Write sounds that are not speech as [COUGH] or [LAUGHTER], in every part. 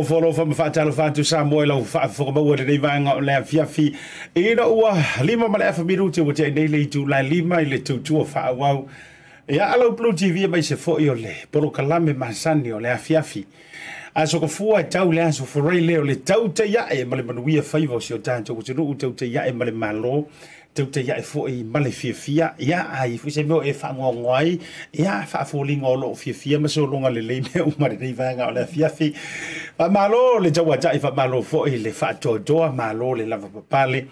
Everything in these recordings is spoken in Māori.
o folo fa ma talo fa fatu sa mo lo fa fo mo wele dei vanga o le fia fi e no wa lima ma le fa biru te wote nei le tu la lima ile tu tu fa wa ya alo blue tv mai se fo yo le polo kalame masani o le fia fi a so ko fua tau le aso fo rei le o le tau te ya e ma le manuia fa yo se o tanto ko te no tau te ya e ma le malo tau te ia e fo i male fia fia ia ai fu se meo e fa fa fo fia fia ma so le le me o o le fia a malo le jawa ja ifa malo fo i le fa to do malo le lava papale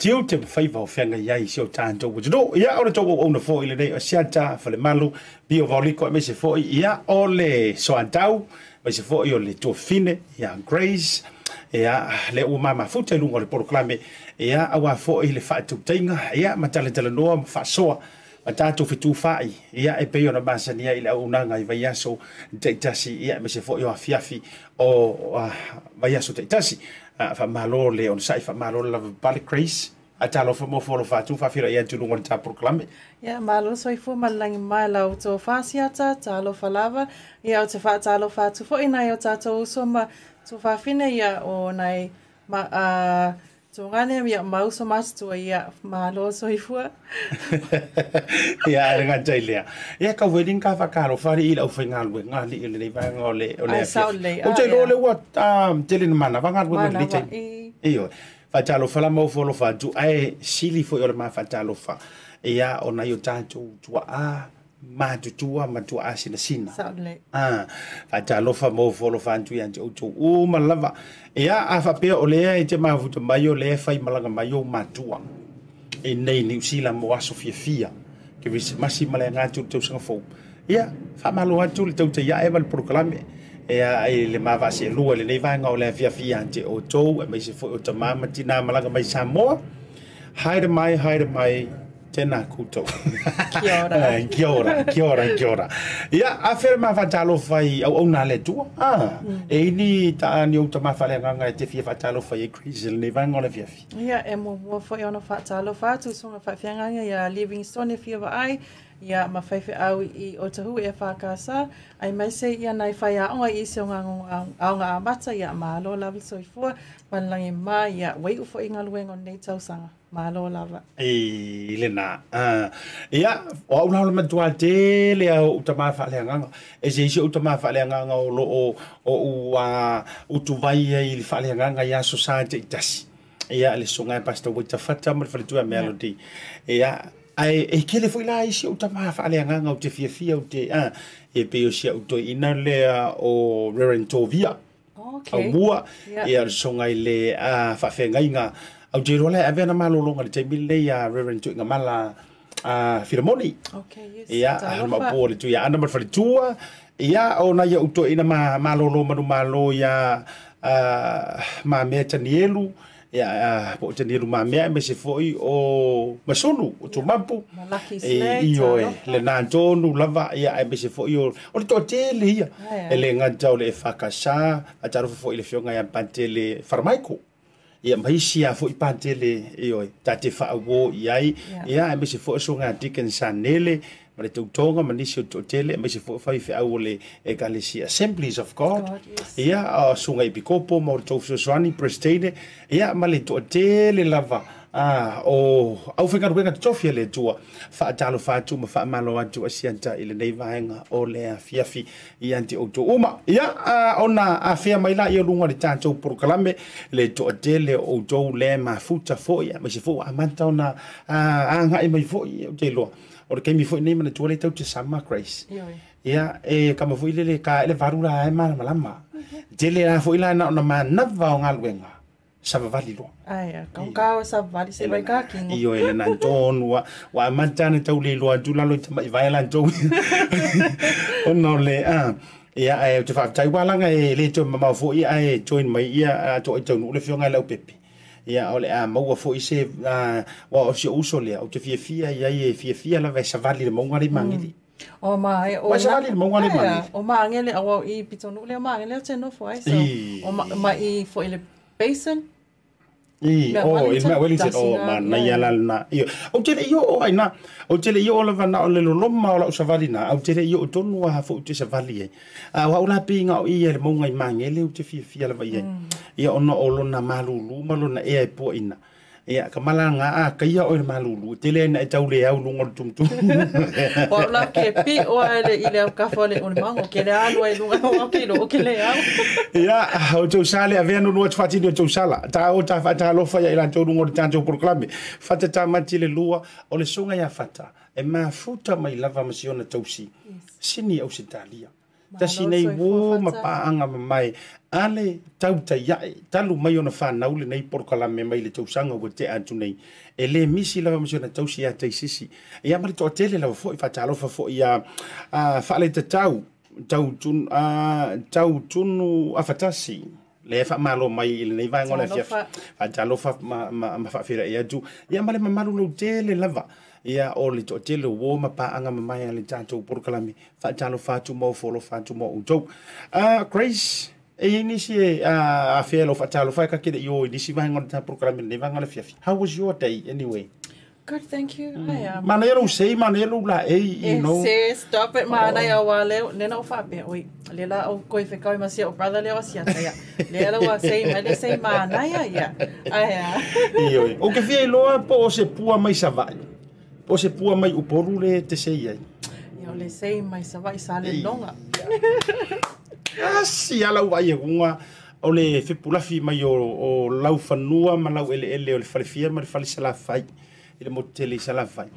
tiu te fai o fenga ia i sio tanto wutu do ia le to o na fo i le nei o siata fa le malo bi o vauliko e mese fo i ia o le soantau mese fo i o le tuafine ia Grace ya le ua mamafuta i luga o le porokalame ia auā foʻi i le faatutaʻiga ia ma no ma faasoa a tatou fetufaʻi ia e pei ona masania i le auaunaga i vaiaso taʻitasi ia e ma se foʻi o afiafi o vaiaso taʻitasi faamālō le ona saʻi faamālō le lavapale crase a talofa mo folo fa tu fa fira ya tu lungon ta proclame ya ma lo so ifo ma lang ma la uto fa sia ta ta lo fa lava ya uto fa ta lo fa tu fo ina yo ta to so ma tu fa fine ya o nai ma a uh, So rane mi mau so mas tu ia malo so i fua. Ia renga jailea. Ya ka wedding ka fakaro fari ila ufa ngal we ngali ile nei va ngole ole. Ai sa ole. O jailo le wa um jelin mana va ngal we le jai. Iyo. Fa jalo fa la mau fo fa ju ai sili fo ole ma fa jalo fa. Ia ona yo tantu tu a. matutua matua asinasina faatalofa ah, mofolofaantu ia teoutou u malava ia e a faapea o lea e te mafuta mai o lea fai malaga mai ou matua e nei niusila mo aso fiafia kerisimasi ma lea gatu le tausaga fou ia e faamalo atu le tautaiaʻe ma e le proklame ea i le mafaasealua lenei vaega o le afiafia te outou e maise foi o tamā matinā malaga mai samoa haere mai haere mai tēnā kūtou. [LAUGHS] kia ora. [LAUGHS] Eh, kia ora, kia ora, kia ora. Ia, a where mā whai au au nā le tua. Ah, mm. E ini tā ni au tamā whale nganga e te whia whatalo whai e krizil ne vanga le whia whi. Ia, e mō mō whai ona whatalo whātu, sunga whai whia nganga ia living stone e whia wa ai. Ia, ma whai whi au i o tahu e whākāsa. Ai mai se ia nai whai a onga i se o ngā ngā mata ia mā lo lawi soifua. Wanlangi mā ia wei ufo i ngā luenga nei tausanga. Malo lava. E le na. Eh, ia, o au lau lama tua te le au utama fa'ale anganga. E se isi utama fa'ale anganga o lo o o ua utu vai e ili fa'ale anganga ia so saate i tasi. Ia, le so ngai e pasta wita fata mo le fale tua melodi. Ia, ai e kele foi la isi utama fa'ale anganga o te fia fia o te. E pe o sia uto ina le o Rerentovia. Okay. Au mua. Ia, le so ngai le fa'afengai ngai au te le ave na malolo ngali te le ya reven tu mala a filamoni okay yes ya ma mapo le tu ya ana mal tua ya ona ya uto ina ma malolo ma malo ya ma me tanielu ya po tanielu ma me me se foi o sonu o tu mampu e io e le na tonu lava ya me se foi o o to tele ya ele ngantau le fakasha ataru foi le fionga ya pantele farmaiko ia maisi a foʻi patele ioe te faauō i ai ia e maise foʻi suga dikan sanele ma le tautoga ma nisi o toʻatele e maise foʻi faifeʻau o le ekalesi assemblies of god ia o suga i pikopo ma o le tausoasoani prestene ia ma le toʻatele lava ah o au fe garu ga tofi le tua fa talo fa tu ma fa malo wa tu asianta ile nei vainga o le afiafi i anti o tu uma ya ona afia mai la yo lungo le tanto por kalame le to dele o to le ma futa fo ya ma se fo amanta ona anga i mai fo i o te lo o le kemi fo nei ma tu le tau te sama grace ya e kama fo ile le ka ile varura ai e ma malama dele mhm. la fo ile na ona ma na va o ngalwenga savavali loa aia kaukau savavali sevai kakiga io e lana antonu a ua amatane tauleiloa atu lalo i tamaʻi vae latou ona o le a ia ae te faafetai ualaga e lē toe mamao foʻi ae join mai ia atoai taunuu le fioga e lau pepe ia o le a maua foʻi se ua o sio uso lea ou te fiafia iai e fiafia lava e savali le mauga lei magili o ma e o sa ali mo ngale ma o ma ngele o i pitonu le ma ngele o teno fo ai so o ma i fo ile basin I, oh, i mea weli se o, ma na ia na, iyo. Au tere iyo o ai na, au tere iyo o lava na o le loloma o la usavali na, au tere iyo o tonu a hafo ute savali e. Au o ia e le maunga i mangele ute fia fia lava e. mm. ia. Ia ono o lona malulu, malona ea e pua ina. Mm. ia ka malaga a ah, kaia oe le malulu tele na e taule lu luga le tumutumu o la [LAUGHS] ke pi oa ele i le aukafa le ole mago ke le alu ai luga oa ke loo ke le au [LAUGHS] ia ah, o tausā le avea nonua tufaatini o tausala ta o tafaatālofa ia i latou luga o le tatou polokalame fatatamati le lua o le suga iā fata e mafuta mai lava ma siona tausi sini au se talia tasi nei wō ma paanga ma mai. Ale tau ta yae, talu mai ona whanau le nei porokala me mai le tausanga wa te atu nei. E le misi lawa masi ona tau si a tei sisi. E amari toa tele lawa fo i fa fo i a whale te tau. Tau, tun, uh, tau tunu afatasi le fa malo mai le nei vai ngona fa fa ma ma fa fira e atu ia male ma malo lo tele lava ia o le toʻatele uō ma paaga mamaia a le tatou polokalame faatalofa atu mo folofa atu mo outou uh, grace e nisi e uh, afea lo faatalofa e kake leʻi o i e nisi vaega o le tapolokalame lenei vaga o le fiafi how was your day anyway Good, thank you. Mm. I am. Mana yero sei, mana yero la ei, eh, you eh, know. Say, stop it, mana ya oh. wa le, Nena na ufa be, oi. Le la o koi fe kau masia o brother le o sia ta ya. Le la wa say, ma le sei mana ya ya. Ai Iyo. O ke fie loa po se pua mai savai. o se pua mai poru le te sei ai. le sei mai sa vai sa le [LAUGHS] Asi ala e o le fepulafi o, o lau ele ele o le falefia ma salafai. Ele motele salafai.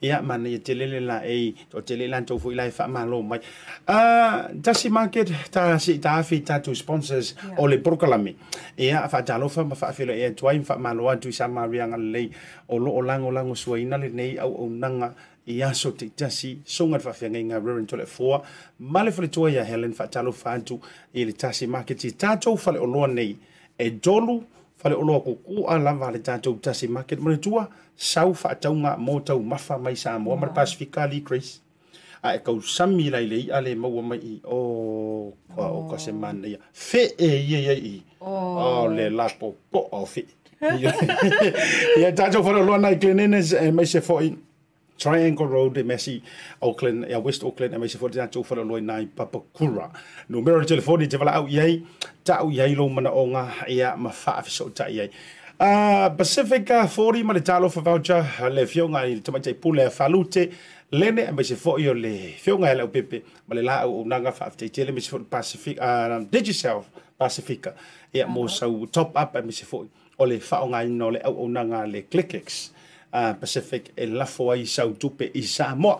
ia mana ia telele la e o telele an tofu ila e wha malo mai uh, Dasi Market ta si ta afi ta tu sponsors yeah. o le Brooklami ia a wha talofa ma wha afilo e tuai ma wha malo atu isa ma rianga lei o lo o lango lango sua ina le nei au au nanga i aso te tasi songa te whawhia ngai ngā rurin tole fua ma le whale tua ia Helen wha talofa atu i le Dasi Market i tatou whale o loa nei e dolu fale o loa kuku a lava le tātou tasi market. Mone tua, sau wha taunga mō tau mawha mai sa mō, mara pasifika li Chris. A e kau sami lai lei a le maua mai i o kwa o ka se oh. mana ia. Fe e ia ia i. O oh. le lapo po o fe. Ia tātou wharo loa nai klenenes e mai se fo i. Triangle Road e Messi Auckland ya e West Auckland e Messi for the two for the loin nine Papa Kura numero de telefone de vala au yai ta au yai lo mana onga ya mafa fa so ta yai a Pacifica 40 mali talo fa voucher le fionga i tama chai pule falute lene e Messi for yo le fionga e le pepe mali la au nanga fa fa chele Messi for Pacific a um, did yourself Pacifica ya mo so top up e Messi for ole fa onga no le au nanga le clickex uh, Pacific e lafo ai sau tupe i Samoa.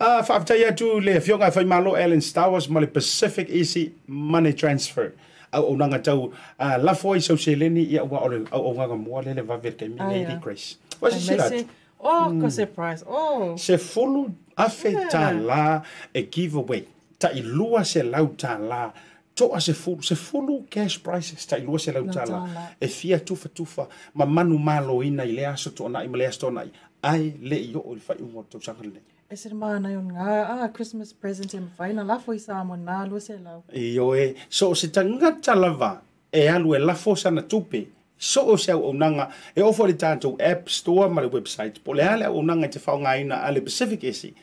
Uh, ah, Whaapitai atu le fionga fai e malo Alan Stowers ma le Pacific Easy Money Transfer. Au au nanga tau uh, lafo ai sau se leni i aua ole au au nganga mua le le vavir kei mi Lady Grace. Was it shirat? Oh, mm. ka surprise. Oh. Se fulu afe yeah. ta la e giveaway. Ta ilua se lau ta la. Yeah toa se fulu se fulu cash prices tai lua se lautala e fia tufa tufa ma manu malo ina i lea soto na i ma lea stona i ai le i o i fai umo tau sanga le e se rima ana yon ngā a Christmas present in e fai na lafo i sa amon na lua se lau i e o e so se tangata lava e alu e lafo sana tupe so o se au unanga e ofo le tātou app store ma le website po le hale au unanga te whao ngā ina a le Pacific Esi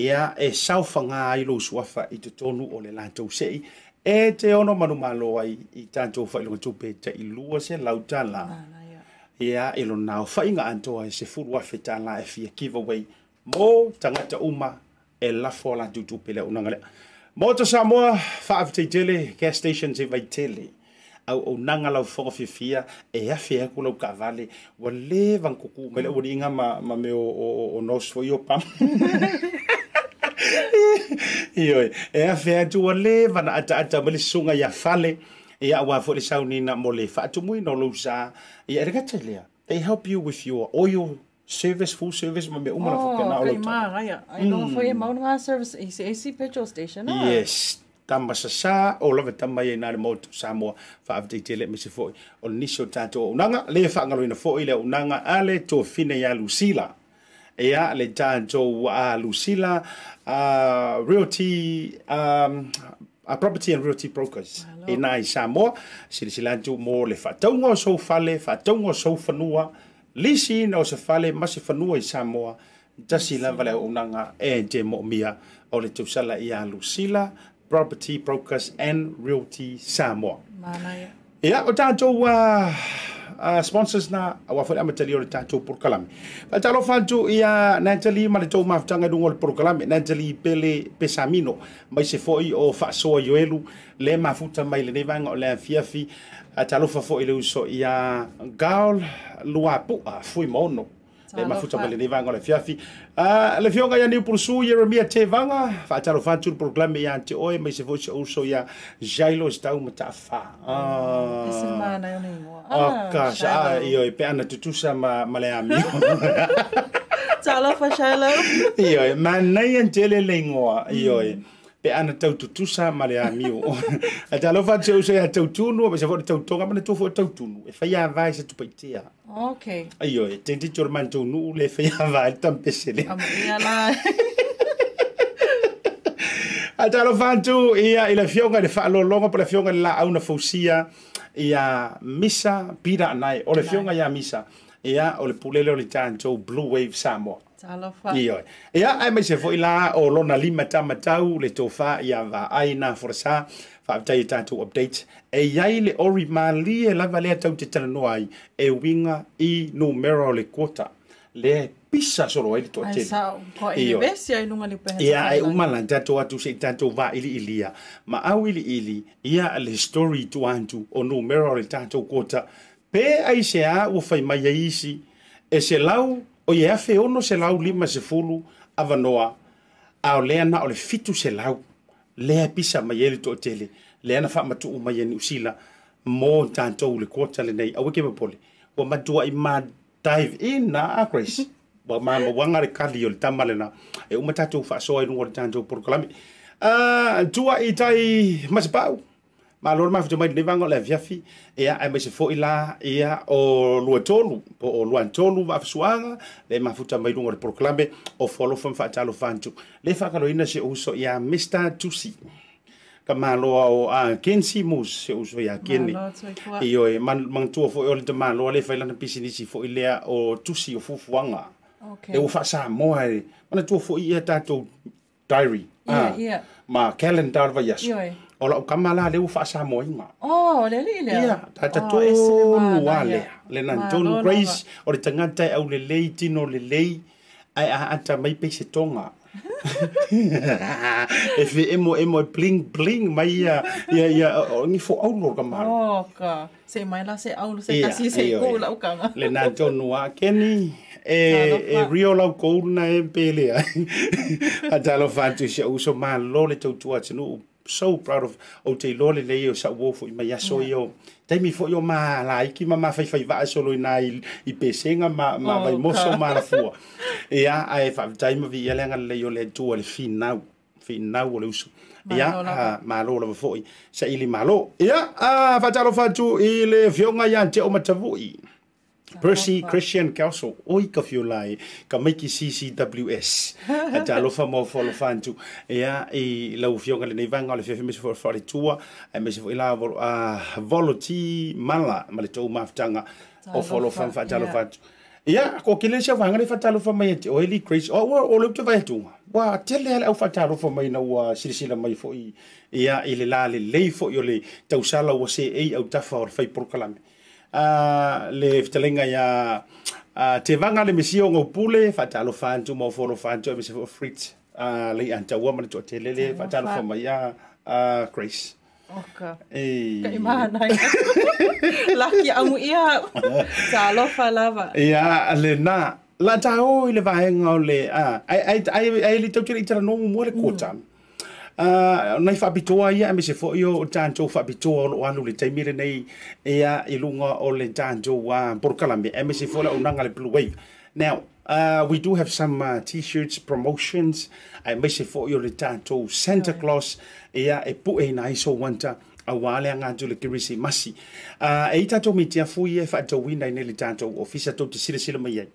ia e, e saufanga ai lo suafa i te tonu o le lātou sei e te ono manu malo ai i tanto fa ilo tupe te ilua se lautala. Ia ilo e nao fa inga anto ai e se furu wa fetala e fia giveaway mo tangata uma e la fola du tupe le unangale. Mo to Samoa, faa vitei tele, gas stations e vai tele. Au au nanga e lau fonga fia fia e a fia ku lau kawale. Wa le vang kuku, mele mm. uri inga ma, ma me o, o, o, o nos fo iopam. [LAUGHS] Ioi, e a whea tua lewa na ata ata mele sunga ia ya fale, e a wafo le sauni na mole whaatumui no lusa, e a regata lea. They help you with your oil service, full service, ma me umana whaka na oh, olo tana. Oh, kai maa, ia. Ai no, e mauna service, i se AC petrol station, ah. Yes, tama sa sa, o lawe tama ia nare mautu Samoa, whaavite i tele me se foi, o nisio tato o unanga, le whaangalo ina foi le unanga, ale tō fine ia ya Lucila. e a le tātou a Lucilla, a uh, Realty, um, a Property and Realty Brokers, e nā i Samoa, sili sila tū mō le whataunga o sou fale, whataunga o sou whanua, lisi na o se fale, masi whanua i Samoa, tasi la vale unanga e te mō mia, o le tūsala i a Lucilla, Property, Brokers and Realty Samoa. Mā nā ia. Ia, o tātou a... Uh, uh, sponsors na awa fa ama tali to tatou kalam fa lo fa tu ia na tali ma to ma tanga dungo por kalam na tali pele pesamino mai se foi o fa so yoelu le ma futa mai le vanga o le fiafi a ah, lo fa foi le so ia gaul luapu a ah, fui mono e mafuta ma ni vaga le fiafi Ah le fioga ia ni pursu ieremia te fa faatalo fa le programe iā te oe mai se foi sauso ia jailos tau ma Ah. Ka saa yo ah, ah, ah, pe ana tutusa ma, [LAUGHS] ma le amio talofa shailo ioe manai antele le igoa ioe mm pe ana taututusa ma le amio a [LAUGHS] te alofa ateu se a tautunu ma se foʻi le tautoga ma le tofo e tautunu e faia i se tupaitea okay aio e tenititi o le manitonuu le faia i le tamapese a te [LAUGHS] alofa atu ia i le fioga i le faalologa po le fioga i le laauna fousia ia misa pira anae o le fioga iā misa ia o le pulele o le tatou blue wave samoa Alofa. Iyo. Ia, ai mai se foi la o lona lima tamatau le tofa ia va aina forsa fa tai tatu update. E yai le ori mali e la valea tau te tana noa ai e winga i no mera le kota. Le pisa solo ai to tele. Ai sao, ko e vesi ai nunga ni pehe. Ia, ai umala tatu atu se tatu va ili ilia. Ma au ili ili, ia le story tu antu o no mera le tatu kota. Pe ai se a ufai mai e se lau o ia afe ono se lau lima se fulu avanoa a o lea na o le fitu se lau lea pisa mai ele to tele lea na faamatuu mai e niusila mo tatou le kota lenei aua e ke mapole ua matua i ma dive in e a grace ua mamauaga le kali o le tama lena e uma tatou faasoa i luga o le tatou polokalame ah, tua i tai masepa'u ma lor ma ni vanga la viafi ya a mai se foi la e o luatolu po o luantolu va suanga le ma futa mai lungo le proclame o folo fam fa talo fantu le fa kalo ina se uso ya Mr. Tusi kama maloa o a Kensi Mus se uso ya iyo e man man mantua fo o le te maloa le fa lana si fo ile o Tusi o fufuanga okay. e o fa sa moa e mana tua fo ia tatou diary ah, yeah. ma calendar va yasu o la'u kamala leu fa'asamoai ma o le ali'i lea ia tatatonu a lea lena john grace o le tagata e aulelei tino lelei ae aata mai peisetoga e fe'e moemo e bling bling mai ia ia ia ogi fo'aulu o kamalo oka oh, se mai la se aulu se kasi se kou la'u kaga lena tonu a keni e [LAUGHS] e rio lau kouna e pelea [LAUGHS] atalofa atu se uso malo le tautua atinuu so proud of o te lole le o sa wo fo i mai aso i o taimi fo i o ma la i ki ma ma fai fai va aso lo ina i pesenga ma ma vai moso ma la fua e a ai fa taimi vi ia lenga le o le tua le finau finau o le usu ia malo lava foʻi saʻi limalo ia a faatalofa atu i le fioga iā te o matavui Percy Christian Kelso, oi ka fio lai, ka maiki CCWS [LAUGHS] a talofa mo folo fantu ia i lau fionga lenei vanga o le fiafi mesi fole tua e mesi fo ila volo ti mala ma le tou mafutanga o folo fan fa talofa atu ia ko kele se vanga le fatalofa mai te oili Chris o o le tu vai tunga wa tele au fatalofa mai na wa silisila mai fo i ia ile la le lei fo yo le tausala wa se ei au tafa o fai por kalame Ah, le fitalinga ya uh, ah, te vanga le misio ngau pule fatalo fantu mo foro fantu a misio frit uh, le anta woman to le, fatalo fama eh. ya uh, Grace. Oka. Ei. Kei Laki amu ia. [LAUGHS] Sa alofa lava. Ia, le na. La ta o ile vahenga o le. Ai, ai, ai, ai, ai, ai, ai, ai, ai, ai, a nai fa bitoa ia me se fo io o tanjo fa bitoa lo alu le taimi le nei ia i lunga o le tanjo wa porkala me me se fo la unanga le blue wave now Uh, we do have some uh, t-shirts promotions. I may say for your return to Santa Claus. Yeah, e pu e na iso wanta a wale anga tu le kirisi masi. Uh, e ita to mitia fui e fa to wina ine le tanto ofisa to tisile sile mai ai.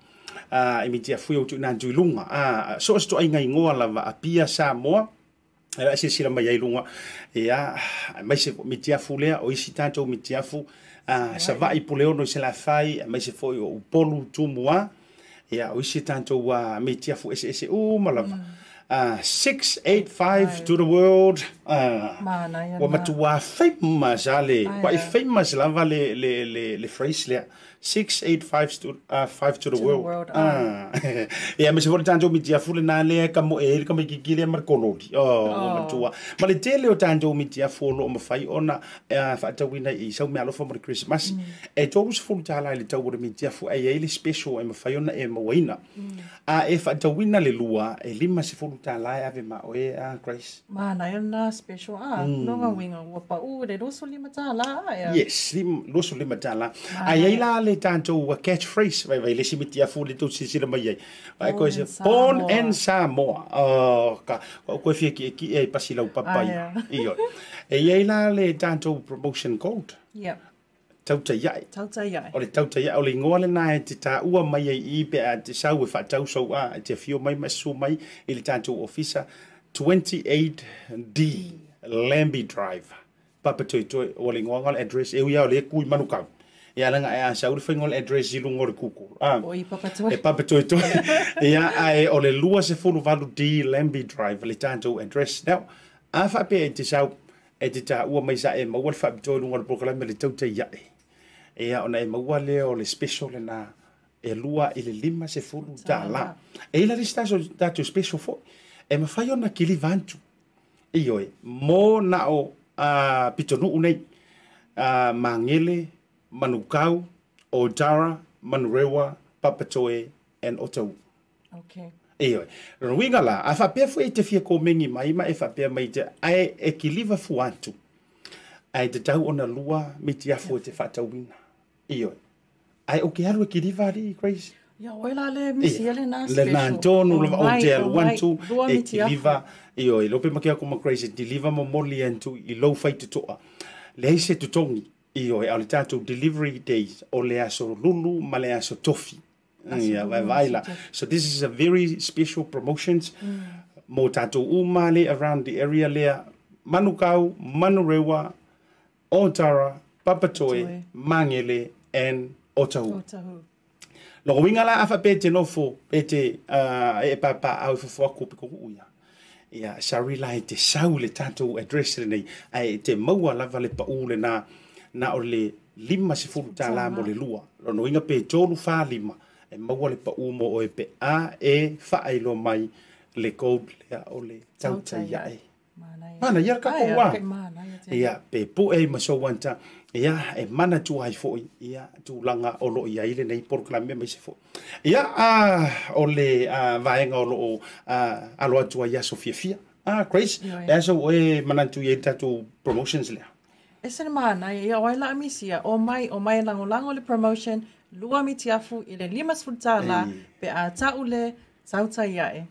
Uh, e mitia fui o tu na tu lunga. Uh, so as to ai ngai ngoa lava apia sa moa. Ela se si mai yai lunga. E mai se mitiafu lea, o isi tātou fu a, ah, sa i puleo no se la fai, mai se foi o polu tumua, e a, o isi tātou ah, a fu ese ese u malava. Mm. Ah, eight 685 to the world. a wa matua famous a le, wa i famous lava le, le, le, le phrase lea. 685 to uh, 5 to the to world, the world ah, ah. [LAUGHS] Eh, ya me se vona tanjo mi fule na le ka mo e ka me mar konodi oh ma tua ma tele o tanjo mi dia o mafai ona eh, fa ta wina i so me alofa mar christmas mm. e eh, to us fulu ta la le tau mi dia fu ai ele special e mafai ona e mo wina mm. a ah, e fa wina le lua e lima se fulu ta la ave ma o e a ah, grace ma na ona special a mm. no nga winga wa u le lo lima ta la yes lim lo lima ta la ai le i tātou a catchphrase, vai vai, lesi miti a fūle tō sisira mai ai. Vai koe se, Born in Samoa. Oh, ka, koe fia ki, ki e pasi lau papai. Ah, yeah. [LAUGHS] e iei la le tātou promotion code. Yep. Tauta iai. Tauta iai. Ole tauta iai, ole ingoa le nai e te tā ua mai ai i pe a te sau e whātau sau a, e te fio mai mai su mai, i le tātou ofisa, 28D Lambie Drive. Papa toi toi, ole ingoa ngal address, e ui au le kui manukau. ya langa ya e asauli faigol address iluga o le kuku ah. e papa toy [LAUGHS] ia ae o le lua sefulu valu di lembi drive le tanto address now afa pe i te sau e te e ua mai sa e maua le lu luga o le prokalame ya e ya ona e maua lea o le special le na e lua lima se lima ta la e ila so tatou special fo e ma mafai ona kiliva atu e mo na o uh, pitonuu nei uh, magele Manukau, Otara, Manurewa, Papatoe, and Otau. Okay. Ewe, ruinga la, afapea fwe te fie komengi maima e fapea mai te, ae e kiliva fuatu, ae te tau ona lua mi te afu te whatawina. Ewe, ae o ke aru e kiliva ri, Grace? Ya oe le misi ele na special. Le na tonu, lwa o te aru antu, e kiliva, ewe, lope makia kuma Grace, e deliver mo moli antu, i lau fai tutoa. toa. Le se tutongi, Iyo oe au tatou delivery days o le aso lulu ma le aso tofi ia vaevae la so this is a very special promotions mm. mo tatou uma le around the area lea manukau manurewa otara papatoe magele and otahu, otahu. logo winga la afa pe te nofo pe te uh, e papaau i fofoaku o piku'u ia ia sarila e te saule le tatou address lenei ae te maua lava le pa'ū lenā na o le lima se fulu ta la mo le lua lo no inga pe tolu fa lima e mau le pa umo o e pe a e fa ai lo mai le code le a o le tau ta ia e mana ia ka kua ia pe pu e ma so wanta ia e mana tu ai foi ia tu langa o lo ia ile nei por klame mai se foi ia a o le a vaenga o lo a a lo tu ia sofia fia Ah, Grace, yeah, yeah. that's a way manantu yenta to promotions lea e sene maana e ia oaila a misia o mai o mai lango lango le promotion lua mi ti afu i le lima sfutala pe a tau le sauta iae.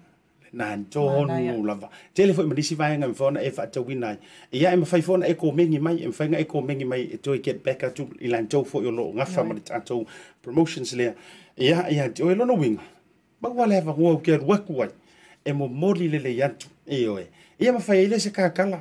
Na nto honu lava. Tele fwoi marisi vaya nga mfona e fata wina. ia e mfai fona e mengi mai, e mfai nga e ko mengi mai e toi get back atu i la nto fwoi o lo ngafa mani tato promotions lea. E ia, ia, o e lono winga. Ma wale hawa hua ukea ruaku wai. E mo mori lele yantu. E oe. E ia mfai ele se kakala.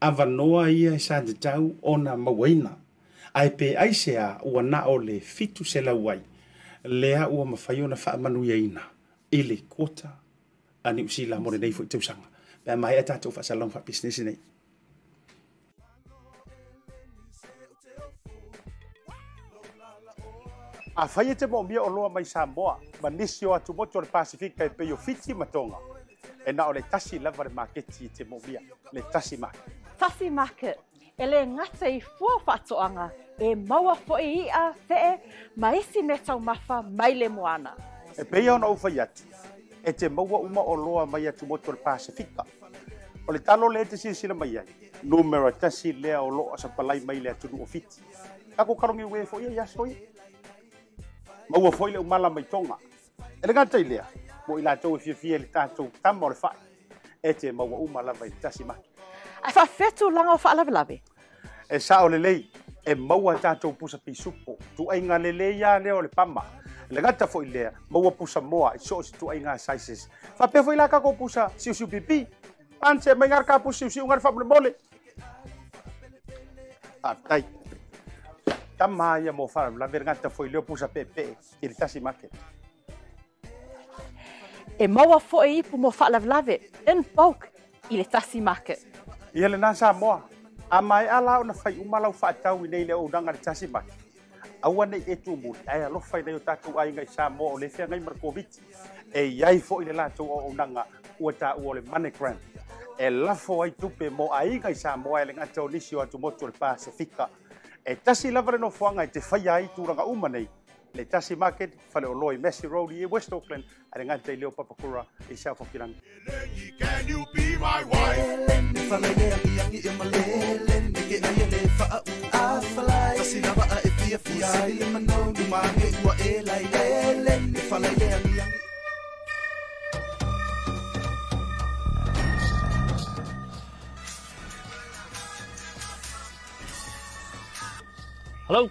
ava noa ia e sante tau ona mawaina. Ai pe aisea ua na o le fitu se lauai. Lea ua mawhai ona wha amanu ia ina. Ile kota ani usila more nei fwy tausanga. Pe mai e tatou wha salong wha business nei. A whai e te mō mia o loa mai Samoa, ma nisi o atu moto le Pasifika e peyo fiti matonga. E na o le tasi lava le maketi i te mō mia, le tasi maketi. Tasi Market, ele le ngata i fua whatoanga, e maua fo i ia, fee, ma isi me tau mawha mai moana. E pei ana ufa iati, e te maua uma o loa mai atu motu al Pasifika. O le talo le te sinisina mai ai, numera tasi lea o loa sa palai mai le atu nuo fiti. Kako karongi ue fo ia iaso i? Maua fo le umala mai tonga. Ele le ngata i lea, mo i la tau e fia fia le tātou tamo le fai, e te maua uma lawa i tasi maki. fa faafetu laga o faalavelawe e sa o lelei e maua tatou pusa pisupu tuaiga lelei ya leo le pama le gata fo lea maua pusa moa i so tu se tuaiga sizes pe foʻi la ko pusa siusiu pipi anse maiga le kapusa siusiu ga le faamolemole aftai ah, tama tamaya mo fa le gata foʻi lea pusa pepe, i ta si make e maua e ipu mo fa faalavelave in bulk i le tasi market ia le na sa moa amae ala ona fai umalau lau faatau i nei le ounaga le tasi mai aua nei e tumuli ae alofa i nei o tatou aigai sa moa o le feagai ma le koviti e iai foʻi le o aounaga ua taua o le manegrant e lafo ai tupe mo ai i sa moa e le gata o nisi o atumotu o le pasifika e tasi lava le nofoaga e te faia ai turaga uma nei le tasi market fale o Messi Road i West Auckland a te leo papakura i South Auckland. Can you be my wife? Hello.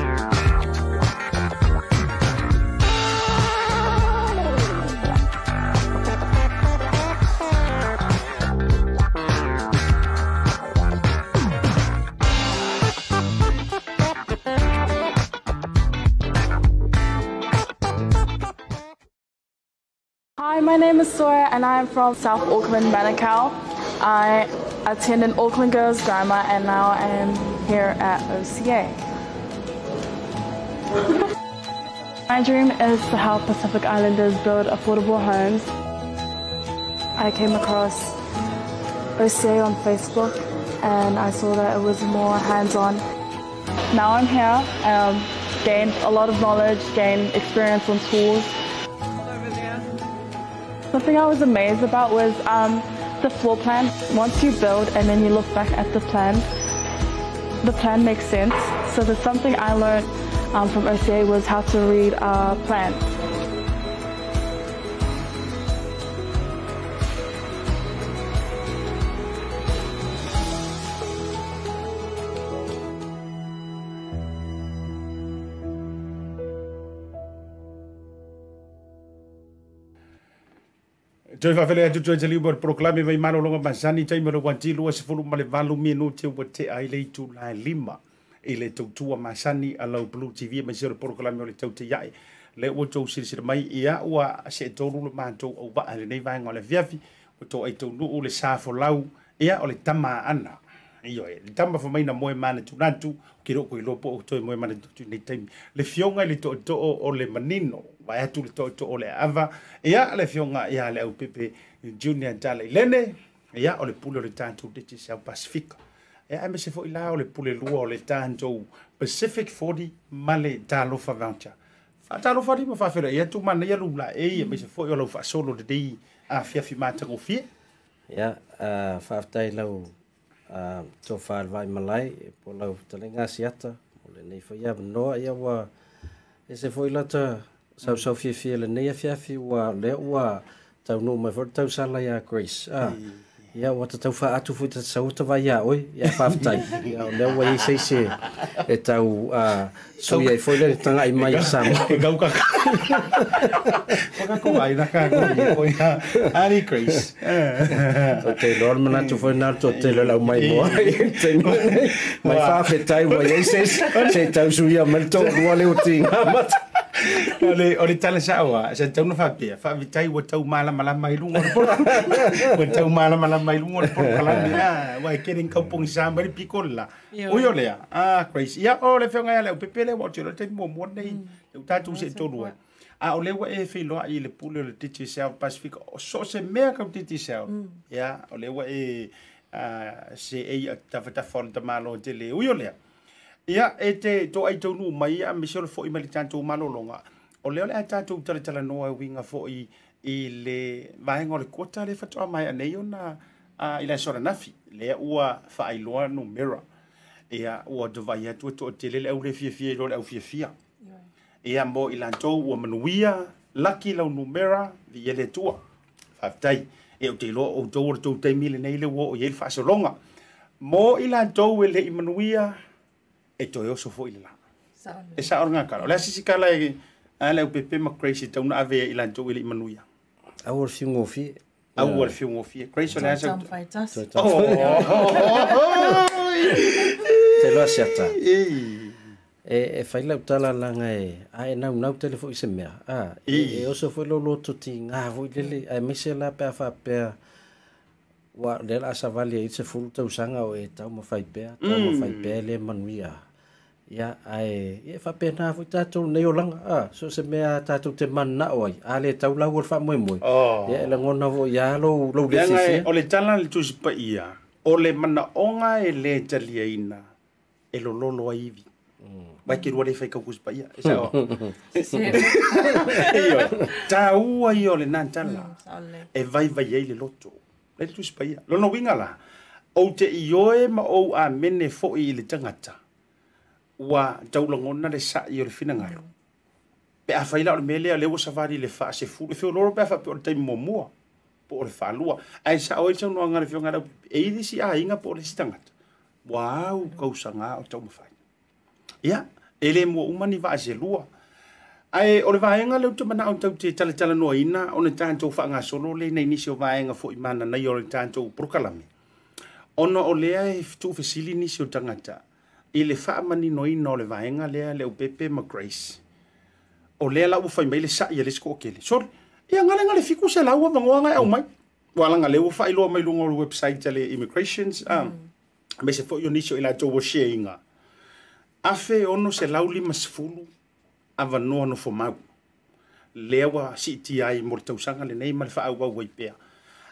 my name is Sora and I'm from South Auckland, Manukau. I attended Auckland Girls Grammar and now I am here at OCA. [LAUGHS] My dream is to help Pacific Islanders build affordable homes. I came across OCA on Facebook and I saw that it was more hands-on. Now I'm here, um, gained a lot of knowledge, gained experience on tools, Something I was amazed about was um, the floor plan. Once you build and then you look back at the plan, the plan makes sense. So the something I learned um, from OCA was how to read uh, plan. Tui whawhelea tu tui te liu mwere proklami mai maro longa masani tai mwere wanti lua se fulu male valu mi no te ua te ai lei tu lai lima i le tau tua masani a lau Blue TV mai se ora proklami o le tau te iai le ua tau sirisira mai i a ua se e tolu le mātou au ba ale nei vahenga o le viavi ua tau ai tau nuu le sāfo lau i a o le tama ana Iyo e, le tama fwa maina moe mana tu nantu, kiroko i lopo o toi moe mana tu nei taimi. Le fionga le to o le manino, wa e tu le to ole ava ia le fionga ya le junior tale lene ia o le pule e o le tātou te fo ila le pule Pacific 40 male talofa voucher a talofa ni ma fafere ia tu man, ia lula e ia fo de dei a fiafi mātango fie ia faaftai lau tō vai malai e po siata nei e fo sau sau fi fi le nei fi fi wa le wa tau no mai for tau sala ya grace ah ya wa ta tau fa atu fu ta sau ta va ya oi ya fa ta ya le wa i sei se e tau a so ye fo le ta ngai mai sa ma [LAUGHS] ga ka ka ka ai da ka ko ye oi ha ani grace [LAUGHS] ok lor mana tu fo na to te le la mai [LAUGHS] mo ai mai fa fe tai wa ye se se tau su ya mal to wa le o ti ma ole ole tala sawa sa tau na fapia fa vi tai wa tau mala mala mai lu ngor por wa tau mala mala mai lu ngor por kala ni la wa kering kampung sambari pikola Uyo le ya, ah crazy ya ole fe ngaya le le wa tiro te mo mo nei u ta tu se tolu a ole wa e fe lo ai le pule le titi south pacific so se mea ka titi south ya ole wa e se e ta fa ta fonta malo malo te le ya. ia e te toʻai taunuu mai ia misole foʻi ma le tatou malolonga o lea o le a tatou talatalanoa e uiga foʻi i le vaega o le kuata le fatoa mae anei ona i le asolanafi lea ua faailoa numera ia ua davai atu e toʻatele le au le fiafia i lo le au fiafia ia mo i latou ua manuia laki lau numera ia e le atua faafetai e ou te iloa outou o le tou taimi lenei le ua o iai e le faasologa mo i latou e leʻi manuia toeo sofo i le la e saʻologa kala o le asisikala e ae le aupepe ma crazy tauna avea i latou i leʻi manuia aua le fiugofie aua le fiugofie crazy o le e e fai lau tala laga e ae naunau tele foʻi se mea a e oso foʻi lolo totigā foʻi lele ae maise la pea faapea ua le la asavali ai te fulu tausaga o e taumafai pea taumafai pea e lē manuia ai ia ae ia faapena foi tatou nei o laga a so se mea tatou te manao ai a le taulau ờ. o le faamoemoe ia e lagona foʻi a lou lou lesisi o le tala le tusi paia o le manaoga e lē taliaina e lololo ai ivi mai ke rua le faikaukusi paia e sao io tāua ia o lenā tala e vaivai ai le loto lai le tusi paia lona uiga la ou te ioe ma ou amene foʻi i le tagata wa taulongo na le sa i le fina ngalo. Pe a faila ole mele a lewa safari le faa se fulu. Fio loro pe a faa pe ole taimi momua. Po ole faa lua. Ai sa oe chau noa ngale fio ngale. E idi si a inga po ole sitangata. Wow, kousa nga o tau mafai. Ia, ele mua umani vaa se lua. Ai, ole vaa inga leo tu mana o tau te tala tala noa ina. Ona tahantou faa ngasolo le na inisi o vaa inga fo imana na yore tahantou prokalami. Ona olea e fitu fesili nisi o tangata. Ia, i le faamaninoina o le vaega lea le upepe ma grace o lea lau fai mai le saʻi a le sekoʻokele sori ia galega le fiku se lau avagoaga e aumai ua alaga leu ua faailoa mai luga o le website a le immigrations um, mm. mai se foʻi o nisi o i latou ashaeiga afe ono se lau limasefulu avanoa nofomau lea ua siitia ai mo le tausaga lenei ma le faauau ai pea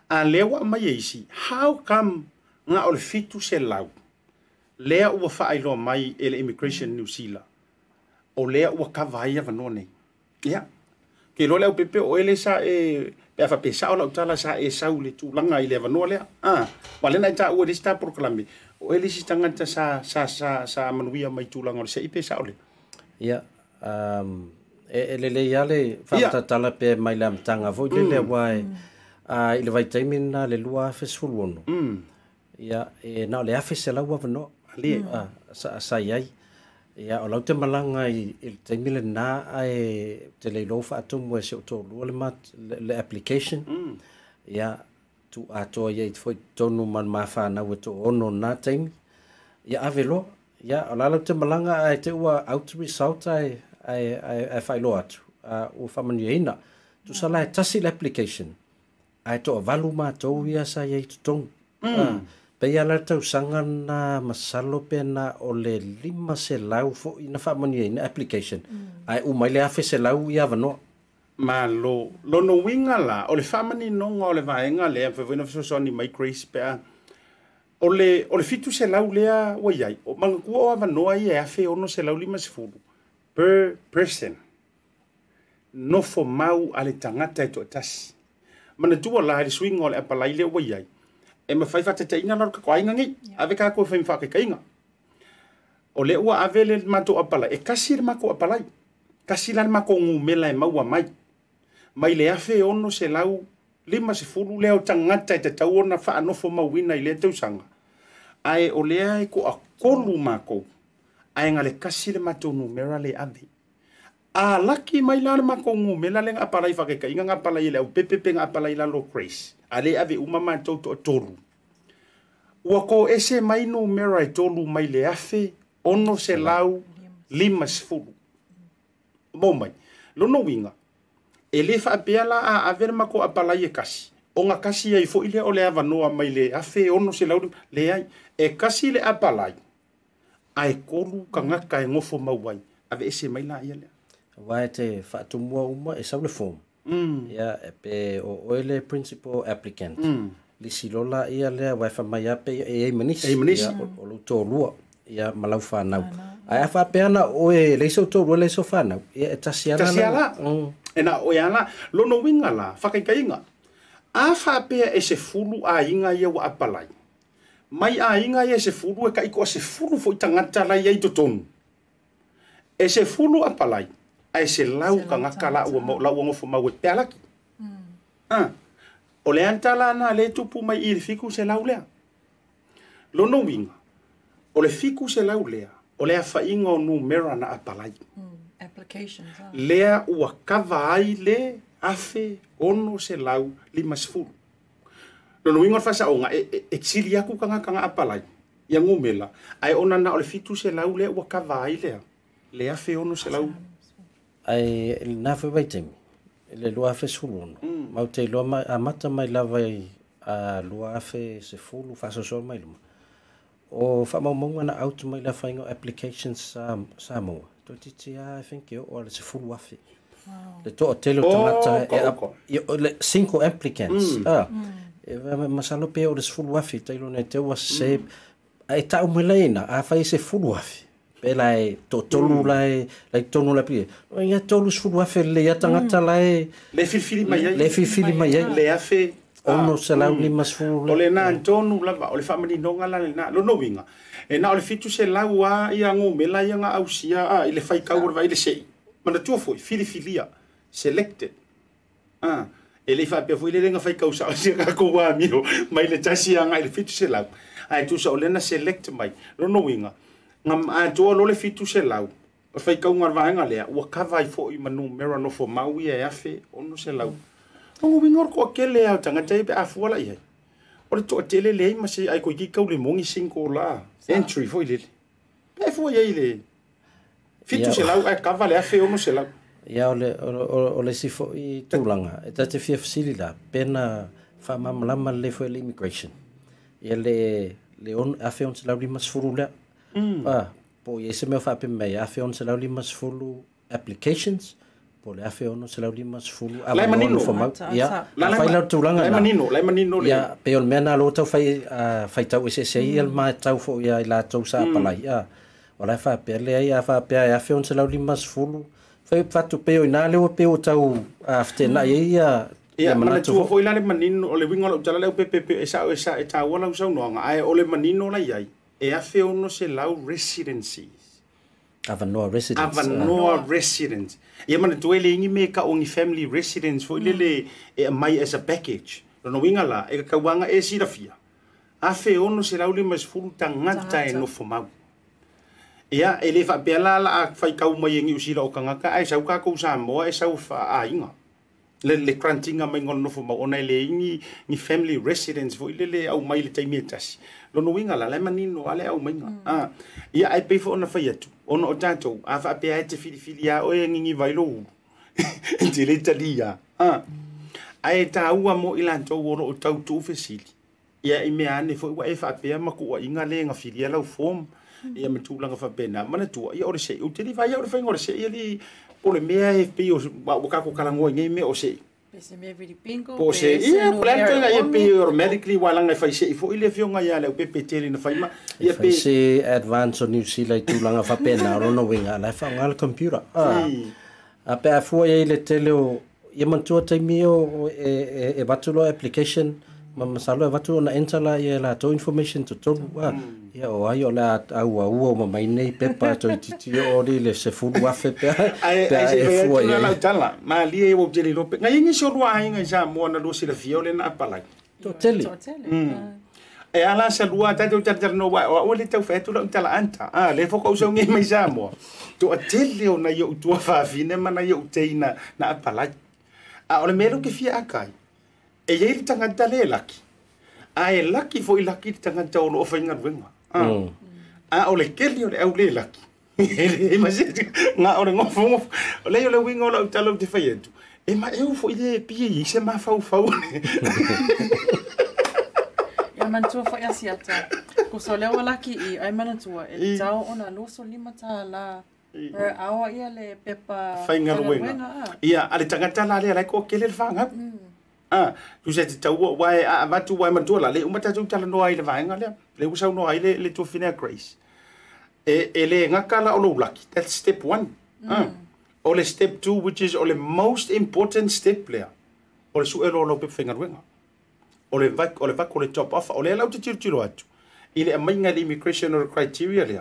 a lea uaʻamai e isi how kam ga o le fitu se lau lea ua faailoa mai e le immigration new zealand o lea ua kava ai avanoa nei ia ke loa le au pepe o ele sa e pe afa pesa o lau tala sa e sau le tulaga i le avanoa lea a ma lena i taʻua lesi taporokalame o ele si tagata sa sa sa sa manuia mai tulaga o le seʻi pesa o le ia um, e e lelei ale faatatala pe mai le amataga foʻi le lea uae mm. a i le vaitaimi na le lua afe sefulu ono mm. ia e na o le afe selau avanoa le mm. uh, sa sa yai ya o lau te malanga i il te mile na ai te le lofa atu mo e se o tolu le mat le, le application mm. ya tu ato ye it foi tonu man ma fa na we to ono na tem ya avelo ya o la lau te malanga ai te wa out result ai ai ai ai fai lo atu uh, o fa manu ina tu sala e tasi le application ai to valu ma to ia sa ye to tonu mm. uh, Pei ala tau sanga na masalo pe na o le lima se lau fo i na whaamani e ina application. Mm. Ai umai le afe se lau i ava noa. Ma lo, lo no winga la, o le whaamani nonga o le vaenga le, a fwewina fwe so ni mai grace pe a, o le, o le fitu se lau lea wa iai, o mangakua o ava noa i e afe ono se lau lima se fulu. Per person, no fo mau ale tangata e to tasi. Mana tua la, le swinga o le apalai le wa iai e ma fai fata teina lor ka kwainga ngi, yeah. ave ka kua fai mfa kai kainga. O le ua ave le mato apala, e kasi le mako apalai, kasi lan mako ngu mela e maua mai, mai le afe ono se lau, lima se fulu leo tangata e te tau ona fa anofo mawina i le tausanga. Ae o lea e ko a kolu mako, ae nga le kasi le mato ngu mera le ave. Mm a laki mai lana makongu me la lenga apalai fa kai nga apalai e le pepe pe nga apalai la lo grace ale ave uma ma to to toru wako ese mai no merai e tolu mai le afe ono se lau limas fulu bom mai lo no winga ele fa la a aver mako apalai e kasi onga kasi ai fo ile ole ava noa mai le afe ono se lau le ai e kasi le apalai ai kolu kanga kai ngofo mawai ave ese mai la ia wae te whaatumua uma e saule form. Mm. Ia e pe o oile principal applicant. Mm. Lisi lola ia lea wae wha mai ape e ei manisi. Ei manisi. Ia o lu tō lua. Ia malau whanau. Ai a whapeana o e leiso tō lua leiso whanau. Ia e tasiana. Tasiana. Mm. E na oe ana lono winga la whakaika inga. A whapea e se fulu a inga ia wa apalai. Mai a inga ia se fulu e ka iko a se fulu fo i tangata lai ia i to tonu. E se fulu apalai. Mm. ae se lau ka gaka laua laua gofo maue pea laki hmm. ah. o lea na tala ana lē tupu mai i le fiku se lau lea no uiga o le fiku se lau lea o le afaʻiga o mera na apalai hmm, lea ua kava ai lē afe ono se lau lima Lo no uiga o le faasaʻoga e, e tili aku kagakaga apalai ia ngumela. Ai ona na o le fitu se lau lea ua kava ai lea le afe ono se lau ai na fa vai temi le lo afe sulun ma te lo ma amata mai la vai a lo afe se fulu fa so sol mai lo o fa ma mo na out mai la fainga applications sam samo to ti ti i think you or se fulu afe le to te lo tamata oh, e a le cinco applicants mm. a mm. e va ma salo pe o se fulu afe te lo ne te wa se ai ta o mai la ina a fa se fulu afe pe lai to tolu mm. lai lai tolu la pie o ia tolu sfu wa fe le atanga mm. lai le fi ah, mm. e fi e [LAUGHS] mai le fi fi mai le a fe o no se la ni mas fu o le na tonu la va o le famani no ngala le na lo no winga e na o le fitu se la wa ia ngu me la ia nga au sia a ile fai ka wa ile se ma na tuo fu fi fi selected ah e le fa pe fu ile nga fai ka usa se ka ko wa mi mai le tasi ia nga ile fitu se la ai tu sa o le na select mai lo no winga nga tua lole fitu se lau. O fai kaunga vahenga lea, ua kawai fo i manu mera nofo maui e afe, ono se lau. Mm. Ongo wingor kua ke lea o tanga jaybe e a fuala i hai. O le toa tele lea ima se aiko iki kau le mongi singko la, Sa. entry fo i lele. E fua iai le. Fitu se lau, ai kawa le afe, ono se lau. Ia ole, ole, ole, ole si fo i tūlanga, e tate fia fasili la, pena fa mamlama le fo i le immigration. Ia le, le on, afe on se lau lima sfuru lea. Mm. Ah, po ye se me fa pe me ya fe on se la li mas fulu applications. Po le afe ono se lauli mas fulu. Lai manino. Ma, ya, la fai lau tūlanga. Lai manino, lai manino. Ya, pe on mea nā lo tau fai, uh, fai tau e se se i alma mm. e tau fo ia i la tau sa apalai. Mm. Ya, o lai fai pe le ai a fai pe ai afe on se lauli mas fulu. Fai patu pe o i nā leo pe o tau afte mm. nā ia ia. Ia, mana tua fo i lale manino o le wingolo utala leo pe pe pe e sa o e sa e tau wala usau noanga. Ai, o le manino la iai. Ia. e afe ono se lau residencies avanoa residence avanoa residence ia manatua i le igi me kaʻogi family residence foʻi mm. le e amai as a package lona uiga la e kakauaga e silafia afe ono se lau lima sefulu tagata e nofo mau ia e lē faapea la laa faikau mai egi usila o kagaka ae sau kakou sa moa e sau faaaʻaiga le le crantinga mai ngon no fuma ona le ingi ni family residence vo le le au mai le taimi metas lo no winga la le mani no ale au mai mm. ah ia ai pe fo ona fa yetu ona o tato a fa pe ai e te fili fili ya o ngi ngi vai lo [LAUGHS] te le talia ah ai e ta ua mo ilan to wo o tau tu sili ia i mea ane foi wa e faapea ma kuuaʻiga le gafilia lau fom mm. ia ma tulaga faapena ma na tuaia o le seʻi ou telivaia o le faiga o le o le mea e pei o wakaku kalangoa ngai me o sei. Pese mea vilipingo. Po e se ia planta nga ia pei or medically walanga fai I ifo ile fio nga ia le pepe tele na fai ma. E ia advance o New Zealand tu langa fa pena [LAUGHS] o no winga la fa ngal computer. Ah. A pe afua ia e ile tele o ia mantua taimi o e e batulo application. ma masalo e watu ona enter la ia la to information to tolu wa ia o ai ola au au o ma mai nei pepa to titi o ni le se fulu wa fe pe pe e fua ia la tala ma li e wo jeli lope ngai ngi so lua ai ngai sa mo na lo sila fio le na apala to tele e ala sa lua ta to tar no wa o le tau fetu la tala anta a le foko so ngi mai sa mo to tele ona yo tua fa fine mana yo teina na apala a ole melo ke fia akai e ia i tangata le laki a e laki foʻi laki te tagata o loo faigaluega mm. a o le keli o le au lē laki ga [LAUGHS] o le gofogofo o lei o le uiga o le autala te fai atu e, e maeu foʻi lē pia i se mafaufau le [LAUGHS] ia manatua foʻi asi ata koso lea ua laki i ae manatua e le tau ona loso lima tālā aoa ia le pepa faigaluega ia a le tagata la lea lai koakele le fagapu ah tu sais tu wa wa va tu wa ma dola le umata tu tala noa ile vainga le le usa no ile le tu fina grace e ele nga kala o lucky that's step 1 ah o le step 2 which is o le most important step le o le su elo lo pe finger ring o le va o le va ko le top off o le la tu tu lo atu ile mai nga le immigration or criteria le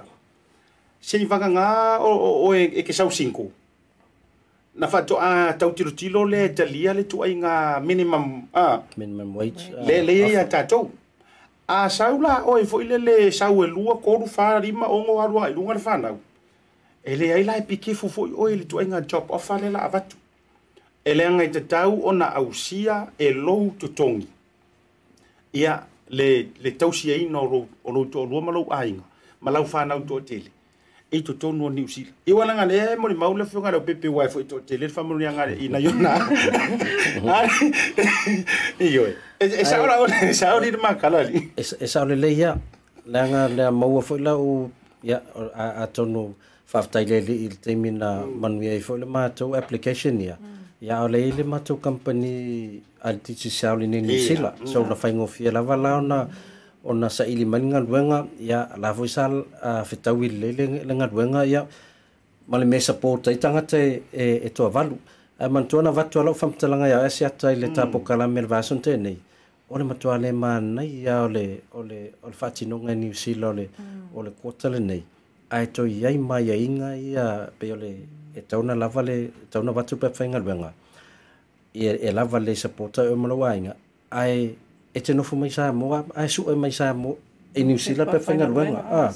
se vanga nga o o e ke sau 5 na fa to a tau tiro tilo le talia le tuai nga minimum a minimum wage le le ya ta to a saula o e foile le saue lua ko ru fa rima o ngo arua i lunga fa na e le ai lai piki fu fu o le tuai nga job offer le la tu e le nga te tau ona ausia e low to tongi ia le le tau sia ino ro o lo to lo malo ainga malau fa na to tele e to tonu ni usila e wala ngale mo le maula fo ngale pepe wa fo e to tele fa mo nyanga le ina yona [LAUGHS] [LAUGHS] e yo e sa ora e sa ora ni ma kala li e sa ora e le ya la nga le maua fo la u ya a tonu fa fa tele le il temina manu ya fo le ma to application ya ya ole le ma to company al ti si sa ni ni sila so mm. la fa ngofia la va la ona mm -hmm ona sa ili malinga luenga ya la voisal a uh, fetawi le luenga ya mali me support ai tanga te e, e, e avalu a uh, mantona vatu ala fam talanga ya asia e ata ile mm. ta pokala mer te nei ole matua le mana ya ole ole ole fati no ngani e usila ole mm. ole kota nei ai to yai mai ya inga ya pe ole e tauna lava le tauna vatu pe fainga luenga e, e lava le supporta e malawainga ai e te nofo mai sa moa ai su e mai sa mo e New Zealand pe whainga ruenga ah.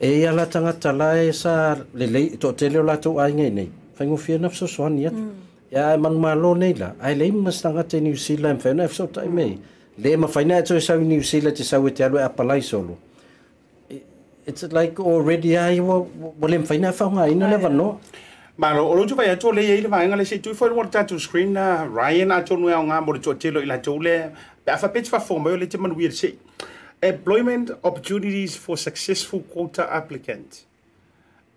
e ia la tangata la e sa le le to te leo latou ai ngai nei whaingo fia na fso soani atu mm. ia e mang malo nei la ai le mas tangata e New Zealand whaina e fso tai mei mm. le ma whaina e to e sau New Zealand te sau e te alo e apalai solo it's like already ai wa wale mwhaina e whaunga ina never know Malo, o lutu vai atu le ia ili vaenga le se tui fo i wata tu screen na Ryan atu nui au ngā mo le tu atelo i la tu Alphabet for formal letterman weird see Employment opportunities for successful quota applicant.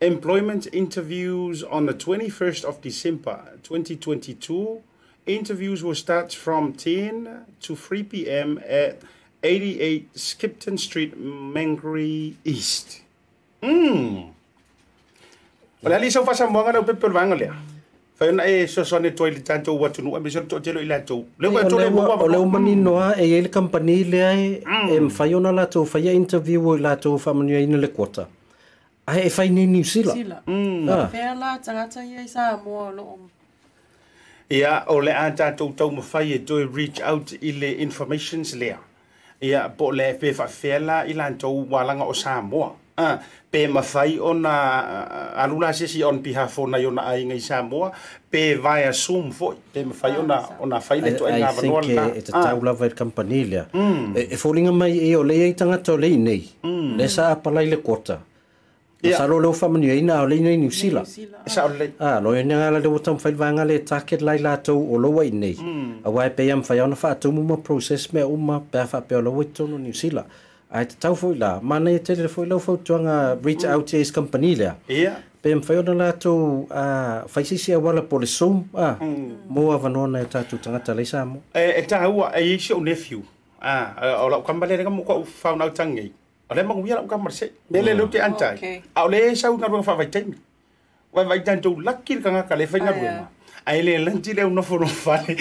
Employment interviews on the 21st of December 2022. Interviews will start from 10 to 3 p.m. at 88 Skipton Street, Mangere East. Mm. Wala fai na e so so ne toi le tatou wa tunu a i latou telo le wa to le le kampani lea e le eh, e fai ona latou faia interview o i latou manu le kota ae e fai nei ni sila ia o le a tatou taumafai e toe reach out i e le informations lea ia po e e o le pe faafea la i latou ualaga o samoa Ah, pe mafai ona aluna ah, se si on piha fo na yona ai ngai sa mo pe vai a sum fo pe mafai ona ah, ona fai le to ai na vanon ka i think eh, it's a tau lover company lia hmm. eh, e folinga mai e o lei tanga to lei nei hmm. le sa pala le kota Yeah. Sa lo leo fa manu eina o leina i New Zealand. E sa o leina. Ah, no eina ngala leo tam fai vanga le taket lai la tau o loa i nei. Hmm. A wai pe yam fai ona fa atumuma process me uma pe a fa pe o loa i tono New Zealand ai te tau fwy la, ma nei e tele fwy lau fwtuanga reach mm. out to company lea. Yeah. Pe mwhai ona la tau uh, whaisisi a wala po mm. le som, uh, ah, mm. mua vanoa nei tatu tangata lei sa mo. E, e ta hua, e isi o nephew, ah, uh, o lau kambale nega mo kwa ufau nau tangi. O le mangu wiala ukamara se, me le mm. leo te antai. A o le e sa unga rua fawaitemi. Wai vaitan tau lakir kangaka le fai ngaruema. Oh, yeah. ai lên lần chi leo nó phun phai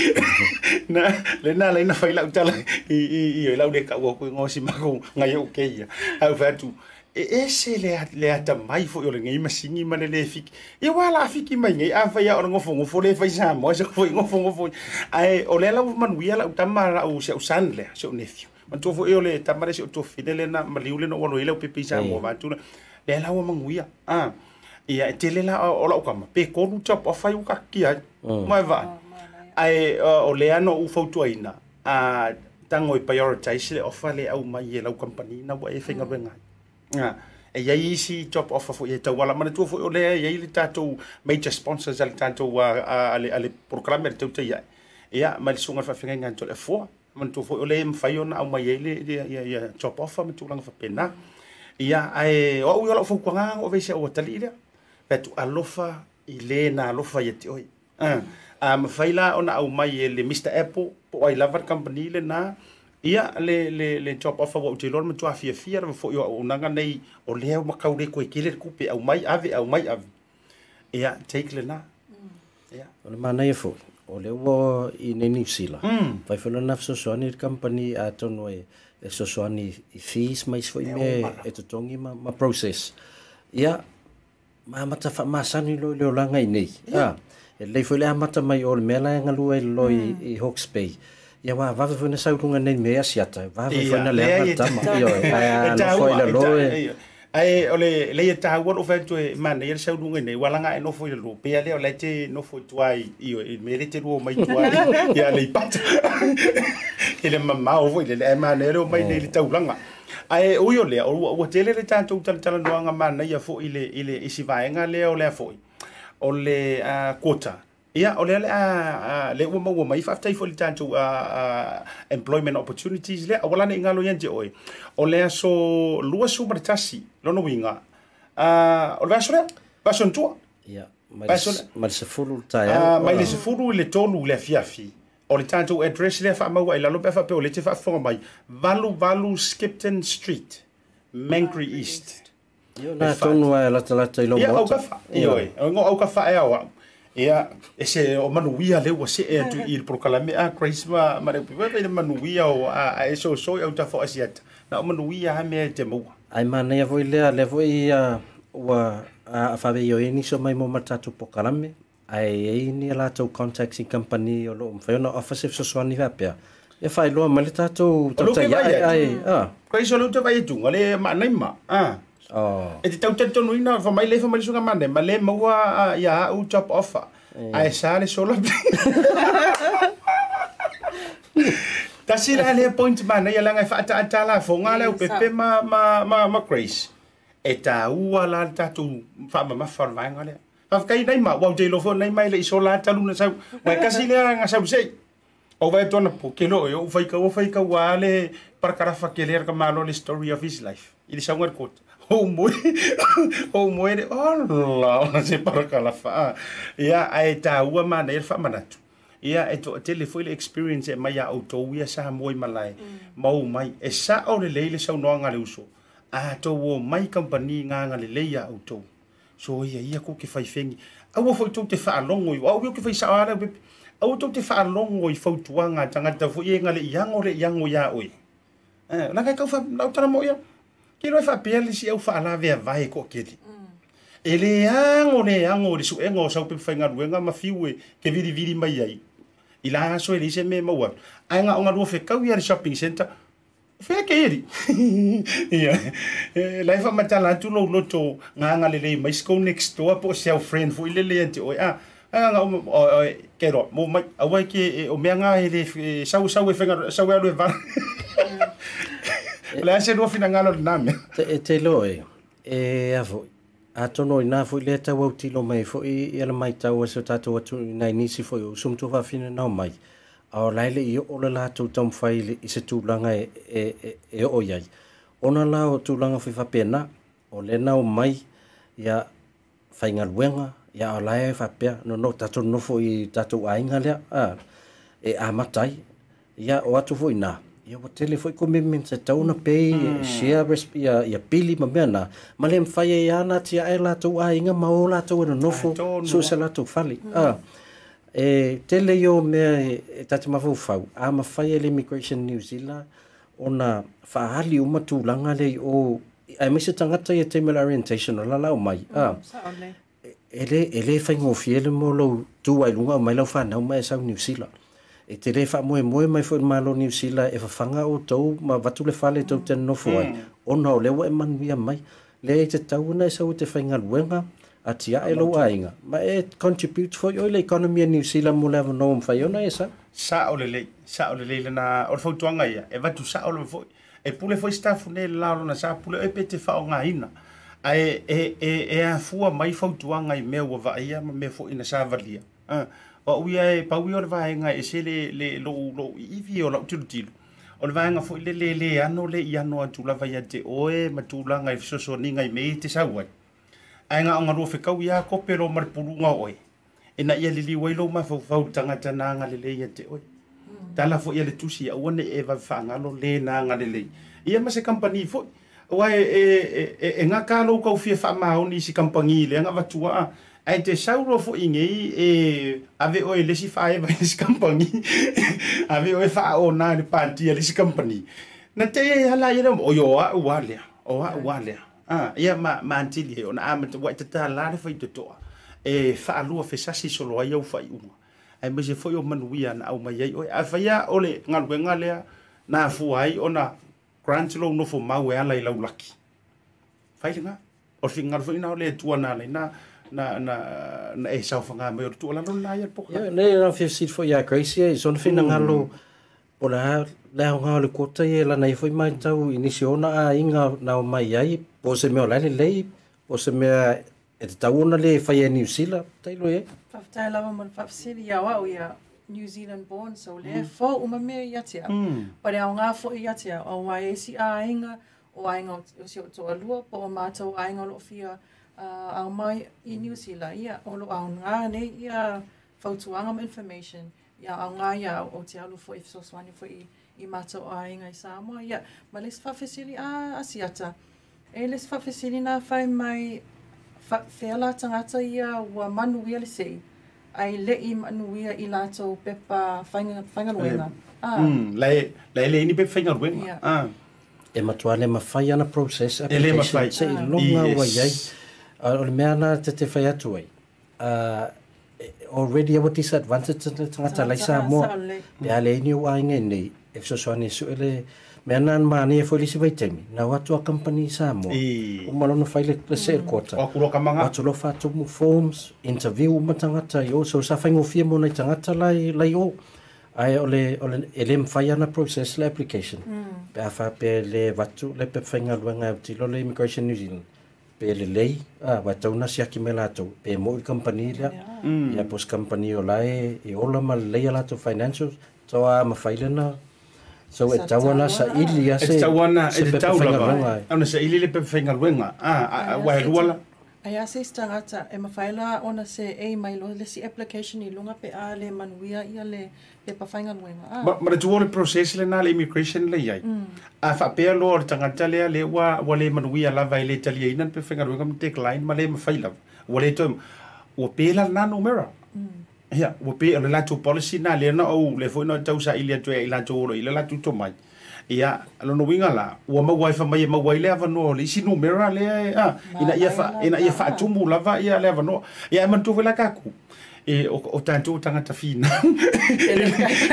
na le na le na fai lau chala i i i lau de ka wo ku ngo si ma ku ngai o ke ia au fa tu e e se le le ata mai fo yo le ngai ma singi ma le le fik e wa la fik mai ngai a fai o ngo fo ngo fo le fai sa mo se fo ngo fo ngo fo ai o le lau man wi lau tama la o se o san le se o nefio man yêu fo e o le tama le se o tu fine le na ma liu le no wa lo ile o pipi sa mo va tu le lau manguia à. à ia e tele la o la uka ma pe konu chop o fai uka kia mm. mai va oh, ai o le ano u fautu aina a tango i prioritize le offer le au mai e lau company na wa e fenga mm. wenga nga e ia isi chop offer fo ia e tau wala mana tu fo o e le ia ile tatou major sponsors ale tatou ale ale program le tau tai ia ma le sunga fa fenga nga tole fo mana tu fo o le mfai ona au mai ile ia ia chop offer ma tu langa fa pena ia ai o u ia lau fo kwanga o ve se o tali ile pe alofa i lē na alofa ia ah, ah, te ona aumai e le mr apple po ai lava le company lenā ia le le le top offer wa utilo mo tua fia fia ro fo yo unanga nei o le o makau le ko ikile ku pe au mai ave au mai ave ia take le na mm. ia o le mana e o le wo i nei ni sila mm. vai fo na so so company a tono e so e so ni fees mai me e, e to tongi ma ma process ia amata faamasanu iloi le olaga i nei eh. ah, e lei foi le amata mai ol le mea laega lua ah. i loloi i hawks bay ia ua vave foi na sauluga nei mea si ata vave foi na leagatamaaalofoi [LAUGHS] ai ole le ia ta wo fa tu man ia sa lunga nei wala nga e no foi lu pe ale ole te no foi tu ai io e mere te ru mai tu ai [LAUGHS] ia le pat ele mama o [LAUGHS] foi le ema ne ro mai eh. nei te ulanga ae o io lea ua tele le tatou talatalanoaga manaia foʻi le i le isi lea o a foʻi o le quota ia o lea le a le ua maua mai faafetai foi le tatou employment opportunities lea aua lana i galo iani oe o lea so lua suma le tasi lona uiga o le vaso lea vaso nitua mai le sefulu i le tolu i le afiafi o le tatou address lea faamaua i lalo pe afape o le te faafoga mai valu valu skipton street mangry ah, east ah, aukafaeaoa ia e se o manuia le ua see atu i le prokalamea crasma ma le upiuaa e i le manuia o ae soisoi au tafo asiata na o manuia ha mea e te maua ai manaia foi lea lea foi ia ua a faveioeni so mai mo matatu pokalame ai ni to contact in company o mfa yo ona office e pia ya ia lo ma le ah tautaiaae so lo tavai vai tu ngale ma e te tautatonuina famai lei famailisuga mane ma le wa ya u job offer ai sa e le [LAUGHS] ta si la le point ta la fo ngale u pepe ma ma ma grace e tāua la tu fa ma ma fa vaega lea và ờ, cái đấy mà wow jay lofo này mai lại xô la, cha luôn sao Mày cái gì là ngang sao sẽ o vai to na po ông phải vai ông phải vai ka wale para cara fa que ler como a story of his life ele são um corte o moi o moi de olá não sei para cara fa ia ai ta mà này ele fa mana ia e to tele foi le experience mai a auto, to ia sa moi malai mau mai e sa o le le sa no nga le uso a to wo mai company nga nga le le ia o so ia ia ko ke faifegi aua foʻi tou te faalogo i au iau ke faisaʻo ala pepe aua tou te faalogo i fautuaga tagata foʻi ega leʻiago leʻiago iā oe lagai kau lau talamo ia kiloe faapea lesi au faalaveavae ko akeli e leago leago o le suʻega o sau pepe faigaluega mafiu e ke vilivili mai ai i la aso e leise me maualu aegaogalua fekau ia le shopping center feke eri ia lai [LAUGHS] eh, faamatalaatu lou loto gaga lelei mai skou next door po o seu friend foʻi lelei ante oe a aga kero mo mai auai ke eh, o mea ga ele sauasau e fegasau eh, e alu e va [LAUGHS] e e, e o le a selua finagalo lenā mea te loe e a foʻi atonu inā foʻi lea tauautilo mai foʻi ia le maitau aso tatou atu nai nisi foʻi o sumutu nao mai a o laile i o le lātou tam fai le i se tūlanga e, e, e, e o iai. Ona la o tūlanga fai whapena, o le nao mai i a fai ngā luenga, i a o lai e whapea, no no tato nofo i tato a inga lea, a, e a matai, i a o atu fai nā. I a o tele fai komimim se tauna pei, mm. share resp, i a, i a pili ma mea nā, ma le mwhai e i ana ti a e lātou a inga, ma o lātou e no nofo, so se lātou fali. Mm. Uh, e tele yo me e, e tatu mafu fau a mafai ele immigration New Zealand ona fa hali fahali umatu langa le o e i mese tangata ye temel orientation o lalau mai a ele mm, ele fa e ngo fiele mo lo tu ai lunga mai lo fa na mai sa New Zealand e tele fa mo e mo e mai fa lo New Zealand e fa fanga o tau ma watu le fale tau te no fo ai mm. ona o le wa e manu ia mai le e te tau na sa o te fa ngal wenga atia e lou aiga ma e contribute for o economy a new zealand mo le avanoa mafai ona e sa saʻo lelei saʻo lelei lana o le fautuaga ia e vatu saʻo lava foi e pule fo stafu ne le sa pule e pete ina ae e e e, e afua mai tuanga i mea ua vaaia ma me fo ina sa valia auia e pauia o le vaega e se le le lou lou iivi o lau tilutilu o le vaega foʻi le lelē ano le i ano atu lava ia te e ma tulaga i fesosoniga i mei te sa ai ai nga nga rofe kau ia ko pero mar pulunga oe ina ia lili wailo ma fau fau tangata na nga lele ia te oe hmm. tala fo ia le tusi ia wane e va fa nga lo le na nga lele ia ma se company fo wa e, e e e, e nga ka lo kau fie fa ma oni si kampangi le nga vatua ai te sauro fo inge e ave oe le si fa e va si kampangi [LAUGHS] ave oe fa o na le pantia le si company na te ia hala ia o yo a wale o a wale ah ya ma ma antili ah, e ona am to wait to la le fai to to e fa alu fe sasi so lo ayo fai u ai me se foi o manu ia na o mai ai o a faia o le ngal we ngal ya na fu ai ona grant lo no fo ma we ala i lau laki fai nga o fi ngal fo ina o le tu na le na na na na e sau fa nga me o tu ala no na ia po ka ne na fi sit fo ya crazy e son fi na ngalo ona le ngal ko te ia la nei foi mai tau inisiona a inga na o mai ai po se me o lei po se mea e te tauona le faia New Zealand tailo e faafetai lava ma le faafesili iau au ia New Zealand born so le fo uma mea ia tia. au le aogā fo ia tia o wa e si inga, o inga o si o lua, po o to a inga lo fia au mai i New Zealand ia o loo aogā nei ia fautuaga ma information ia aogā ia o te alu foʻi fesoasoani fo i matou aiga i Samoa, ia ma le faafesili a asiata e les whawhesiri nā whai mai whea la tangata ia wa manuia le sei. Ai le i manuia i la tau pepa whaingaruenga. Ah. Mm, lei le ini pe fenga ruen. Ah. E matua le mawhai ana process application. E le mawhai. Se i longa yes. wai ai. Uh, Ole mea na te te whai atu ai. Ah, e, already a wati disadvantage te tangata lai sa mo. Pea le ini o ainge If so so soane su ele me ana ma ni e foi lisi vai na watu a company sa mo o malo no faile le ser kota o kuro ka manga watu lo fa tu mu forms interview mo tanga tai o so sa fa ngo fie mo na tanga lai lai o ai ole ole elem fa ya na process le application mm. pe fa pe le watu le pe fa nga lwanga ti lo le immigration new zealand pe le lei a ah, watu na sia ki mela tu pe mo i company le ya yeah. mm. pos company o lai e ola ma le ya la tu financials Toa ma failena, So e tawana sa ili a e se e pepe whaingarunga e. Auna sa ili le pepe whaingarunga, ah, a wae ruala. Ai a se starata, e mawhaila ona se e mai lo, le si application i lunga pe a le manuia i a le pepe whaingarunga. Ah. Ma rejua le process le nā le immigration le iai. Mm. A whapea lo ar tangata lea le wa wale manuia la vai le talia inan pepe whaingarunga mi take line ma le mawhaila. Wale toi, o pēla nā numera. ia ua pe o le latou policy na le na ou le foi na tausaʻili atu ai latou olo i le latou tomai ia lona uiga la ua maua ai famai e maua ai le avanoa o le isi numera lea e a ina ia faatumu lava ia le avanoa ia e manatua vai la kaku Eh, o tātou tangata whina. [LAUGHS]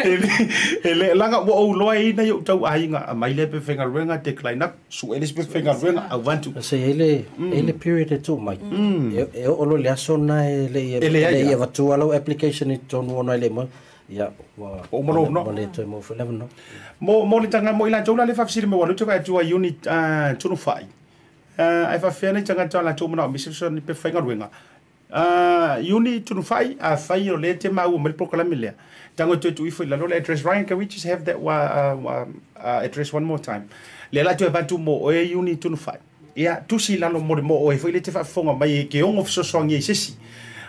E langa wa au loa e na iau tau ainga, a mai le pe whengaruenga te klainak, su eles pe i want to say ele, mm. ele period e tō mai. Mm. E, e olo le aso na e le e watu alau application i tonu ona ele mo. ya wa... O moro no. Mo le e toi mo whilewa no. Mo, mo le tanga mo ila tau la le whawhisiri me wanu, to e tua unit ah, tunu whai. Ah, ai whawhia nei tanga tau la tō mana o mission pe whengaruenga. Ia, uh, iuni tunufai afai o lē te maua ma le prokalami lea tagoto e tuifo i lalo le address ryan can we just have that wa, uh, uh, uh, address one more time le la toe vatu mo o e iuni tunufai ia tusi lalo mo le mo o e foi le te faafofoga mai e keogo fesoasoagi ai sesi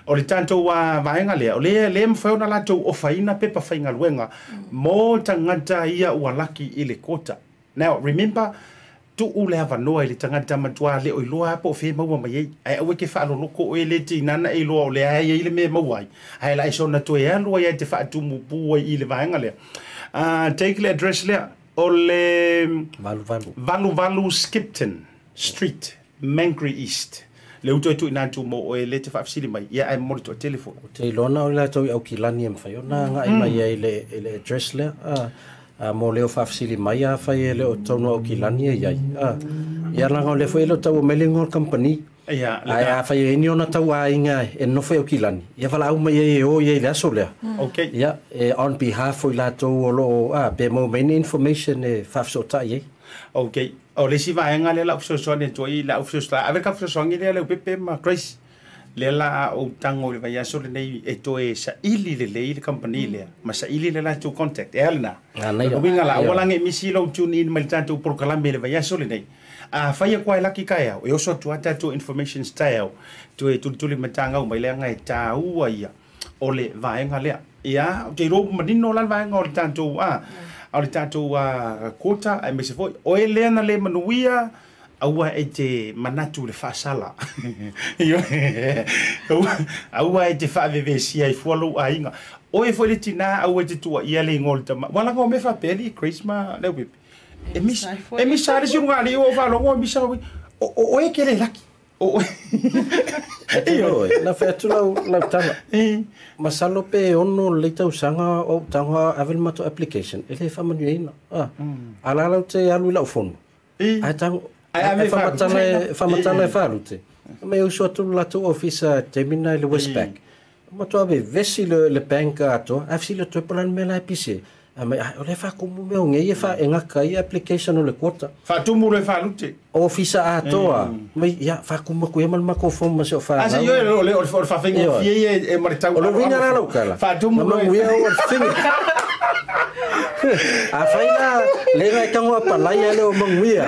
o le tatou a vaega lea o lea lē mafai lato latou ofaina pepa faigaluega mo tagata ia ua laki i le kota now remember tuu le avanoa i le tagata matuā le o iloa po o fe maua mai ai ae aua e ke faaloloko oe lē tinana e iloa o le ai ai le mea maua ai ae laʻe sona toe alu ai ai te faatumupū ai i le vaega lea uh, take le address lea o le valuvalu mm, valuvalu skipton street mangry east le uto tu ina tu mo oe le te fafsili mai ia ai monitor telefone o te lona o le tau au kilani e mawhai o nga e mm. mai ai le address lea ah, a ah, mo leo fa fasili mai a fai e o tau no ki lani e, ah, e a langa e o le foi lo tau mele company ia a fai e ni ona tau a inga e no foi o ki lani ia au mai e o ye le aso hmm. okay ia e on behalf o la tau o be mo main information e fa ta okay o le si va nga le la so so ne la ka le le ma christ lela a o tango le vaya so nei e to e sa ili le le le company mm. le ma sa ili le la to contact e alna ah, o winga la wala nge misi lo tune in mal tanto por kala me le vaya so le nei a faia kwa laki kaya e so to ata to information style to e tul tul matanga o mai le nga ta wa ia o le nga le ia o te ro manino lan nga o le tanto a o mm. le tanto a kota e me se foi o e le na le manuia aua e te manatu le whaasala. Mhm. [LAUGHS] aua e te faavevesia i fualo a inga. O e fwele tina aua te tua ia le ngol tama. Wala ngō me whapeli, Christmas, le wipi. E misa, e misa re si runga e misa O e kere laki. [LAUGHS] E. [LAUGHS] Na whaitu lau, e. Masalo pe ono leitau tausaga o tanga avel application. E le whamanu ina. Ah, mm. Alalau te alu lau fono. E. Ai whamatana e whārute. Mai au sua tunu lato ofisa termina i le Westpac. Ma toa be vesi le bank ato, afisi le tuepalan me la pise. À, mai ai ole fa kumu me nge ye fa enga kai application ole kota fa tumu le fa lute o fisa atoa mai ya fa kumu ku emal mako fom ma so fa asa yo ole ole fa fa finga fie ye e marita ole vinga na lokala fa tumu le ma wia ole finga a faina le ga kango pala ya le mo wia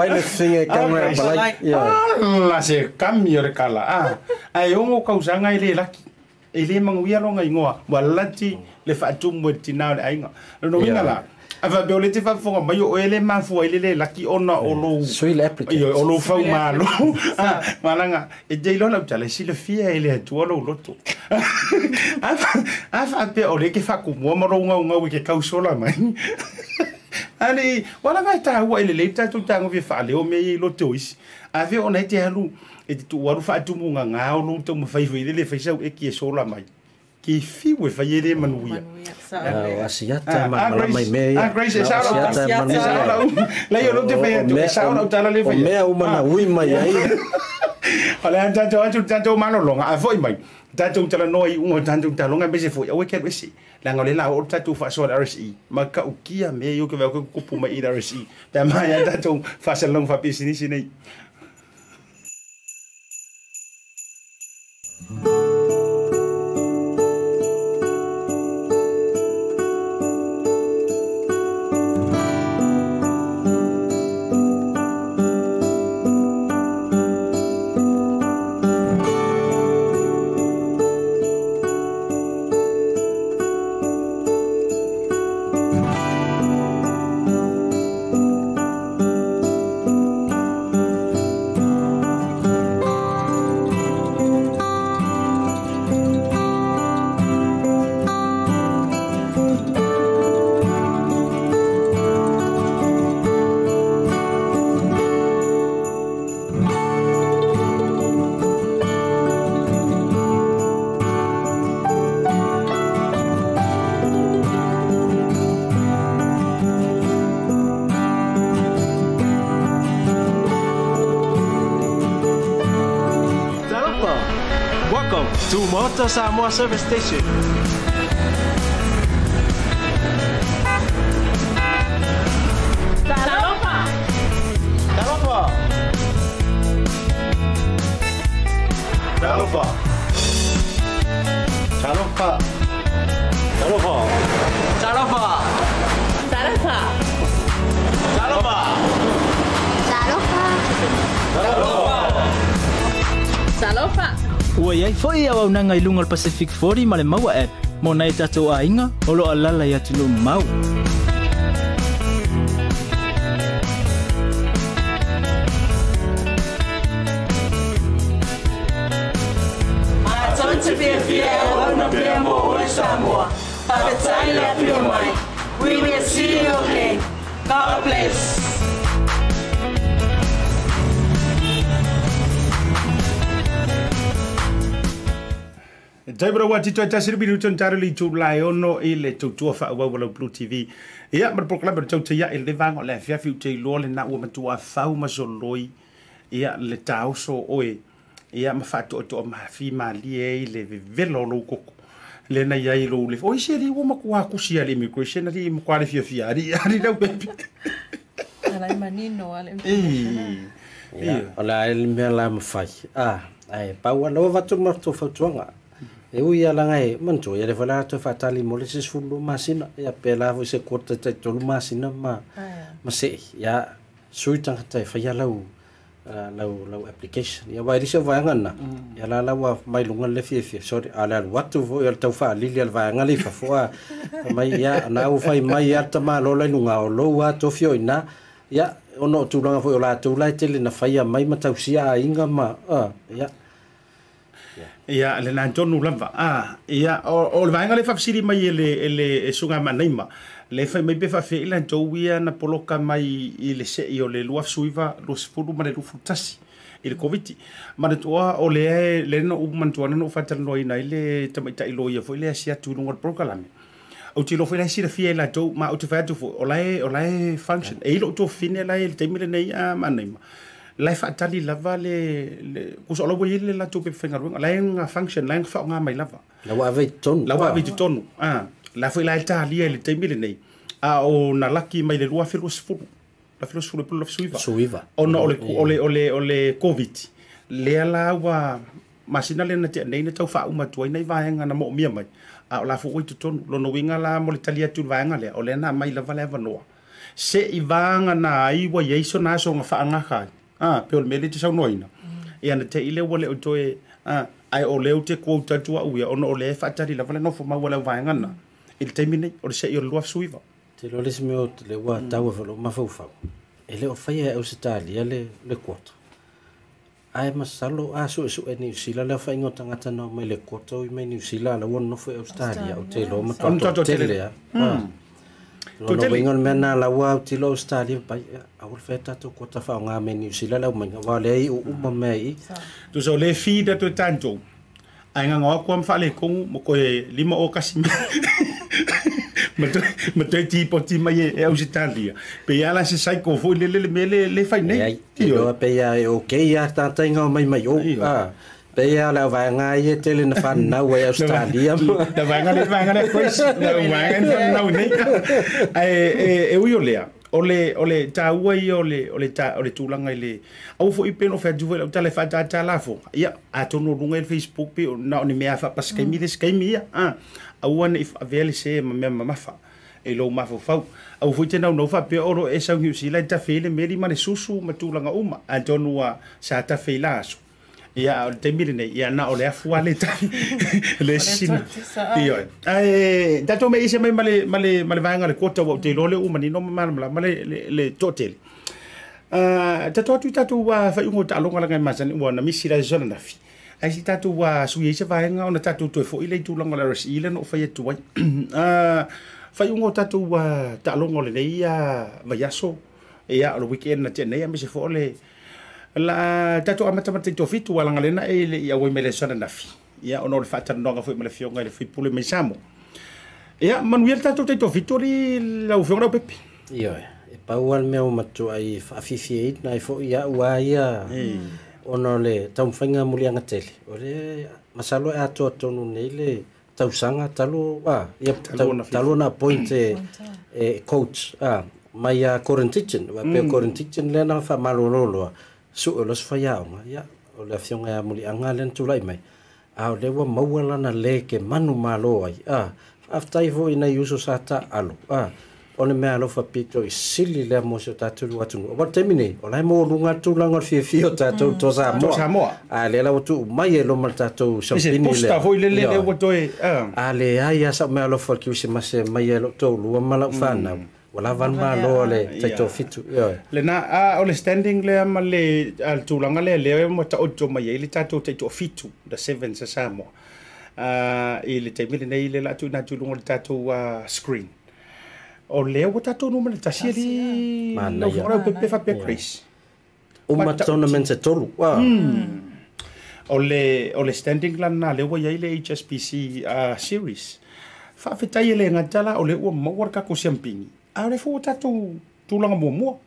faina finga kango pala ya la se cambio de kala ah ai o mo kausanga ile laki ile manguia longa ingoa walati mm le fa tu mo tina le ainga no no inga la ava be ole te fa fonga mai o ele ma fo ele le laki ona o lo sui le application o lo fa ma lo malanga e je lo la tala e si e le fia ele tu o lo loto ava [LAUGHS] ava be ole ke fa ku mo mo nga nga ke kau sola mai [LAUGHS] ani wala vai ta wa ele le ta tu tango vi fa le o me lo tois ave ona te halu e tu waru fa tu mo nga nga o lo to mo fa i le le fa sa e ki sola mai ke fiu e faiele manuia ah, asiata ah, ah, malamai meaaiataaaau [LAUGHS] mea uma na ui mai ai o le tatou atu tatou malologa a foʻi mai tatou talanoa i uga o tatou taloga mese foʻi aue kelu ese laga o le la o tatou faasoa le rse ma kaukia mea i o ke veaukekukopu mai i le rse pea ma ia tatou faasalalau faapesinisi nei outside more Service Station. faunanga i luga o le pacific 40 ma le maua app mo nai tatou o loo alala iā mau tatu toi tasi rubi nuton taru li tu lai ono ile le tu fa wa wa Blue TV. ya mar proklama tau te ia i le vango le fia fiu te lo le na tu a fa ma so loi ya le tau so ya ma fa ia mafatu ma fi ma li e le ve lo lo ko Le na ya i lo le oi se li ua makua kusia le immigration na li makua le fia fia ari ari da pepe. ala manino ale immigration. Ia, ola ele mea la mafai. Ah, ai, pa wa lo va tu ma tu fa tu nga e ui ia laga e manitua ia le fala toe faatalimu le sesfulu masina ia pe la foi se kuota taitolu masina ma ma seʻi ia sui tagata e faia lau lau lau application ia vae lisi o vaeaga na ia la lau a mailuga le fiafia sori a le alu atu foi o le taufaalili a le vaeaga le ifafoa mai ia ana au fai mai ia le tamālo lailuga o lou a tofi oina ia ona o tulaga foi o latou la e tele na faia mai ma tausia aiga ma ia uh, ia le na tonu lava a ia o le vaega le faafasili mai ele le e e sunga suga manaima le fa mai pe faafeai latou ia na poloka mai i le se o le lua lo sfulu ma le covid i le toa o le e, le na no fa noo faatalanoaina nai le tamaitaʻi lo ia fo le sia tu no luga le polokalame au te lofo le lai silafia i latou ma o te fa tu fo o lae function e lo loo fine lai le taimi nei a manaima lai fa tali lava le ku so lobo yele la tu pe fenga ruinga lai nga function lai nga fa nga mai lava la wa ve ton la wa ve ton ah la fa lai ta li le te mile nei a o na laki mai le lua fe lo sfulu la fe lo sfulu pe lo suiva suiva ona ole mm. ole ole ole covid le ala wa masina le na te nei na tau fa uma tuai nei vaenga na mo mia mai a la fu oi ton lo no winga la mo le talia tu vaenga le ole na mai lava lava noa se i vanga na ai wa yeiso na so nga fa nga kai a ah, pe o le te saunoaina ah, ia na teʻi ua le oitoe a ae o leu te kuau tatu aʻu ia ona o le faatali lava le nofo maua le auvaegana i le taimi nei o le seʻi o le lua fesuiva te lo le simeo te le ua tau e faloo mafaufau e le o faia e au se talia le le kuota ae masalo asoʻesoʻe niusila le afaigo tagata nao mai le kuota o i mai niusila alaua nofo e australia o te lo matoatoa telea lonoiga lmea nalaua autilo australia paia aolefetatu kua tafaaoga me niusila laumaiga ualea uuma mea ii tuso le fi tatou e tatou aegaga oa kua ma faalekogu mo lima o kasi ma toe tipoti mai e ausitalia peia la se lele foi lelele mea le fainei peia e okei a tataiga o mai mai Pea la vanga ye tele na fan na way Australia. Da vanga le vanga le kois na vanga na na ne. Ai e u yo lea. Ole ole ta wai ole ole ta ole tulanga ile. Au fo ipen o fa juve o tele fa ta ta lafo. Ya a to no lunga Facebook pe na ni mea fa pas kai mi ya. kai mi. Ah. Au an if avele se ma ma fa. e lo mafo fau au fu tena no fa pe oro e sa hiu sila ta fele meri mane susu matulanga uma a wa, sa ta fela asu ia te mili nei ia na o le afu ale tai [LAUGHS] le sina io ai ta to me ise me male male male vanga le kota wa te lole u mani no mala mala male le totel ah ta to tu ta tu wa fa ungo ta longa langa masani wa na misi la zona na fi ai si ta tu wa su e ise vanga ona ta tu to fo ile tu longa la resi ile no fa ye tu wai ah fa ungo ta tu wa ta longa le ia va yaso ia o weekend na te nei a misi fo le la tatu amata mata to fitu wala ngalena ele ya woy mele sana nafi ya onor fatan nonga fu mele fiongai le fu pulu mesamo ya manu yel tatu te to fitu ri la u fiongra pepi ya e pa wal me o matu ai afifi eit na e fo ya wa ya onor le tam fanga muli anga tele ore masalo e a to to nu nele tau sanga talo wa ya talo na point e, e coach ah maya corinthian wa pe mm. corinthian le na fa malololo ah su o los faya o ya o le afion ya e muli anga len tu lai mai a o le wa mawala na le ke manu malo ai a aftai vo ina yuso sata alu, a o le mea alofa pito i sili lea mo se o tatulu atugu ua temine o lae moluga tulaga o le fiafia o tatou mm. tosamoa a lea lau tuu mai e loma le tatou sauinilea a leai a saʻu mea alofa le kiusemase mai e loo toulua malau fana wala van ba lo le ya. to fitu ya. le na a o le standing le ma le al tulanga le le mo ta ojo ma ye e le ta to fitu the seven sa samo a ile e te mili nei e le la tu na tu lungo le ta to screen o le o ta to no mo le ta si ya. no ma na pe pe fa pe chris o ma men se tolu wa mm. o le o le standing na le wa ye le HSBC series fa fitai le ngatala o le o mo war a le fua tatou tulaga muamua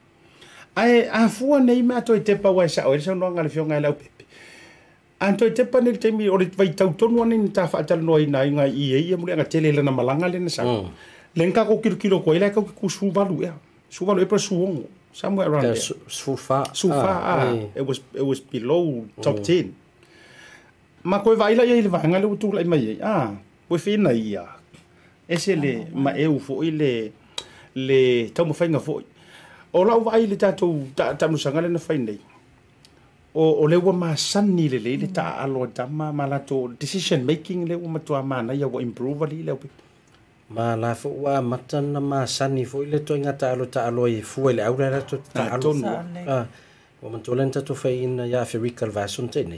ae afua nei me atoe tepa ua e saʻo e le saunoaga le fio e lau pepe atoe tepa nei le taimi o le vaitautonu ta na tafaatalonoaina aiga i ai e ia mule agatele i lana malaga lena saga le nga mm. ko kilo kilo ko ila ko ku su balu ya su balu e pro su ongo somewhere around there su fa su fa it was it was below mm. top 10 ma ko vai la ile vanga le tu la mai ah we fina ia ese le ah, ma mm. e ufo fo ile le tamu fainga foi o la uva ai le tato ta tamu sangale na fainai o o le wa masani le le ta mm. alo dama malato decision making le uma tua mana ia wa improve li le ma la fo wa matana masani foi le to ingata alo ta alo i foi le aura to ta alo a o mantolenta to feina ya fe rical version tene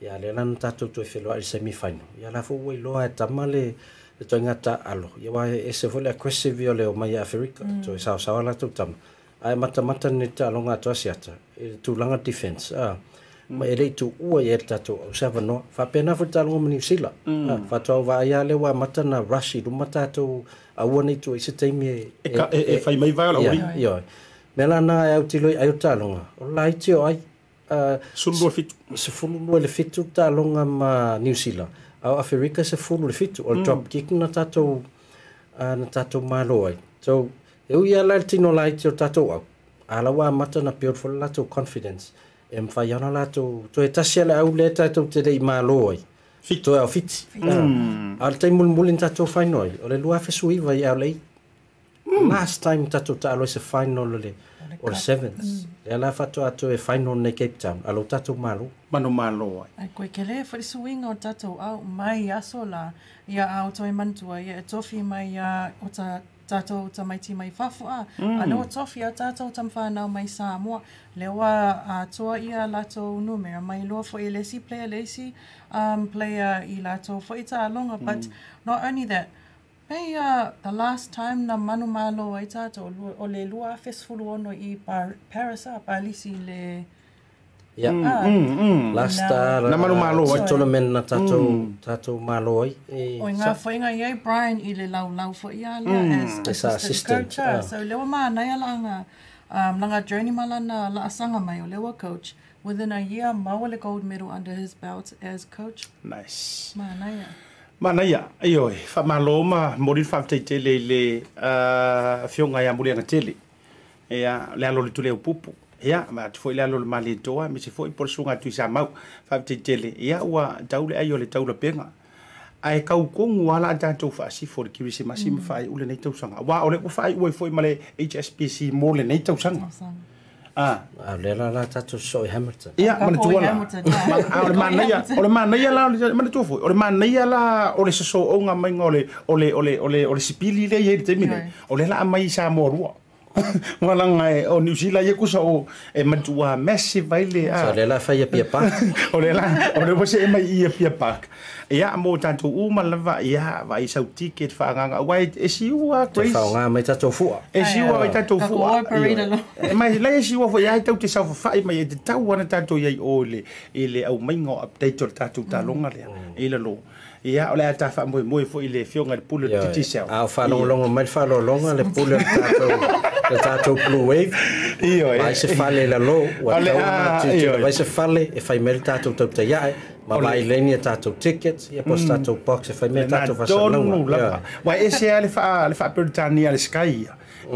ya le lan ta to to fe lo al semi final ya la fo wa lo ta male e toi ngata alo. Ia wā e se fule a kwese vio leo mai a Afrika, mm. toi sawa sawa la tau tam. Ai mata mata ni ta alonga atu asiata, e tu langa defense. Ah. Mm. Ma e rei tu ua i e tato au sewa noa, fa pena fu ta alonga mani usila. Mm. tau wā ia le wā mata na rashi, ruma ta atu a ua nei tu e teimi e... E, fai e- e e- mai vai ala uri? Ia, ia. Mela nā e au tiloi ai o ta alonga. O la iti o ai. Uh, ah, Sulu fitu. Se fulu lua le fitu ta alonga ma New Zealand au awherika se fulu le fitu o le mm. dropkick na tatou uh, na tatou malo ai so e ui ala le tino lai te o tatou au ala wā mata na pio fo le latou confidence e mwhai ana latou to e tasia le au le tatou te lei malo ai fitu e au fiti mm. au le teimul mulin tatou whainoi o le lua fesu iwa i au lei mm. last time tatou ta aloi se whainoi le le or sevens. Mm. Ela fatu atu e fai non ne Cape Town. Alo tatu malu. Mano malo ai. Ai koe ke lea fari suinga o tatu au mai aso la. Ia au toi mantua. Ia e tofi mai a uh, o ta tatou ta mai ti mai fafua mm. anō tofi a tatou ta mwhānau mai sā mua lewa a uh, toa i a lato numera mai loa fo e lesi player lesi um, player i lato fo i ta alonga mm. but not only that Pei uh, the last time na manu malo ai tātou o le lua fesfulu ono i Paris a Palisi le... Yeah. Mm, ah. mm, mm. Last na, uh, na manu uh, malo ai. Tournament na tātou, mm. tātou malo ai. E, o ngā whainga i ai Brian i le lau lau fo i a lea mm. as, as assistant, assistant coach. Ah. So lewa mānai ala ngā um, langa journey mala na laasanga mai o lewa coach. Within a year, maua le gold medal under his belt as coach. Nice. Mānai a. Mana ia, ai oi, ma morin whamtei te le le uh, ia mulenga tele. Ea, le alo le tule o pupu. Ea, foi le alo le mali toa, mi se foi por sunga tu sa mau, whamtei tele. ua taule ai o le taulapega ae kaukogu kau kongu ala tātou wha si for ki wisi masima mm. whae ule ua faaiʻu ai foi male HSBC mō le nei tausanga. Ah. Ah, lela la tu so Hamilton. Ya, mana tu wala. Ah, mana ya, ole mana ya la, mana tu fu, ole mana ya la, ole so so nga mai ngole, ole ole ole ole sipili le ye de mine. Ole la mai sa moru. Ah walanga e o New Zealand ye kusa o e matua messi vai le a so le la fa ye pa o le la o mm. e le bose e mai ye pia pa ya mo tanto u malava ya vai sa ticket fa nga nga wait e si u a crazy fa nga mai tato fu e si u mai tato fu e mai le e si u fo ya tau te sa fo fa mai te tau wana tanto ye ole ile au mai ngo update tato ta longa le ile lo ia ole ata fa moy moy fo ile fio ngal pulu titi sel a fa long long mal fa long long le pulu tato le tato blue wave io e se fa le la lo wa ta ona tu tu vai se fa le e fai mel tato tu ta ya ma vai le ni tato ticket e po tato box e fai mel tato va sa lo wa e se ale fa ale fa per tani al sky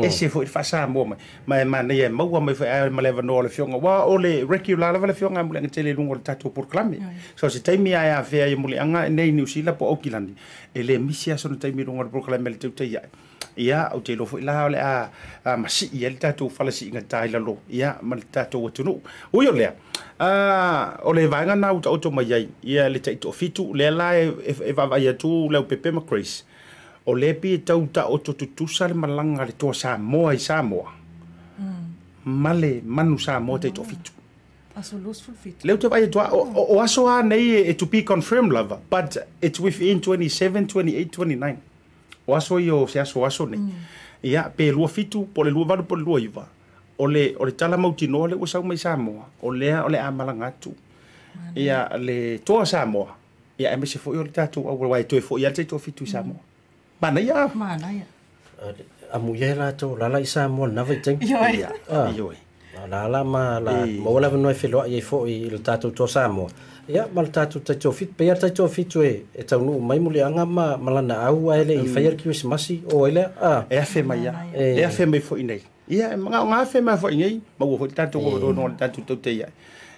e se foi faasamo mai ma e manaia e maua mai faeae ma le avanoa o le fioga ua o le reki o lalava le fioga muleaga teleluga o le tatou porokalame so se taimi ae afea ia muleaga e nei niusila po aukilani e lē misi asona taimi luga o le porokalame a le tautai ae ia au te lofo i la o le a, a masii ia le tatou falasiiga tai lo ia ma le tatou atunuu ui o lea uh, o le vaega na tatu mai ai ia le taʻitoʻofitu lea la e, e, e vaavaai tu le au pepe ma grace o le tau ta pia tauta'o tu le malanga le toa samoa i samoa hmm. ma le manu samoa le leu vai atoa e o aso a nei e, e to be confirm lava but it's within 27 28 29 o aso i o se aso aso nei hmm. ia lu fitu po le lu valu po lu iva o le o le tala mautinoa le ua mai i samoa o le o le a malanga tu ia le toa samoa ia e mese fo'i o le tatou aualaua e toe fo'i ale taitoafitu i samoa hmm. mana ya mana ya amu ya la to la la isa mo na ve teng ya yo la là ma la mo la no fe lo ye fo i le tatu to sa mo ya mal tatu ta to fit pe ya ta to fit we e tau no mai muli anga ma malana au ai le i fayer ki masi o ile a e fe mai ya e fe mai fo inei ia nga nga fe mai fo inei ma wo tatu ko do no ta to te ya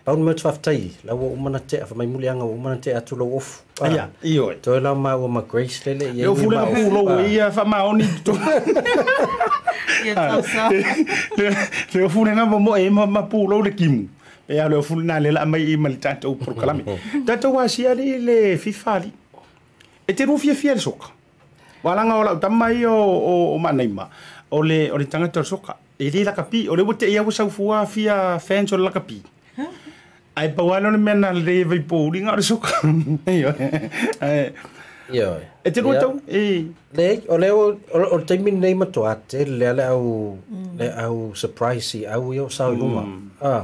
pauna mai tufafatai laua uma na te afamai muliaga ua uma na te atu lou ofu iyo. ioe toe la maua ma grace lele ia ofu lega pulou ia faamaoni le ofu lega momoe ma pulou le kimu e a le ofu na le laamai i ma [LAUGHS] le tatou polokalame tatou asia lii le fifali. alii e te rufiafia le soka walaga o lau tamai o manaima o le tagata o le soka e lē lakapi o le ua teʻia e ua saufua fia fans o le lakapi ai pa walo ni mena le vai po ri nga so yo eh. Eh. yo e te ko tau e le o le o te min nei ma to ate le le au mm. le au surprise au yo sa luma mm. ah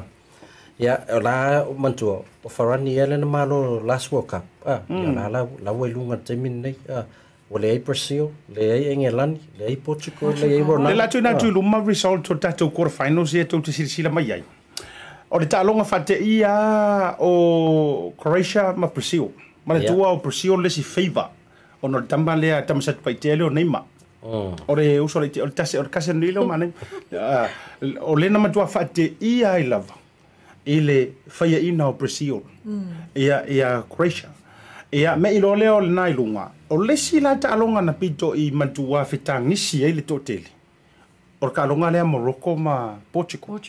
ya la mantua o farani ele na malo last world cup ah ya mm. la la la we lunga te min nei ah o le ai Brazil, le ai England, le ai Portugal, le ai Ronaldo. Le la tu na ah. tu luma result to tatou quarter finals e tau te sirisila mai ai. o le taaloga faateia o croatia ma brazil ma le tua o brazil lesi feiva ona oh. le tama lea tamasatu paitea le o neima o le uso o le o le kase anui leo manei uh, o lena matua faateia ai e lava i le faiaina o brazil mm. ia ia croatia ia mea loa lea o lenā i luga o lesi la taaloga na pito i matuā fetagisi ai e le toʻatele o le kaaloga lea morocco ma portugal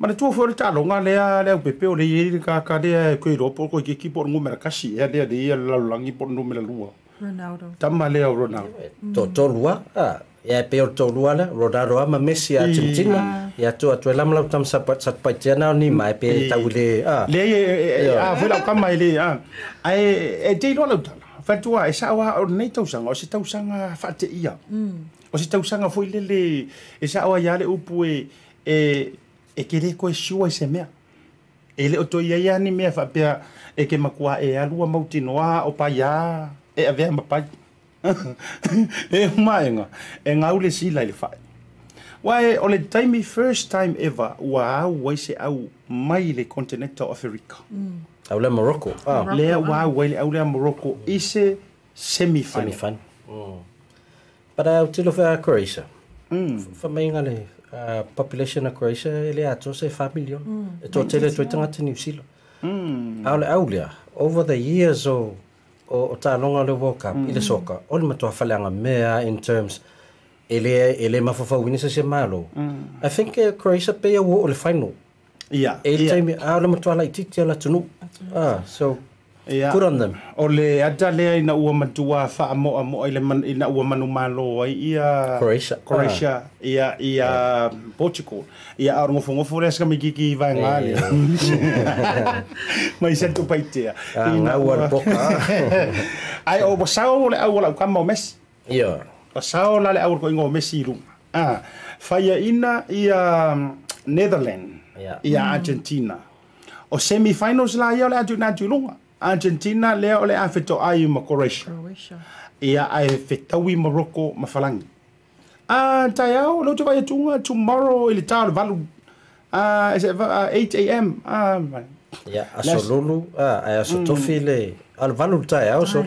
mà mana tua fo ta longa le le pe pe le i ka cái de ko ro po ko ki ki po ngum ka si e de de la langi po no me la lua Ronaldo tama le o Ronaldo to to lua ah ya pe o to lua le Ronaldo ma Messi a à, Argentina dạ. ya to to la mla tam sa sa pa tena ni mai pe ta ule ah le a fo la ka mai le ah ai e te lo la ta fa tua ai sa wa nei tau sanga o si tau sanga fa te ia o si tau sanga fo le le e sa wa ya le upu e e e ke le koe shua i se mea e le o toi ai ani mea faapea e ke makua e alua noa o pa paiā e avea mapai [LAUGHS] e umaega e nga, e gau le si i le faai Wai o le taimi first time ever wa au wai se au mai le continental Africa. Mm. Au le Morocco. Ah. Morocco Lea ah. wa au wai le au le Morocco mm. i se semi-final. Semi-final. Mm. Para uh, au tilo whea Croatia. Mm. Whamainga le Uh, population a Croatia e le ato se wha milion. Mm. E tō tele tō i New Zealand. Mm. Aole lea over the years o, o, o tā longa le World Cup, mm. i le soka, o le matua whaleanga mea in terms ele le, e le se malo. Mm. I think uh, Croatia pei a wo o le final. Yeah. E yeah. taimi, aole ah, matua lai titi ala tunu. Ah, so Ia. Kura ndam. ada lea ina ua matua wha mo a mo i le man, ina ua manu malo ai ia... Croatia. Croatia. Ah. Ia, ia yeah. Portugal. Ia aru ngofo ngofo lea sika mikiki i vai ngāle. Mai sen tu paitea. Ah, ua na poka. [LAUGHS] Ai o wasao le au wala ukama o mesi. Ia. Wasao la le au ko ingo mesi iru. Ah. ina um, ia Netherlands. Ia Argentina. O semifinals la ia o le atu nā lunga. Argentina lea ole a feto ai ma Croatia. Croatia. Ia ai fetaui Morocco ma Falangi. A tai au, lau te vai atunga, tomorrow ili tau le valu. A, is it 8 a.m. A, Ia, aso lulu, a, aso tofi le, al valu tai au so.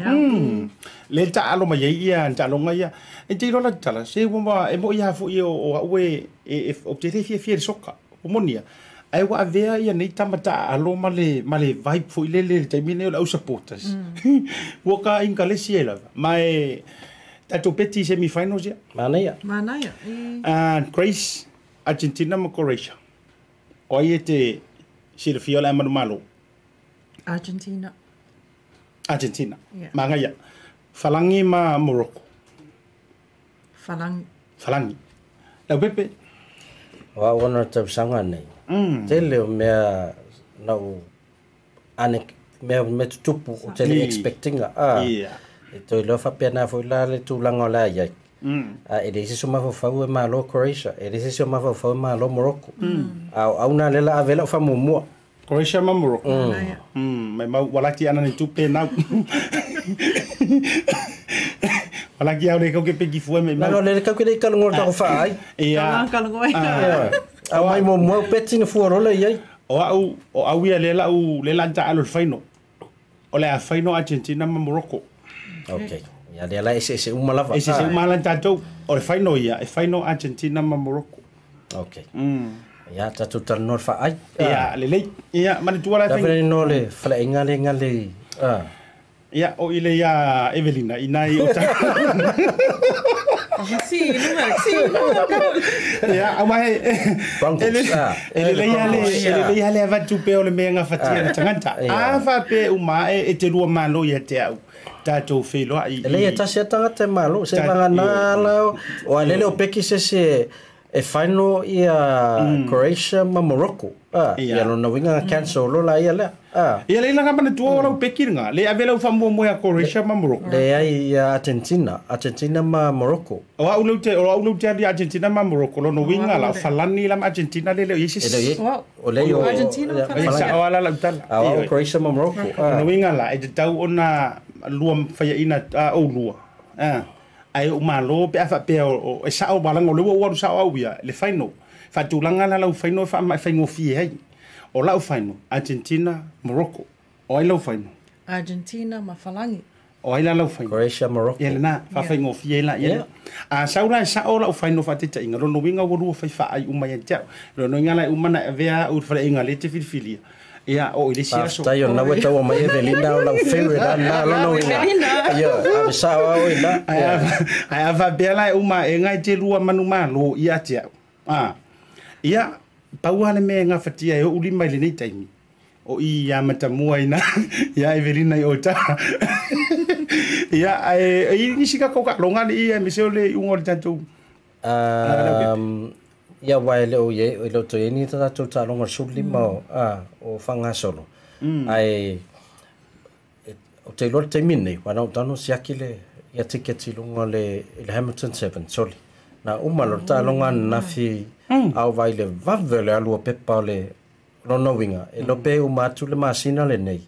Le ta alo ma iei ia, ta alonga ia. E te irola tala, se wama, e mo ia hafu i o aue, e o te te fia fia soka, o monia. Ia. ai wa avea ia nei tamata alo ma le ma le vibe foi lele le taimine o au supporters mm. [LAUGHS] wo ka inga lesi e lava ma e tatou peti semifinals ia manaia manaia and Grace Argentina ma Croatia o ai e te silafia o le malo Argentina Argentina yeah. magaia falangi ma Morocco falangi falangi la pepe wa wana tapsanga nei te leo mea nau ane mea me tutupu o tele expectinga a e toi loa faapena foi la le tulaga o le ai ai a e lei seso mafaufau e malo croatia e lei seso mafaufau e malo morocco a o auna le laave lao famuamua croatia ma morocco mai mau walaki ana ni tupe nau walaki au lei kauke pekifua mai mau lele kauke lei kalogolo takofa ai ia kalogolo ai Au mai mo mo peti na fuoro le ia. O au o au ia le la u le alo faino. O le faino Argentina ma Morocco. Okay. ya le la ese ese uma lava. Ese ese ah. uma lanta tau. O le faino ia, e faino Argentina ma Morocco. Okay. Mm. ta tatu tan nor fa ai. ya le le. Ia mani tua la faino. no le fala ingale ngale. Ah. ya o ile ya Evelina inai o ta. [LAUGHS] Si, Si, ele ah. ah. vatu ah. pe o le meaga fatia le tagata a faape uma e e telua malo ia te au tatou feiloaʻi eleia tasi a tagata e malo se magana lao Wa alele o peki sese e whaino ia mm. Croatia ma Morocco. Ah, Ia lona uiga ga cancel mm. lola ia lea. Ah. Ia leila nga mana tua mm. lau Le ave lau whamua moia Croatia ma Morocco. Le ai ia Argentina. Argentina ma Morocco. O au lau te, lau te adi Argentina ma Morocco. lona uiga lao falani lam Argentina le leo Jesus. E o le o Argentina falani. O lau tala. O Croatia ma Morocco. Lono winga la e tatau ona lua faiaina ou lua. Ah ai o malo pe afa pe o e sa o balanga le wa sa o ia le faino fa tu langa la lau final fa mai final fi hei o lau final Argentina Morocco o ai lau final Argentina mafalangi o ai la lau faino Croatia Morocco ele na fa fa fi la ele a sa ora e sa o lau faino fa te te inga lo no winga wo lu fa fa ai o mai te lo no inga la o mana vea e o fa inga le te fil filia Yeah, oh, oh ili [LAUGHS] siya so. Tayo na weta wa mai Evelinda o lang fewe na na lo no ina. Ah. Yo, abisa wa o ina. Ai ava bela e uma e ngai te lua manu malo ia te. Ah. Ia pauale me nga fatia e uli mai le nei taimi. O i ia matamua ina. Ia [LAUGHS] evelina [LAUGHS] eh, i ota. Ia ai i nisi ka koka longa ni ia misole ungo le tantou. Um, ia waile o ye o loto ye ni tata tu ta longa suli mo a o fanga solo ai o te lor te mini wana o tano si akile ia tiketi longa le le Hamilton 7 soli na umalo ta longa nafi au waile vavele alua pepa le lona winga e lope umatu le masina le nei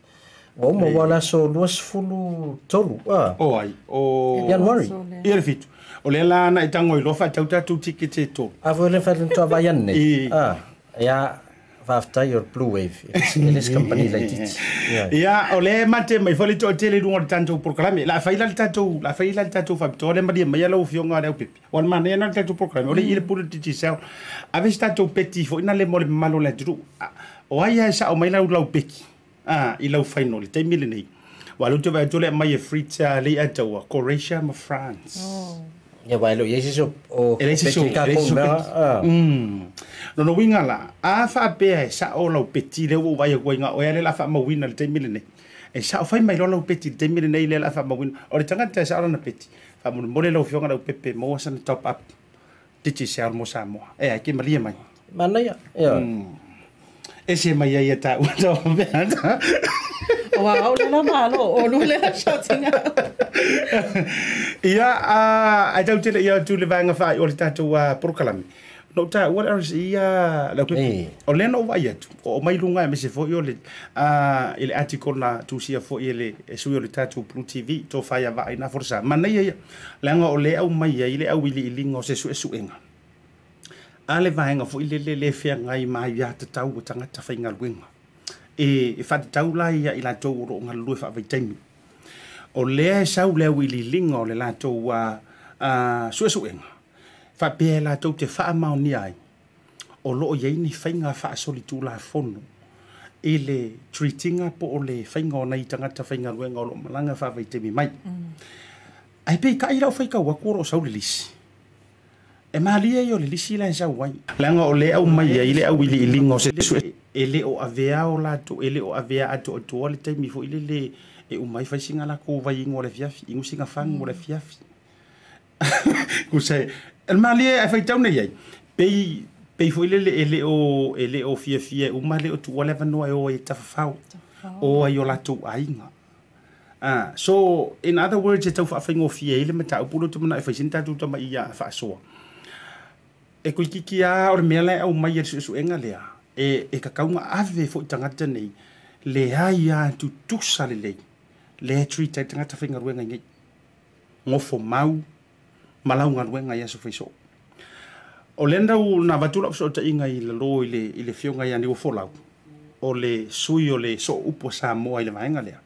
wa uma wala so luas fulu tolu a o ai o Januari ia le fitu o le la ana i e i lofa tau tatu tiki te tō. A vore wharin tō vai ane? I. Ah, ia whaftai or Blue Wave. Eles company lai titi. Ia, o le mate mai whali tō tele rungo le tātou proklami. La whaila le tātou, la whaila le tātou whabito. Le maria mai alau fionga reo pipi. O le mana iana le tātou proklami. O le mm. ile pura titi seo. A vesi tātou peti fo ina le mole malo le turu. O ai ai sa o mai lau lau peki. Ah, i lau le teimile nei. Walu vai tole mai e frita le atawa. Croatia ma France. Oh. Ya vai lo yesi so o yesi so yesi no no winga la a fa pe sa o lo peti le o ye ko inga o ele la fa ma wina le temile ne e sa o fai mai lo lo peti le temile ne ile la fa ma wina o le tanga te sa ona peti fa mo mo le lo fionga lo pepe mo sa top up titi sa mo sa mo e a ki malia mai mana ya ya hmm. e se mai ai e tāua tau peata. O [LAUGHS] a au lena mālo, o lu lena shouting out. Ia, ai tau tēle ia tūle vānga whai o le tātou porukalami. No tā, what else ia la kutu. Eh. O lena o vai atu. O mai lunga e mese fo i o le ele article na tūsia fo i ele e sui o le tātou Blue TV tō whai a vai na forsa. Manei ia, langa o le au mai ia, le au ili ilinga o se su e suenga. a le vaega foʻi lelele feagai maiā tatau o tagata faigaluega e e faatatau la ia i latou o loo galulue faavaitaimi o lea e sau le auililiga o le latou a a suʻesuʻega faapea e latou te faamaonia ai o loo iai nei faiga faasolitulafono i e le treatiga po o le faiga onai tagata faigaluega o loo malaga faavaitaimi mai mm. ae pe ikaʻi lau faikau aku o loo sau le lisi e malia yo le lisi la sa wai langa o le au mai ai le au ili ilingo se su ele o avea o la to ele o avea ato to o le taimi fo ile le e o mai fasinga la ko vai ngo le fiafi ingo singa fang ngo le fiafi [LAUGHS] ku se el malia e fai tau nei ai pei fo ile le ele o ele o fia fia o male o tu o le vanua e o e o ai o la to ainga Ah, so in other words, e tau whawhaingo fia, ele me tau pulo tu mana e whaisin tatu tama ia whaasoa. Mm e koe kiki a o re mea lai au mai e suʻesuʻega lea e, e kakauga ave foʻi tagata nei leai iā tutusa lelei le tritai tagata faigaluega igei gofo mau ma laugaluega ia sofaisoo o le nau na vatula o soʻotaʻiga i lalo i le, i le fioga iā niua folau o le sui o le so upu sa moa i le vaega lea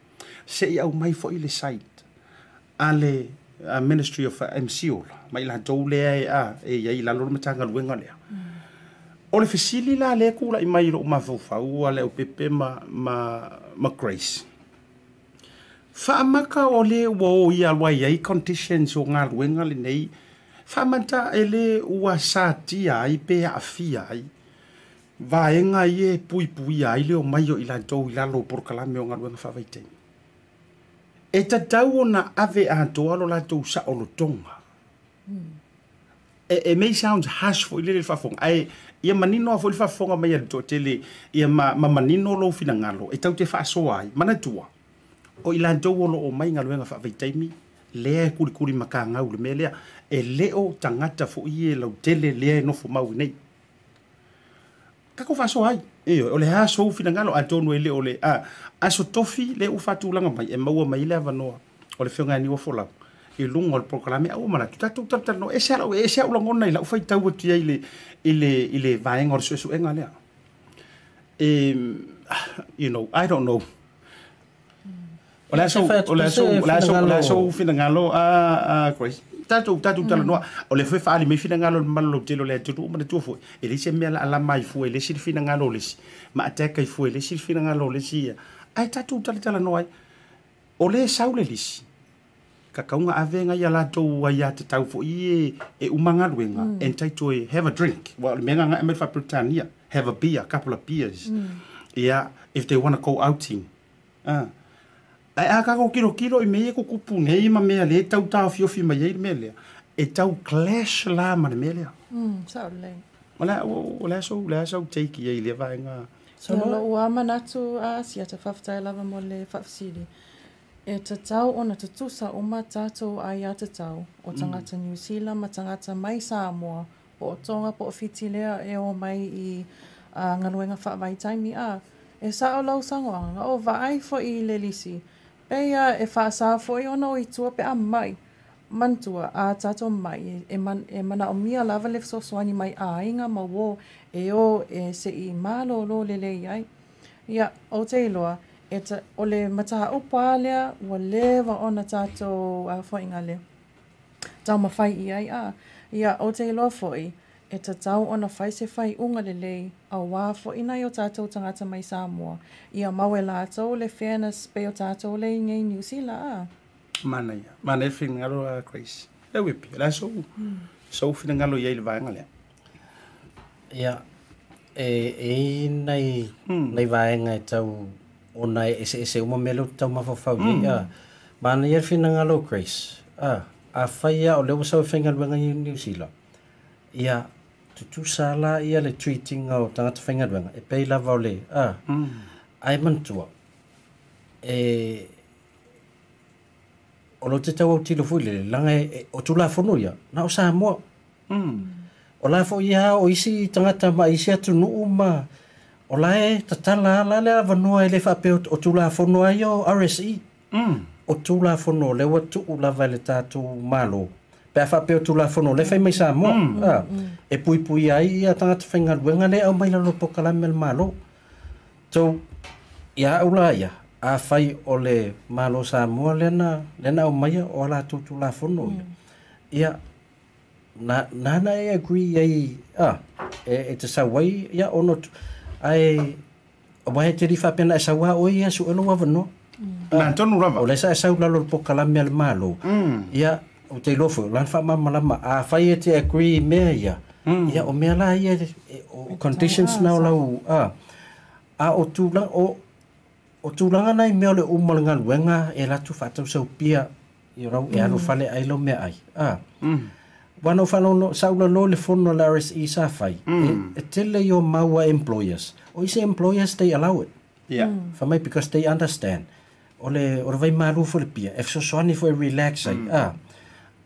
seʻi au mai foʻi le site a le uh, ministry of mco mai la tou le ai e a e ia i lalo me tanga luenga le. O le fisili la le kula i mai ro ma fofa u ale o pepe ma ma ma grace. Fa maka o le wo o ia wa ia conditions o nga luenga le nei. Fa manta ele wa sa ti ai pe a fi ai. Va enga ye pui pui ai le o mai o i la tou i lalo por kala me o nga luenga fa vaiteng. E tatau ona ave a toalo la tou sa olotonga. e may sounds harsh fo ile le fafonga ai ia manino a fo le faafoga mai le totele ia ma, ma manino lo fina e tau te fa ai manatua o i latou o loo mai galuega faavaitaimi lea e kulikuli le kuri kuri maka nga e leo tangata fo ie lau tele le no fo mau nei kako fa ai e o le ha so fina ngalo a tonu ele a aso tofi le u faatulaga mai e maua mai le avanoa o le fenga folau i luga o le programme aua oh, ma latu tatou talitalanoa e seala'u e sea'ulagona i la'u faitau atu iai le i le i le vaega o le suʻesuʻega lea e you know i don't know mm. o le asou o le asou o le asou o le asou finagalo a ah, a ah, grace tatou tatou talanoa mm. o le foi faalimai finagalo le malolou telo le atunuu ma le tua foi e leisi e mea la'alama ai fua e lesi le finagalo o lesi ma ateka i fua e lesi le finagalo o lesi ia ae tatou talitalanoa o lē e sau le lisi ka kaunga a venga ia lātou a ia te tau fo ie e umanga ruenga. Mm. And tai toi, have a drink. Well, menga ngā emirifa Britannia, have a beer, a couple of beers. Mm. yeah, if they want to go outing. Uh. Ah. Ai aka ko kilo kilo i meia ko kupu nei ma mea le tau tau fio fio mai eir melea. E tau clash la ma le melea. Mm, sao le. wala la, so, la so take e i lewa e ngā. So lo ua manatu a si ata fafta e lava mo le fafsiri. E te tau ona te tusa o ma tātou ai a te tau, o mm. tangata mm. New Zealand, ma tangata mai Samoa, po o tonga po o lea e o mai i uh, ngaluenga whaamai taimi a. E sa o lau sangoanga, o vaai fo i le lisi. E ia e whaasa fo i ona i tua pe a mai, mantua a tātou mai, e, e, man, e mana o mia lava le so soani mai a inga ma wō e o e se i mālo lo le le iai. Ia, o te iloa, e ta, o le mataha upa alea, ua lewa o na tato a uh, fwoi ngale. Tau ma fai i ai a, ia o te iloa fwoi, e ta tau ona na fai se fai unga le lei, a wā fwoi nai o tato tangata mai Samoa. Ia maue lato le fairness pe o tato le ngei New Zealand a. Mana ia, mana e fina ngaro a Grace. E wipi, la so, mm. so fina ngalo iai le vai hmm. ngale. Ia, e, e nei, mm. nei vai ngai e tau ona e ese ese uma melo tau mafafau mm. ya ah. mana fina ngalo grace ah, a a faya o le ua fenga e faigaluega ni ya ia tutusa ia le treating o tagata faigaluega e pei la vole le a ah. hmm. ae mantua e o lo te tau au tilo fui le langa e, e o tula fono ia na o sa moa hmm. o la fo ia o isi tangata ma isi atu nuu ma o lae tatala ala le avanua i le faapea o tula fono ai o rse mm. o tula fono le ua tuu lava i le tatou malo pe a faapea o tula fono le fai mai sa mo mm. ah, mm. e pui ai ia tagata faigaluega le au mai lalo pokalami a malo tou ia au la a fai o le malo sa moa lena lena au maia o ala tu tu la fono mm. ia na na na e agree ai ah, e, e te sa wai ia ono tu, ai o mai te rifa pena e sa wa o ia e su ono wa no mm. na ton rava o le sa e sa ula po kala me al malo mm. ia o te lofo la fa ma ma ma a fa ye te agree me ia mm. ia o me la ia o conditions ah, na o la o a a o tu la o o tu la nga me o le umalanga wenga e la tu fa tu so pia i rau e anu fale ai lo ai wana whanau saula no le fono laris i sa fai. Mm. E, e tele your maua employers. O i employers, they allow it. Yeah. Mm. For me, because they understand. ole or vai maru for le pia. if so soani fo e relax ai. Mm. Ah.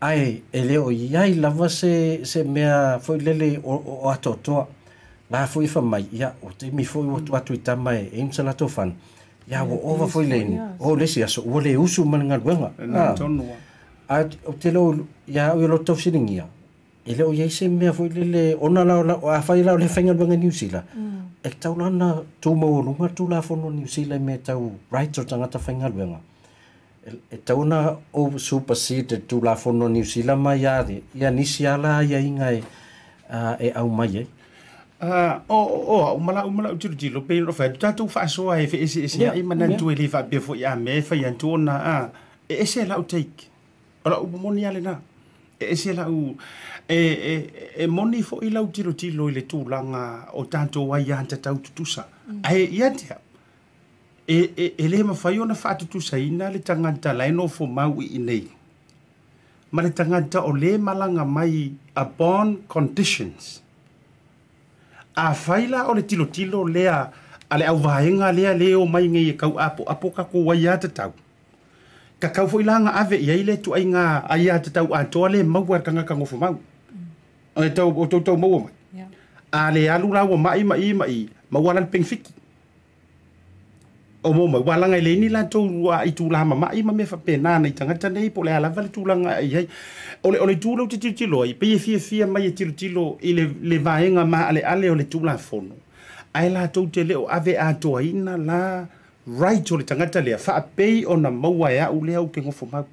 Ai, ele o i la lava se, se mea foi lele o, o, o atotoa. Nga fo fa mai. ya o te mi foi i watu atu i tamai. E imsa lato fan. Ia, wo over fo i O lesi aso, o le usu maninga luenga. E ah. Tonua. a o te lo ya o lo to sining ya e lo ye se me fo le le ona la la a fa la le fenga bang new zealand e ta ona na to mo lo ma to la fo no new zealand me ta right to tanga ta fenga bang e ta ona o super seat to la fo no new zealand ma ya de ya ni sia la ya inga e e au mai e o o o o mala o mala tu di lo pe lo fa ta tu fa so a fe se se ya i manan tu e li fa be fo ya me fa ya tu ona a e se la o take Ola u moni ale na. E se la u e e e moni fo i lau tilo tilo i le tūlanga o tanto wai ya hanta tau tutusa. Mm. Ai ia te E, e, e le mawhai ona whaatutusa ina le tanganta laino fo mau i nei. Ma le tanganta o le malanga mai a upon conditions. A whaila o le tilo tilo lea a le au vahenga lea leo mai ngai e kau apo apo kako wai ya te tau. ka kau foi langa ave ia ile tu ai nga ai ate tau atole tole mau war kanga kango fo mau mm. ai tau o tau tau mau ya ale le alu la wa mai mai mai mau lan ping fik o mo mai wala ngai le ni la tau wa i tu la ma mai ma me fa pe na nei tanga tane i pole ala vale tu la ai ai ole ole o le tu lo ti ti lo i pe fi fi mai ti e ti lo i le le vaenga ma ale ale ole le tu la fono ai la tau te le ave a ina la right o le tangata lea faapei ona maua e aʻu lea au ke gofo mau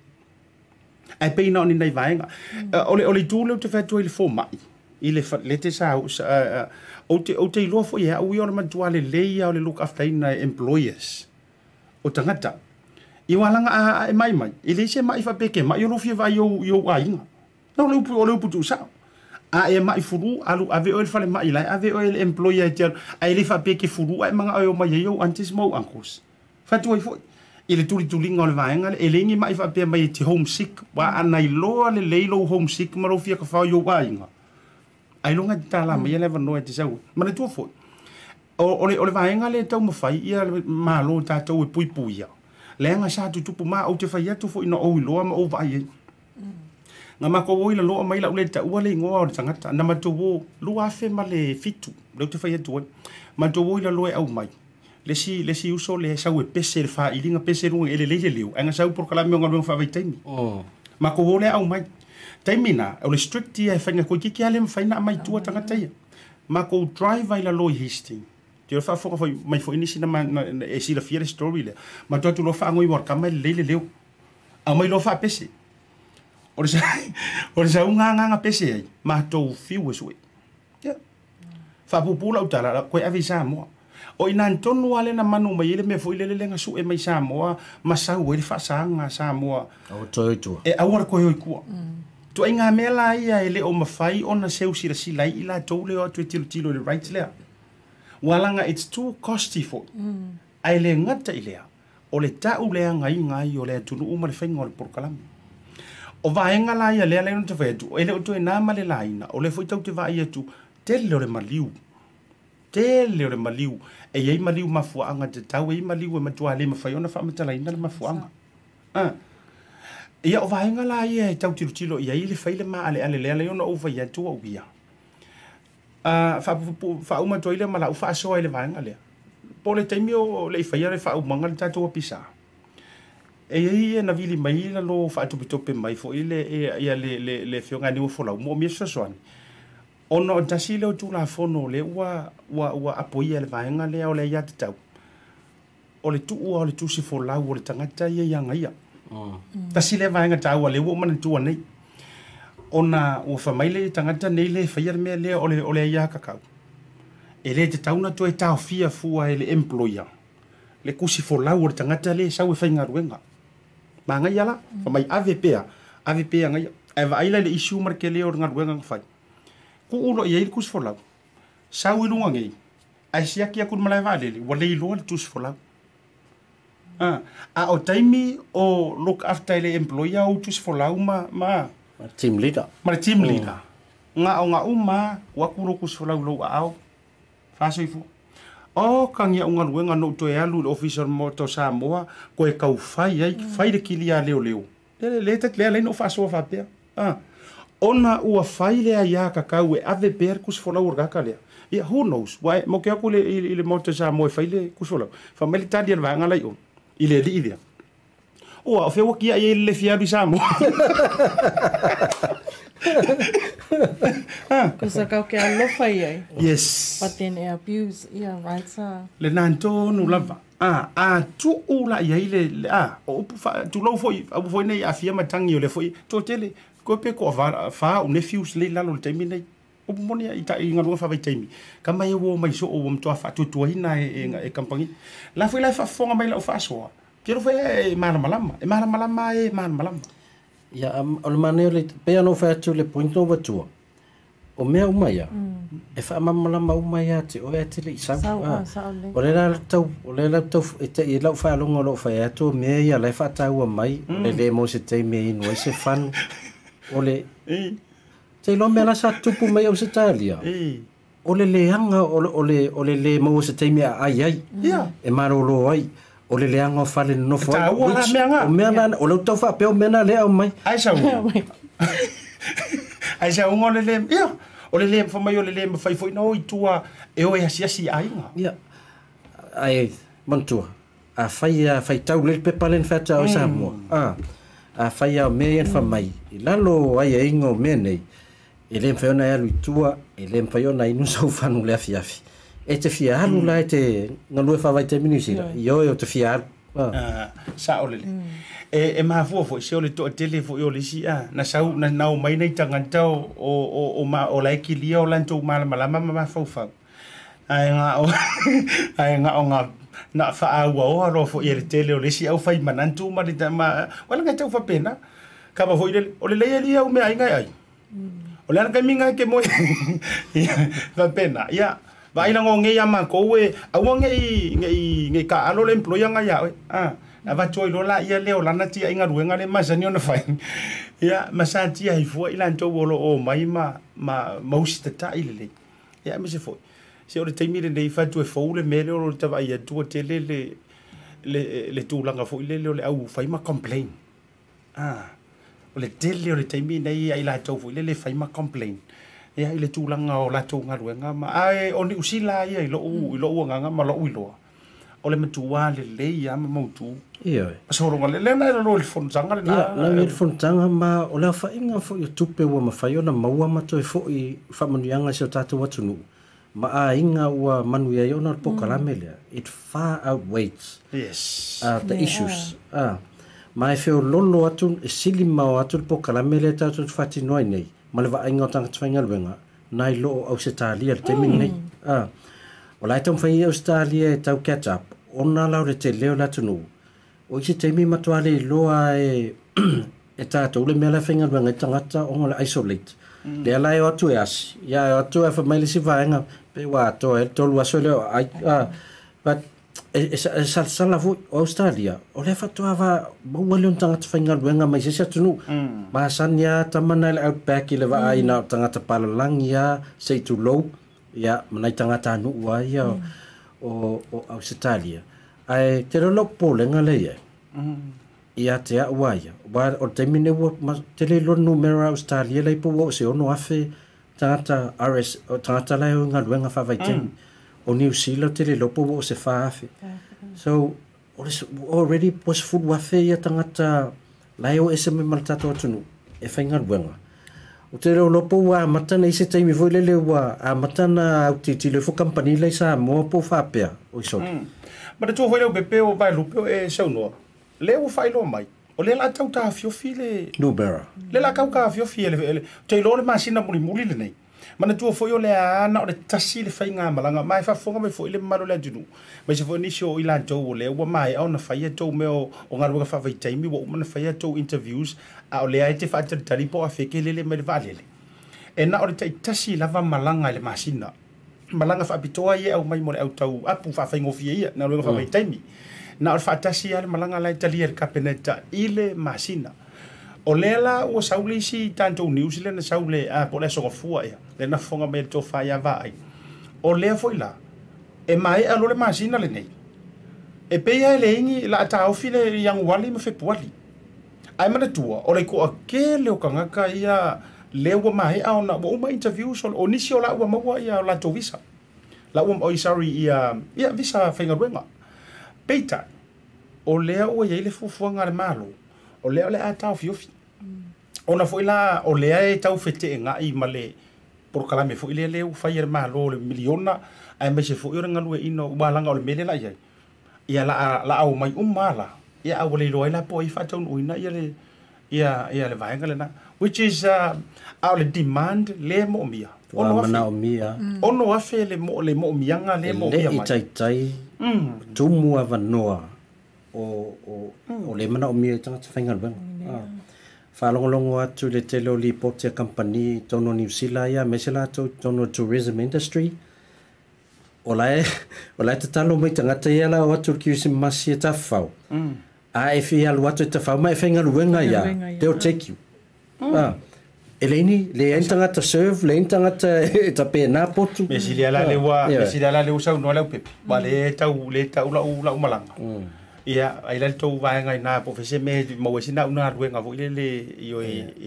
ae pei na oninai vaega mm. eh, o le itu leu te faatua i le fomaʻi i le lete sa eh, eh, ou te iloa foʻi e aʻu ia o le matuā lelei a o le look afteina employers o tagata i walaga aaa e maimai i leisi e maʻi faapeke maʻi o lofi e vaai iou aiga na o le upu tuusaʻo a e mai furu alu ave oil fale mai lai ave oil employer e tiaru e ai e le faapea ke furu ae manga o mai yo ou antismou uncles fatua ai foʻi i tuli tulituliga o le vaega le e legi mai faapea mai te homesick ua ana iloa lelei lou homesick ma lou fiakafao i ou aiga ai loga te tālā mai a e le avanoa e te saua ma le tua foʻi o le o le vaega le taumafai ia mālō tatou e puipui ao leaga sa tutupu ma ou te fai atu foʻi na ou iloa ma ou vaai ai ga makooi laloa mai ule le taʻua le igoa o le tagata na matauō lua afe ma le fitu lau te fai atu ai matauō i laloa e au mai lesi lesi uso le sau e pese le failiga pese luga e lelei le leu aiga sau porokalame o galuega mako makoō lea au mai taimina o le strict ia e faiga koikiki a le mafaina a maitua tagata ia mako drive ila laloa i hasting fa o faafoga foi mai foʻi nisi e la le story le matoa tuloa faagoi ua le kama e le le a aumai lo faapese o le sa o le sa unga nga pese ai matou fiu e sui ia faapupula ou tala koe ave i samoa o ina antonu a lena manu mai ele mea foʻi le lelega suʻe mai samoa ma masau ai e le faasaaga samoa e aua le koe oikua tuaiga mea la ia e lē o mafai ona seu silasila ai i latou le o atu e tilotilo i le right lea ua alaga its too costy foʻi mm. ae le gata i lea o le taʻu le agaiga ai o le atunuu ma le faiga o le porokalame o vaega la e e e ah. ia lea lai ona atu e le o toe na ma le laina o le foʻi vaai atu tele o le maliu tele o le maliu e iai maliu mafuaaga tatau ei maliu e matuā matuālē mafai ona faamatalaina le mafuaaga ia o vaega la ia e tautilotilo iai le fai le maaleale lea lai ona ou fai atu au ia faauma ah, atu le malaʻu faasoa ai le vaega lea po le taimi o le ifaia le faaumaga le tatou apisa e ia na vili mai na lo faatopitope mai foʻi le ia e, le le le feogani ua folauma o mia soasoani ona o tasi le o tulafono le ua ua ua apoia le vaega lea o le aiā tatau o le tuu o le tusi folau o le tagata ia iagaia tasi le vaega taua le ua manatua nei ona ua famai le tagata nei le faia le o le o le aiā kakau e lē tatauna toe taofia fua e le employer le kusi folau o le tagata lē sau e faigaluega ma ngai ala fa mm. mai avp pea ave ngai eva ai le isu mar ke le or ngar wenga fai ku ulo ye ir kus sa ngai ai sia ki akun mala va le wale i lol tus a o taimi o look after le employer o tus fola ma ma team leader ma team leader nga o nga uma wa kuro kus fola lo ao fa o kangi au nganu nganu to e le official mo to Samoa ko e kau fai ai mm. fai le kilia leo leo le le te le le ona ua fai le ia ka e ave per kus fola urga ka le ia who knows why e, mo ke ko le le mo to Samoa e fai le kus fola fa mele tadi va ngala io ile li ile o o fe wakia ye le fia du Samoa [LAUGHS] kosa kau ke alofa iai yes patene abuse ia right sa lenā tonu lava ah, ah, a atu'u la'iai le a ah, o upu tulou fo'i aupu foi nei afia matagi o le fo'i totele koe pe ko afā o nefius lei lalo le taimi nei upu moni i tagaluga faavaitaimi kamai ua mai so'o ua matoa fa'atuatuaina e kampagi la foi lae fa'afofoga mai la'o fa'asoa pialofai e malamalama e malamalama e malamalama ya mm. e e ah. ah, o le mane le pe ano fa le point no vatu o me o maya e fa ma la ma o maya te o te le sa sa o le la tau o le la tau e te e la fa lo ngolo fa ya tu me ya le fa ta o mai le mm. le mo se te me no se fan [LAUGHS] o le te lo me la sa tu pu me o se talia o le le anga o le o le le mo se te me ai ai e ma lo lo ai o le leaga o fale nonofo ai o lau taufa pea o mea lea o mai aisauga [LAUGHS] [LAUGHS] o lele ia o lele famai o lele mafai foʻi na o itua e oe asiasi aiga ia ae manatua afai a faitau lele pepa lena featao samoa mm. afai a mea ia na famai mm. i lalo aiaiga o mea nei e lē mafai ona e alu itua e lē mafai ona i nusau [LAUGHS] le afiafi e te fia alu mm. la e te ngalue fawaitemini sila i oe o te fia alu ah. ah, sa o lele mm. e e mafua foʻi se o le toʻatele foʻi o le isia na sau na nao mai nei tagata o o o ma o la ekilia o latou malamalama ma mafaufau ae ai ae gaʻo ga na faauaoa loa foʻi e le tele o le isi au faimanatu ma le ma ua lagai tau pena, kapa foʻi lele mm. o le lei alia au meaiga e ai o le anakaimiga e ke moe pena, [LAUGHS] ia yeah. vai la ngonge ya man ko we a wonge i nge nge ka alo le employer nga ya we ah na va choi lo la ia leo lana tia inga ruenga le masani ona fai ia [LAUGHS] masati ai fo ila nto wolo o oh, mai ma ma most ta ile le ia me se fo se o te mire nei fa tu e fo le mele o te vai tu te le le le le tu langa fo ile le au fai ma complain ah o le tele o le taimi nei ai la tau fo ile le fai ma complain ia i le tulaga o latou galuega ma ae o niʻu sila ia i loʻu i loʻu agaga ma loʻu iloa o le matuā lelei ia ma mautū ia asologa lelea na e lalo i le fonotaga lenaa lau i le fonotaga ma o le afaʻiga foʻi o tupe ua mafai ona maua ma toe foʻi faamanuiaga se o tatou atunuu ma aiga ua manui ai ona o le pokalame lea it far outweighs yes. uh, the yeah. Dạ. issues uh, ma e feololo atu e silima o atu le pokalame lea tatou fatinoa i nei ma ah. le vaaiga hmm. ah. o tagata faigaluega nai loo au se talia le taiming nei o lae taumafaiga au se e tau catap ona lau le tele o le atunuu o i se taimi matoa le iloa e [CLEARS THROAT] e tatou le mea le faigaluega i e tagata oga le isolate hmm. le ala e o atu e asi ia e o atu e afamai le sivaega pe ua atoa e le tolu aso e leo ai ah. but E, e sa e sa la o australia o le fatoa va maua leo tagata faigaluega mai sesi atunuu mm. masani a tamana i le mm. ai na tanga vaaina o tagata palalagi a seitulou ia manai tagata anuu ai a mm. o australia ae te lolau le ya ya te wa ya ba o le taimi ne ua telelona numera australia lai pou ua o se ono afi tagata rs tagata lae o igaluega faavaitemi mm o New Zealand te le lopo o se whaafi. Mm-hmm. So, o le already was full wafe ia tangata lai o ese me maltato atunu, e whainga ruanga. O te reo lopo wa matana i se taimi voi lele wa a matana au te ti lefo kampani lai sa mua po whapea o i sot. Mm. Ma te tō hoi leo bepe o vai lupeo e seo noa, leo whailo mai, o le la tau ta hafiofi le... Nubera. Le la kau ka hafiofi e, e le, te ilo le masina muli muli le nei. mana tua foi o le ana o le tasi le faiga malaga mae faafoga mai foʻi le malo le atunu mai se foi nisi o i latou ole lea ua mae ao na faia atou mea o galuega faavaitaimi ua uma na faia atou interviews a o lea e te faatalitali po afeke lele mai le e na o le taʻitasi lava malaga i le masina malaga faapitoa ia e au mai mo le autau apu faafaigofia ia e, mm. na luega faavaitaimi na o le faatasi a le malaga lae talia le kapeneta i masina o lea la ua saulisi i tatou niusi lena saule a po le asogofua ia lena fonga me le tofā iā vaai o lea foʻi la e maeʻa lo le masina lenei e peia le ingi la ataofi le iaguali ma fepuali ae manatua o le ikoʻakē le ka ia le ua a ona ua uma so o nisi o laʻua maua ia la to visa laʻua oi sorry ia ia visa faigaluega peita o lea ua iai le fuafuaga a le malo o lea o le a e taofiofi ona foʻi la o lea e taufeteegaʻi ma le porokalame foʻi lea le ufaia le e malo le miliona ae maise foʻi o le ino, o ualaga o le mele laʻi ai ia laau mai uma la ia aua le iloa ai la po ai faataunuuina ia le ia ia le vaega na, which is uh, ao le demand le moʻomia manaomia ono afe le mo le moʻomiaga le e moʻomia mai itaitai mm. tumu avanoa o o mm, o le mana o mi tanga te fainga le bunga. Ah. Fa longo longo atu le telo li pote a company tono New Zealand ya mese la to tono tourism industry. O lai [LAUGHS] o lai te talo mai tanga te yala o atu ki usi masi e tafau. Mm. A e fi alu atu e tafau mai fainga le bunga ya. They'll take you. Mm. Ah. Eleni, le entanga ta serve, le entanga [LAUGHS] e ta ta pe na potu. Mesilia la le wa, ah. mesilia la le usa no la upe. Vale, ta u le ta u la u la u malanga. Mm. ia ai la tou vaega ina pofese me maua sina auna aluega foʻi lele io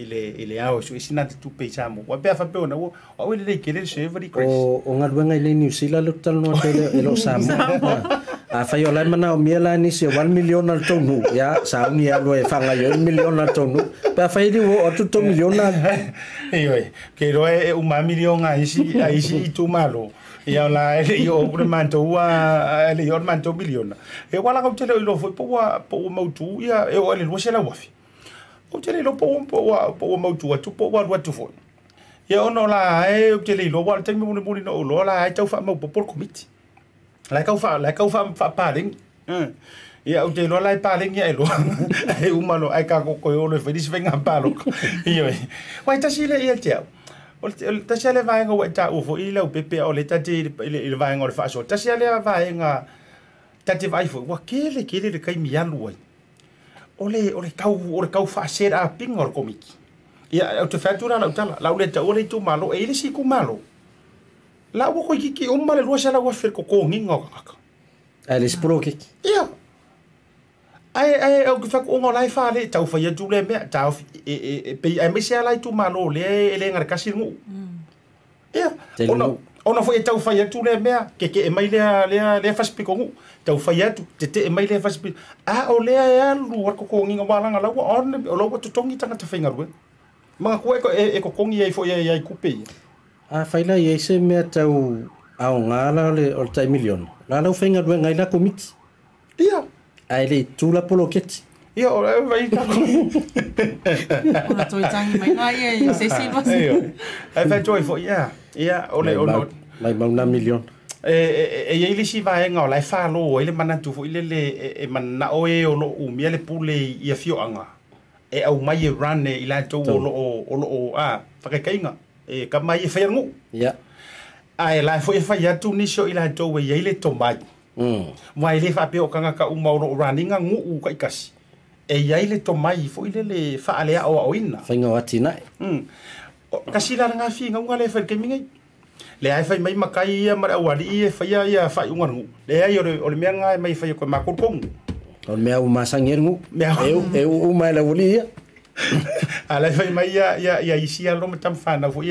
ile ile ao sue sina te tupe isa mo ua pea fapea ona ua aua i lelei kele le severy o galuega i lei new zealand le talu noa tele e loo samoa [LAUGHS] afai fai manaomia lai mana o la ni se million al tonu ya sa uni a loe fanga million al tonu pa fai di wo tu to e uma million a isi ia la ele yo pre manto wa ele yo manto e wala ka tele lo po wa po ia e o ele lo se la wafi lo po po wa po po wa wa tu foi ia ono la e o tele lo wa tele mo mo la e tau fa mo lai kau fa lai kau fa fa paling ya u te lo lai paling ya lo [LAUGHS] e u malo ai ka ko yo [LAUGHS] le fedis venga palo yo wai ta sile ya te o ta sile vai ngo ta u fo ile u pepe o le ta te ile ile vai ngo le fa so ta sile vai nga ta te vai fo wa kele kele le kai mi ya lo ai o le o le kau o le kau fa ser a pingor komiki ya u te fatura la u ta la u le ta u le tu malo e ile si ku malo la wo ko kiki o male lo sala wa fer ko ko nginga ka ale kiki ia ai ai o ki fak o ngai fa le tau fa ya jule me tau e e, e pe ai le ele ngar ia ona ona foi e tau fa ya jule me ke ke e mai le le le fa ko tau fa ya te te mai le fa a o le ya lu wa ko ko nginga wala ngala wa on o lo wa tu tongi tanga te fa ma ko e ko e ai foi ai kupe ia afaila faila ia se mea tau aoga la o le taimiliona la lau faigaluega i la komiti ia ae le itula poloketi ia o lae vai ai le manatu foʻi lele e, e mananao e o loo umia le pule ia fioaga e au e rane i latou o loo o e ka mai e fai ngu. Ia. A e lai fwoi e fai atu ni sio ila hato we yei le tomai. Mm. Mwa ele fape o kanga ka uma ono urani nga ngu uka ikasi. E yei le tomai fwoi le le faa lea awa oina. Fai ngawa tinae. Mm. Kasi lara nga fi nga unga le fai kemi ngai. Le ai fai mai makai ia mara awali e ia fai ia ia fai unga ngu. Le ai ole, ole mea ngai mai fai koe makurpongu. Ole mea umasangir e ngu. Mea umasangir ngu. E mea umasangir ngu. Mea umasangir ngu a [LAUGHS] lai fai mai ia ia ia isi a lo metam fa na foi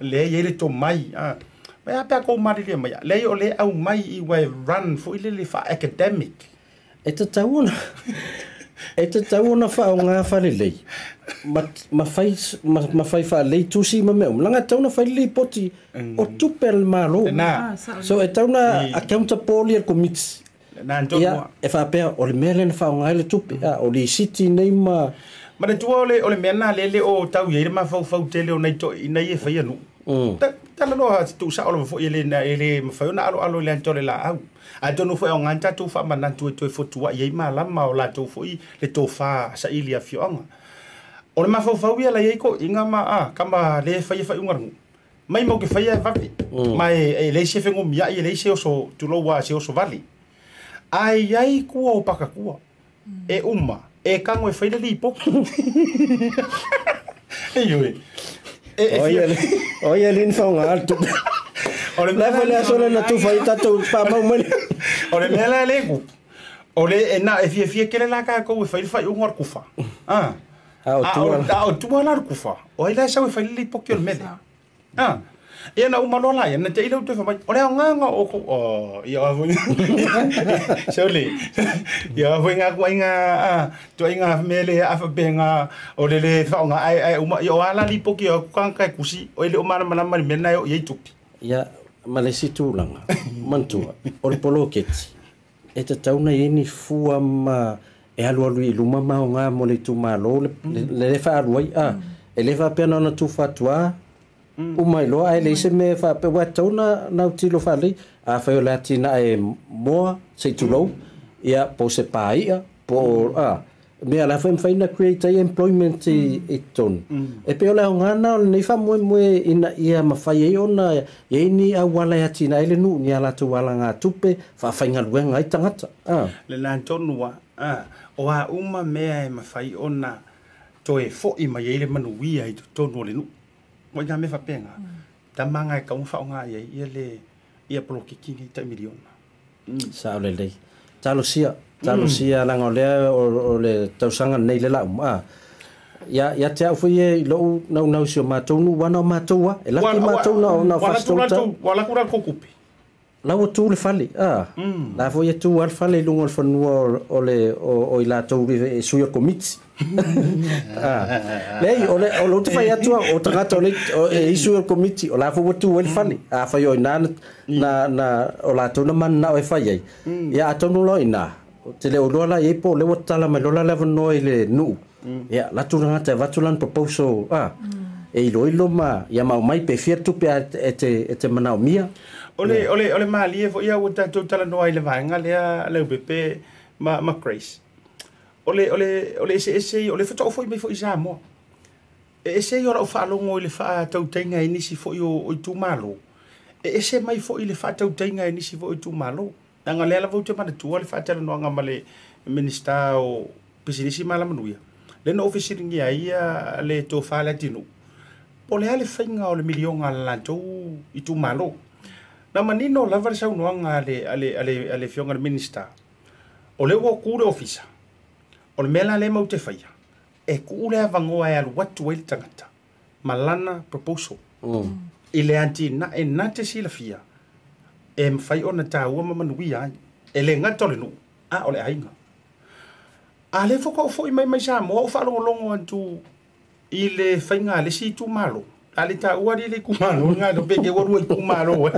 le ia mm. le to mai a mai a pa ko mari le mai le o le au mai i wai run foi le le fa academic e te tauna e te tauna fa o nga fa le lei ma ma fai ma ma fai fa lei tu si ma meu langa tauna fa le poti o mm. tu pel ma lo ah, so e tauna accountable year committee na ntomo e fa pe o le melen fa o nga le tu o le city nei ma ma le ole ole mea na lele o tau ia ma fau fau tele o nei to ina ye fa ia nu mm. ta ta lo ha tu sa ole fo ele na ele ma fa na alo alo le tole la au a to no fo o nganta tu fa manan tu tu fo tu ia ma la ma o tu fo i le to fa sa ili a fionga o le ma fau fau ia la ye ko inga ma a ah, kama le fa ia e fa ungar mai mo ke fa ia e va mm. ma e, e le se fe ngumia e le se o so tu lo wa se o vali ai ai ku o paka mm. e uma kangwe faile lipo iwe oia lini fauga atu lafale aso lana tufai tatou pamaumal o le mea lalegu o le ena e fiafia kele la kakou e faile faiuga o le kufa aotua la le kufa o ai la sau e faile lipoki o le mele ia na umalola ia na teilo tu fama ore nga nga o ko ia wa vung sorry ia wa vung aku a [LAUGHS] tu inga mele a fa benga o le le fa nga ai ai uma ia ala li poki o kan kai kusi o le umana mana mari mena yo ia tupi ia malesi tu langa mantua o le polo keti e te tauna i ni ma e alu alu i luma mao ngā mo le tu malo le le fa aluai a e le fa pena ona tu fatua o mai lo ai le se me fa pe wa tona na uti lo fa lei a fa yo latina e mo se tu lo ia po se pa ia po a me ala fa mfa ina create employment e ton e pe ola nga na ni fa mo mo ina ia ma fa ye ona ye ni a wala ya tina ele nu ni ala tu wala nga tupe fa fa nga lu nga itanga a le lan ton wa a o wa uma me e ma fa ona to e fo i ma ye le manu wi ai to wo le nu o inga me fapenga ta manga e kaunga nga ia ia le ia polokikini ta miliona mm, sa o lelei talosia talosia mm. laga o lea o le tausaga lenei le laumaa ia ia te au foi e lo'u naunau sio matou nuuana o matou a e laki matou na fastou tau lau tu le fale ah mm. la foi tu al fale lungo al fanua o le o, o i latou rive e sui [LAUGHS] o komiti ah o le o lo te fai atua o tangata o le e isu o o la foi tu al fale a fai o na na na o latou na man na o e fai mm. mm. e ai mm. ia atonu lo ina te le oloa la e po le watala mai lola lava noi e le nu ia la tu ngata vatulan proposal ah e ilo ilo ma ia mau mai pe fiatu pe e te e te manaumia mia Ole yeah. ole ole mali fo ia o to tala no ai le vanga le le ma ma Grace. Ole ole ole ese ese ole fo fo i fo isa mo. E, ese yo ra fa longo ile fa to tenga ini e si fo yo o tu malo. E, ese mai fo ile fa to tenga ini si fo o tu malo. Nga le ala fo te mana tu ole fa tala no nga male minista o pisinisi mala manuia. Le no ofisi ngi ai le to fa latino. Ole ale fainga ole milionga lantou i malo. na manino lava le saunoaga ale ale fioga le minista o le ua ku le ofisa o le mea la lē faia e kuu le avagoa e alu atu ai le tagata ma lana proposal mm. Mm. i le antina e na te silafia e mafai ona tāua ma manuia ai e le gata o le nuu a o le aiga a lē fokoʻo foʻi maimai mai sa moa o faalogologo atu i le faigalesi le alita wadi le kumalo nga do bege wa rua kumalo we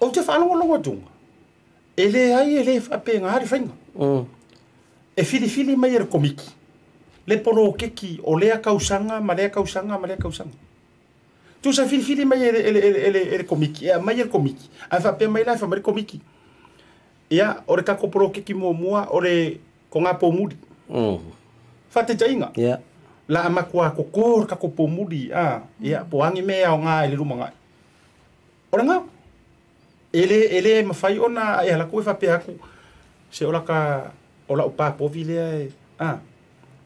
o te falo wa lo tunga ele ai ele fa pe nga hari fenga e fili fili mayer komiki le polo ke ki ole a kausanga male a kausanga male a kausanga tu sa fili fili mayer ele er, ele er, ele er, ele komiki e eh, mayer komiki a fa pe mayer la fa mayer komiki ia ore ka ko polo ke ki mo mua ore ko nga pomudi mm. fa te jainga yeah la ama kwa ko ka ko a ah, e ya mm. po angi me au nga ile e ru manga ora nga ele ele ma fai ona ya e la ko fa pe aku se ola ka ola upa po vile a ah.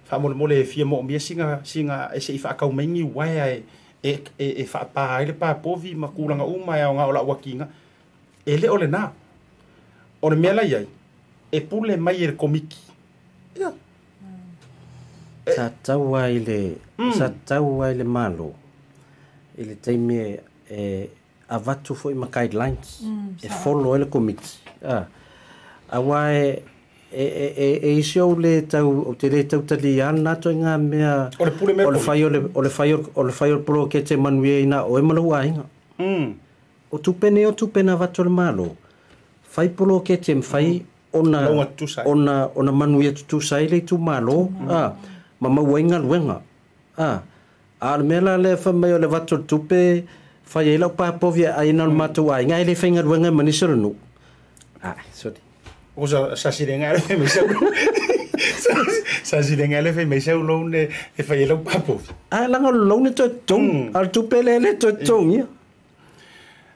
fa mo mo le mo mi singa singa e se fa ka u mengi wa ya e e e, fa pa ile pa po vi ma ku nga uma ya nga ola wakinga ele ole na ona me la ya e pule mai er komiki Eh. sa taua i le hmm. sa taua i le malo i le teimi e eh, avatu fo i ma guidelines hmm, e follow e le komiti e, ah. awa e e isi au le tau o te le tau tali an nato inga mea o le pule o le fai o le fai o le fai pro ke te manuia e ina o e malau inga hmm. o tupene o tupene avatu le malo fai polo ke te mfai mm. ona ona ona manuia tutu sai le tu malo mm. ah. ma mauaiga luega a a le mea la le famai o le vatoltupe fai e hmm. ai ah, [LAUGHS] e e lau papovi aina o le matou aiga ai le faigaluega i manisi o lanuu Usa sasirenga le meisau. Sasirenga le meisau lone e fai lau papo. Ah, langa lone toi tong. Al tupele le toi tong.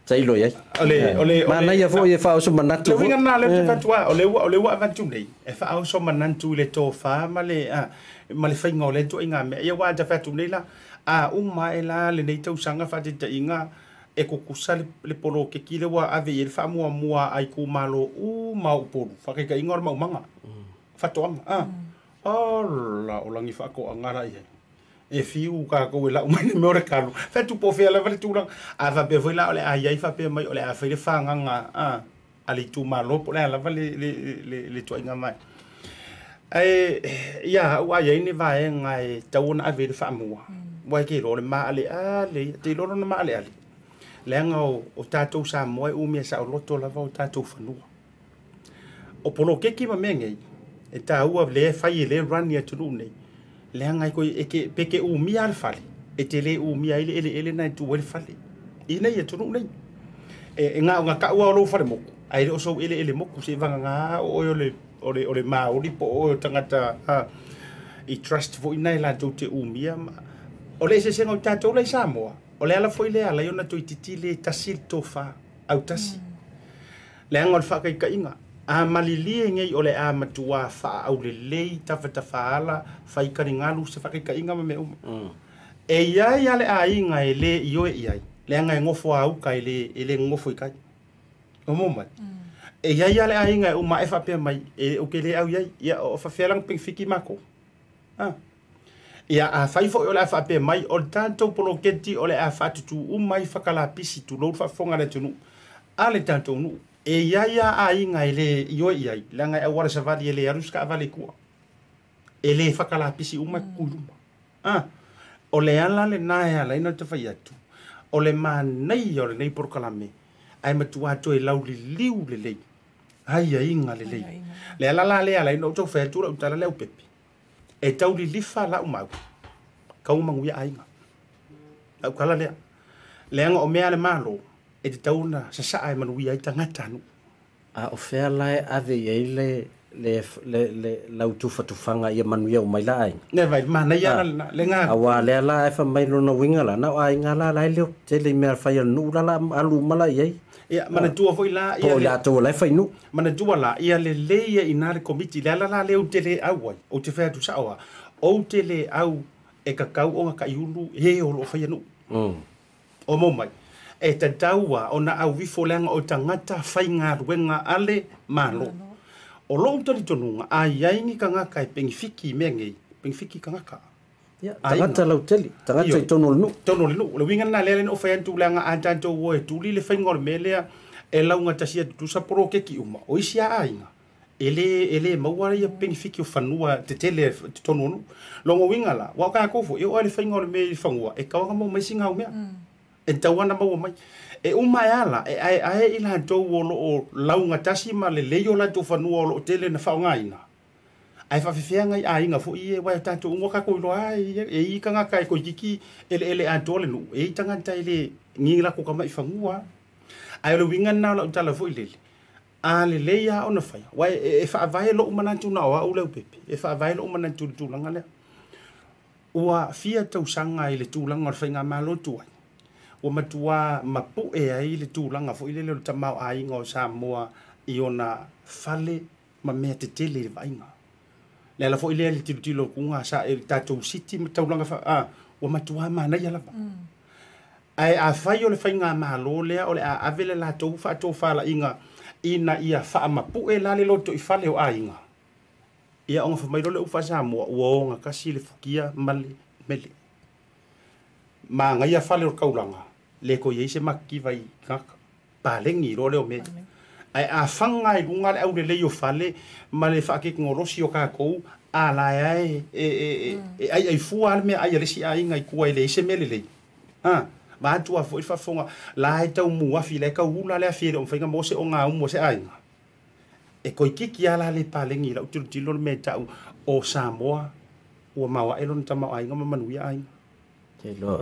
sa ilo yai. Ole, eh. ole, ole. Mana ia fo'i e so manatu. Tau inga nā leo eh. te fatua, ole ole ole ua avantu nei. E fa'o so manatu le tō fa, ma le, ma le ngole tu inga me. Ia wāja fatu nei la, a umma e la, le nei tau sanga fa de inga, e kukusa le, le polo ke ki le wā ave, e le mo mua mua ai ku malo u mau polo. Fa'a ke ka inga ora mm. Fa Fatu ama, Ah. Mm. Ola, olangi fa ko angara i hei. e fiu ka ko la mai me ora kalu fa tu po fe la vale tu lang a va be voi la ole ai ai fa pe mai ole a fe le fa nga nga a ali tu ma lo po la la vale le le le tu nga mai ai ya wa ye ni va e nga e tau na ave fa mu wa ke lo le ma ale a le te lo no ma ale ale le nga o tatou sa mo e u me sa o loto la va o tatou fa nu o polo ke ki ma menge e ta u le fa ye le ran ya tu nei le hanga ko e ke peke u mi al fale e te u mi ai le ele na tu wel fale i nei e tonu nei e nga e nga ka wa lo fale mo ai le so ele ele mo ku se vanga nga o yo le o le o le ma o li po o tanga ta ha i trust vo i nei la tu te u mi ma o le se se nga ta le sa mo o le ala foi le ala yo na tu titi le tasil tofa fa au tasi mm. le hanga o fa ka inga a malilie ngai ole a matua fa au le lei tafa tafaala fai karingalu se fai inga me uma mm. e, e le e a inga e le e le ngai ngofo au kai le ele ngofo kai o mm. e le a inga e uma e fa pe mai e o ke le au ia ia o fa felang ping fiki mako ah Ya a fai fo ole fa pe mai o tanto polo keti ole a fa tu umai fa kala pisi tu lo fa fonga le tunu ale tanto nu e ia ia aiga i e lē ioe i ai leaga e aua e le savali e lē alu sekaavale e lē fakalapisi uma e mm. kukuiluma ah, o le ala lenā e alaina le tafai atu o le manai o lenei porokalame ae matuā toe lauliliu lelei aiaiga lelei le ala la lea alaina ou taufea tu laʻu le aupepe e taulilifa laʻu mau kauma maguia aiga laʻu kala lea leaga o mea le mālō e te tauna sa saa e manu ia i tangata anu. A o fea lai a de iei le, le, le, le lau tufa tufanga i a manu ia umai la ai. Ne vai, ma na iara le, le ngā. A wā lea la e fa mai rona winga la, na o a inga la lai leo, te le mea fai anu la la alu mala i Ia, mana tua foi la ia. Po la tua lai fai nu. Mana tua la ia le leia i nā komiti, lea la la leo te le au ai, o te fea tu sa oa, o te le au e kakau o ngaka iulu, he o lo fai anu. Mm. O mō mai. e tataua ona auifoleaga o tagata faigaluega ale malo o lo'u talitonuga aiaigi kagaka e pegifiki meagei pegifiki kagaka tagata lauteli tagata i tonu o lenuu tonu o lenuu lauiga lana lea lena o fai anitulaga a tatou o e tuli le faiga o le mea lea e lauga tasia tutusa polokeki uma o isi aaiga ele ele maua ia benefiki o fanua tetele tonu o nuu logo uiga la ua o o ae le faiga o le mea i le fagua e kauaga mm e tauana maua mai e uma e ala e ae ae i latou o loo lauga tasi ma lelei o latou fanua o loo tele na faaogāina ae faafefeaga i aiga foʻi e uae tatou uga kakoiloa e i kagaka e koikiki eleele atoa le nuu e i tagata i le gigi kamaʻi fagua ae o le uiga nā o laʻu foʻi lele a lelei a ona faia uae e faavae loʻu manatu na o aʻu leu pepe e faavae loʻu manatu le tulaga lea ua fia tausaga i le tulaga o le faiga ai ua matuā mapuʻe ai le tulaga foʻi lele o le tamao aiga o samoa i ona fale ma mea tetele i le vaaiga le ala foʻi lea le tilotilo kuga sa e tatou siti ma taulaga ua matuā manaia lava ae afai o le faiga mālō lea o le aave le latou faatō falaʻiga ina ia faamapuʻe la le loto i fale o aiga ia oga famai lo le ufa samoa ua oga kasi le fukia ma le mele magaia fale o le kaulaga le ko ye se makki vai ka palengi ro le o me ai a fanga i lunga le au le yo fale ma le fa ke ngorosi o ka ko ala ai e e, e e e ai ai fu al me ai le si ai ngai ku ai le se me le le ha ma tu a fo fa fonga la ai tau mu a fi le ka ula le fi o fenga mo se o nga mo se ai e ko ki ki ala le palengi la tu ti lo me tau o samoa o mawa elon tama ai ngama manuia ai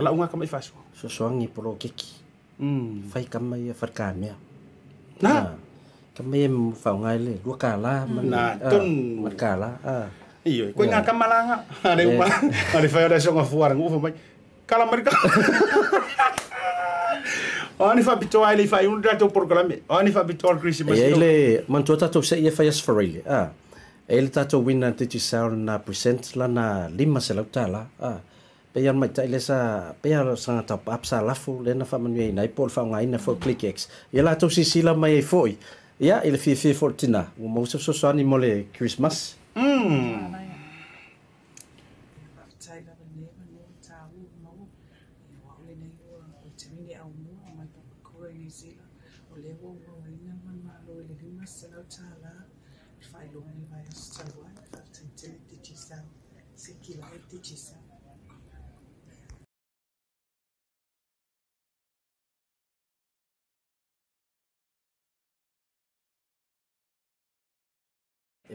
la unga kama ifasu soasoagny polaky eky fahika may afarikamy a na fau faongai le dua kala na ton mat kala a iyo ko nga kamalanga ada upa ada fayo da songa fuar ngu fomai kala mereka Ani fa bitoa ile fa yun dato programe. Ani fa bitoa Christmas. Ile man tota to se ia fa yes for ile. Ah. Ele tato win na titi sound na present la na lima selautala. Ah. peia mai taʻi lesa peia saga taupapa sa lafu lena faamanuiaina ai po o le faaaogāina foi clickx ia latou silasila mai ai ya il i le fiafia foʻi le tinā ua mausasoasoani mo le krismas hmm.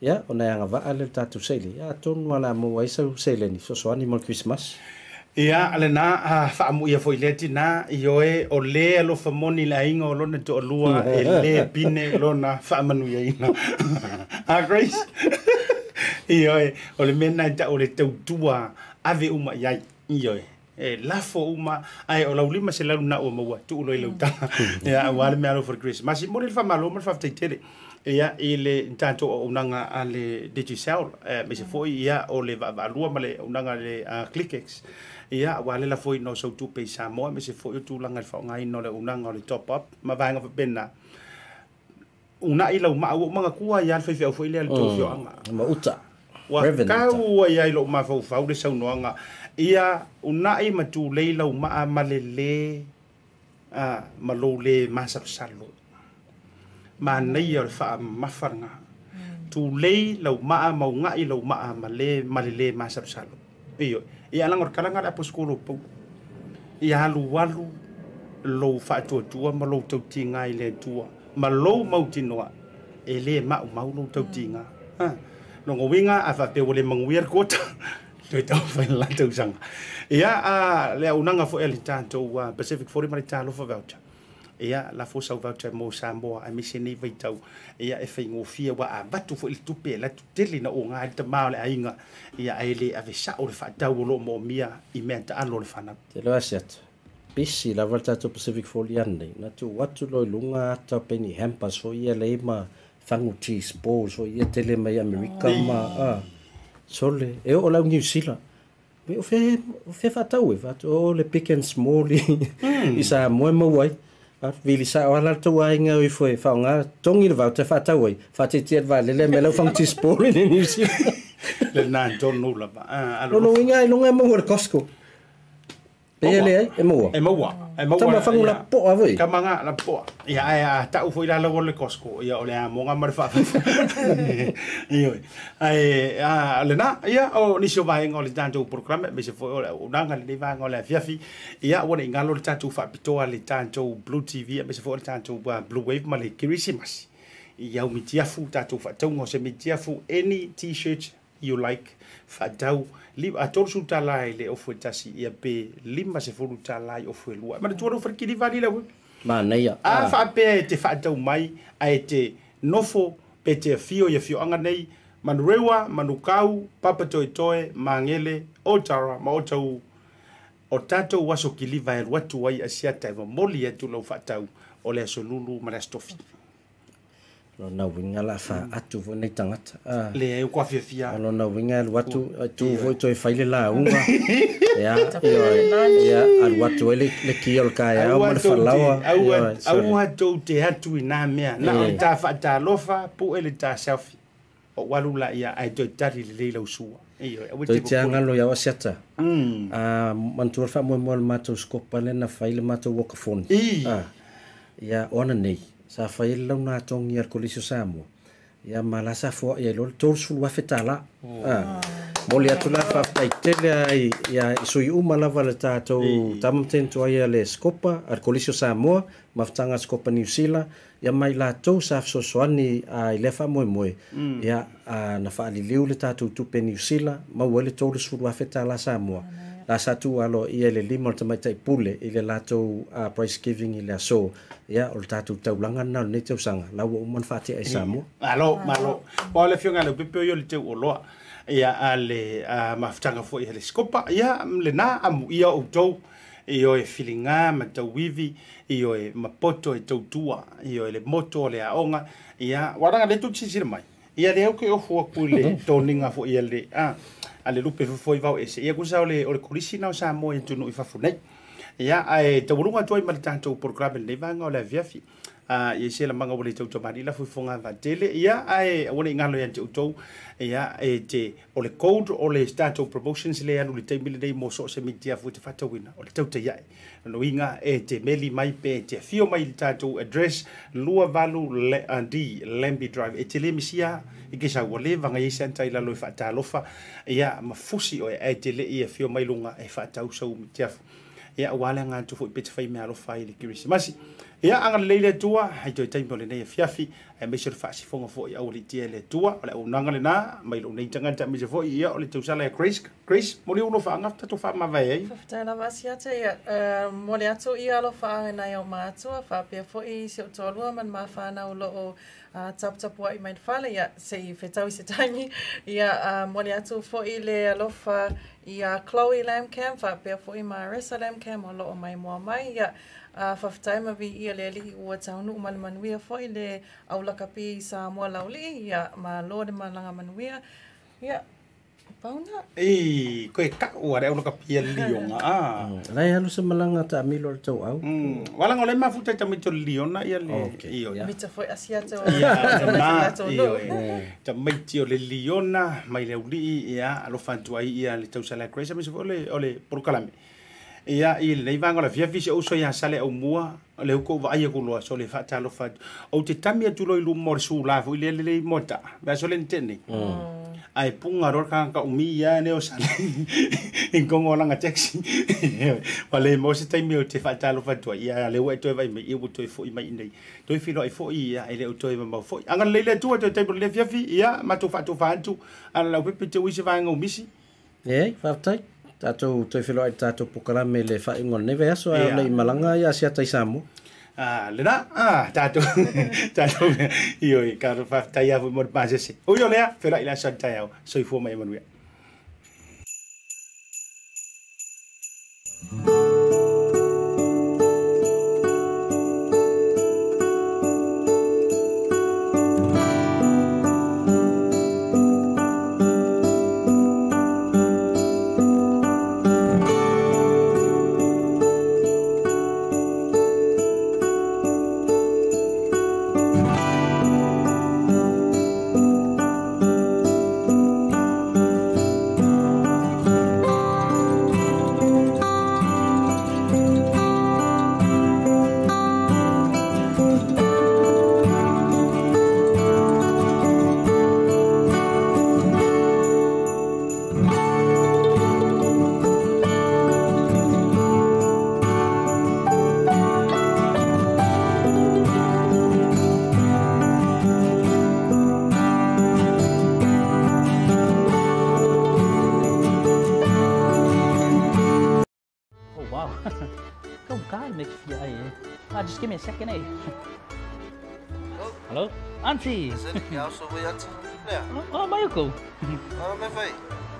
ia ona e agavaa le tatou seile ia atonu a lamou ai sau seile ni soasoani mo le krismas ia a lenā faamuia foʻi lea tinā ioe o lē alofa moni le aiga o lona toʻalua [LAUGHS] e lē pine lona faamanuiaina [LAUGHS] a grace [LAUGHS] ioe o le mea na taʻu o le tautua ave uma i ai ioe e lafo uma ai o lau lima se lalu na ua maua tuʻuloi lautaga ia auā le mea alofa le krismasi mo le le faamālo ma le faafetaitele ia i le tatou aunaga a le digicel e eh, ma se mm. foʻi ia o le vaavaalua ma le aunaga le clickex ia auā le la foʻi no soutu pei samoa ma se foʻi o tulaga i le faaogāina o le aunaga o le top up ma vaega fapena unaʻi laumaʻu ou magakua ia le faifeau foʻi lea le toufioaga mm. ma uta ua kaua ia i loʻu mafaufau le saunoaga ia unaʻi ma tulei laumaʻa ma le lē ma lou lē masalo salo ma nei o le faa mafaranga. Mm. Tu lei lau maa mau ngai lau maa ma le ma le le maa sabu salo. Iyo, i alang or kalanga la poskolo pou. I alu walu lau faa tua tua ma lau tau ti ngai le tua. Ma lau mau ti noa e le mau mau lau tau ti mm. ngai. Nongo winga a faa pe wole manguir kota. [LAUGHS] Tui tau fain lantau sanga. Ia a lea unanga fo elitanto wa Pacific Forum alitalo fa vautia. ia lafo sauvautai mo samoa ae mese nei vaitau ia e faigofia ua avatu foʻi le tupe e latu tele na o gā le tamā o le aiga ia ae lē avesaʻo le faatau o loo moomia i mea taalo o le fanau telo ase atu bisi lava le tatou pacific foli anei na tuu atu loiluga ata peni hampers foʻi ia lei ma fagu cheese balls foʻi ia tele mai america ma a sole e oo lau new zealand o fe faatau e faatou le pick and small i sa moe maua ai Vili sa o hala tau ai ngau i fwe, fa o nga tongi le vau te whatau ai, fa te tiat vai, le le me lau fang tis pori ni ni si. [LAUGHS] Le nan ton nula ba. Ah, lo lo inga, e lo nga e mongu le Costco. Pea le ai, e moa. E moa. E moa. Tama whangu la poa vui. Ka manga la poa. Ia e a tau fui la logo le kosko. Ia ole a monga mara wha. Ioi. Ai, a le na, ia o nisio vahe ngā le tātou programe, me se fo ole o nanga le lewa ngā le fiafi. Ia wane ingalo le tātou whapitoa le tātou Blue TV, me se fo ole tātou Blue Wave ma le Kirisimasi. Ia o mitiafu, tātou whataunga o se mitiafu, any t-shirt you like faatau atolusul tala e le ofo e tasi ia pe lima sefulu tala i ofo e lua ma le tualau falikiliva alila manaia a faapea e te faatau mai ae te nofo pe te afio ia fioaga nei manureua manukau papatoetoe magele otara ma o tau o tatou aso kiliva e lu atu ai asiata e momoli atu e lau faatau o le asolulu ma le asotofi lona uiga laafa mm. atu foi nai tagata ah. leai o koafiafia o ah, lona uiga e alu atu tu foi toe fai le lauga [LAUGHS] ia ia alu atu ai le kia o e le kaeao ma le falaoa au atou te atu inā mea na o le tafaatalofa puʻe le tasafi o alu la ia ai toe tali lelei lausua toe te agalo iau asiata mm. a ah, manatua le faamoemoa le matou skopa lena fai le matou okafoni ia ona nei safai oh. ah. eh. le launatogi alisismia malasafoaillta is umll tou tmaaialelisismfgspaniusilaia mai latou safesoasoanii mm. le faamoemoe ah, na faaliliu le tatou tupe niusila maua a le 3 tala samoa la satu tu alo ia le lima te mai pule i le latou uh, price giving i le aso ia o le tatou taulaga lana o lenei tausaga laua uma na faatiaʻi e mm. alo malo o le fioga lau pepe oi o le teu oloa ia a le mafutaga foʻi a le sikopa ia lenā amuia outou i oe filiga ma tauivi i oe mapoto e tautua i oe le moto o le aonga. ia ua le tutisisile mai ia le au ke ofu aku mm. i le toniga foʻi a le a ale lupe fo foi vau ese ia kusa ole ole kulisi na sa mo en tunu ifa funai ia ai te wurunga toi mar tanto program le vanga ole via fi a ia e se la manga ole tau tomari la foi fonga va tele ia ai ole ngalo ia te uto ia e te ole code ole tanto promotions le anu le te mili dei mo so se mitia fu te fata wina ole tau te ia loiga e eh, te meli mai pe te fio mai i tatou address eh, lua valu le, eh, d lamby drive e tele misia i ke saua lē vagaiai santa i lalo e faatalofa ia ma fusi o oh, e ae teleʻi e fio mai luga e faatausau miteafu ia auā le agatu foʻi pe te fai mea alofa ai le kirisimasi ia aga lelei le atua e e e ai toe taimi o lenei afiafi e maiso le faasifoga foʻi au leitia le atua o le aunaga lenā mai lou nei tagata maiso foʻi ia o le tausala ea cris cris mo le ulo faagafa tatou faamavae ai fafatailava asi ata ia mo le atu ia alofaaoenai au maatua faapea foʻi seʻu toalua ma le mafanau loo taputapu aʻi mai le fale ia sei fetau i se taimi ia mo le atu foʻi le alofa ia cloe lamcam faapea foʻi ma aresa lamcam o loo mai moa mai ia yeah. faafetaima viia le alii ua taunuu ma le manuia foʻi le aulakapi i samoa laulii ia malo le malaga manuia ia pauna ei koe kaʻu a le aulakapia lioga a [LAUGHS] ah. mm, lai alu se malaga taamilo le tauau valaga mm, o lai mafutai tamaito le liona ia le iomita foʻi asiatoatou tamaiti o le liona mai le aulii ia alofa atu ai ia le tausalai grace a misa foʻi o le polokalame ia i lelei vagolafiafi se ou soiasa le aumua le hukou vaaia kuluā so le faatalofa ou te tami atu loi luma o le sulā foʻi lea lelei moa taa veaso leni tene mm. mm. ae puga loa kakakaumi ia ne o sale igogo olaga taxi ua lē mo se taimi o te faatalofa atuaia a le ua e toe vaimaia ua toe foʻi mai inei toe filoai foʻi ia e le ou toe mamau foʻi aga lelei le atua toe taimi o le leafiafi ia matou faatofa atu a la lau pepe teuisi vaega umisi e faafetai tatou toifelo ai tatou pokalame le faaigoga lenei vai aso yeah. lei malaga ia asia taisamo Ah, le na, ah, tato, tato, io, caro, O io lea, fela, ila, san, taia, so, i fuo, emanuia. Mm -hmm.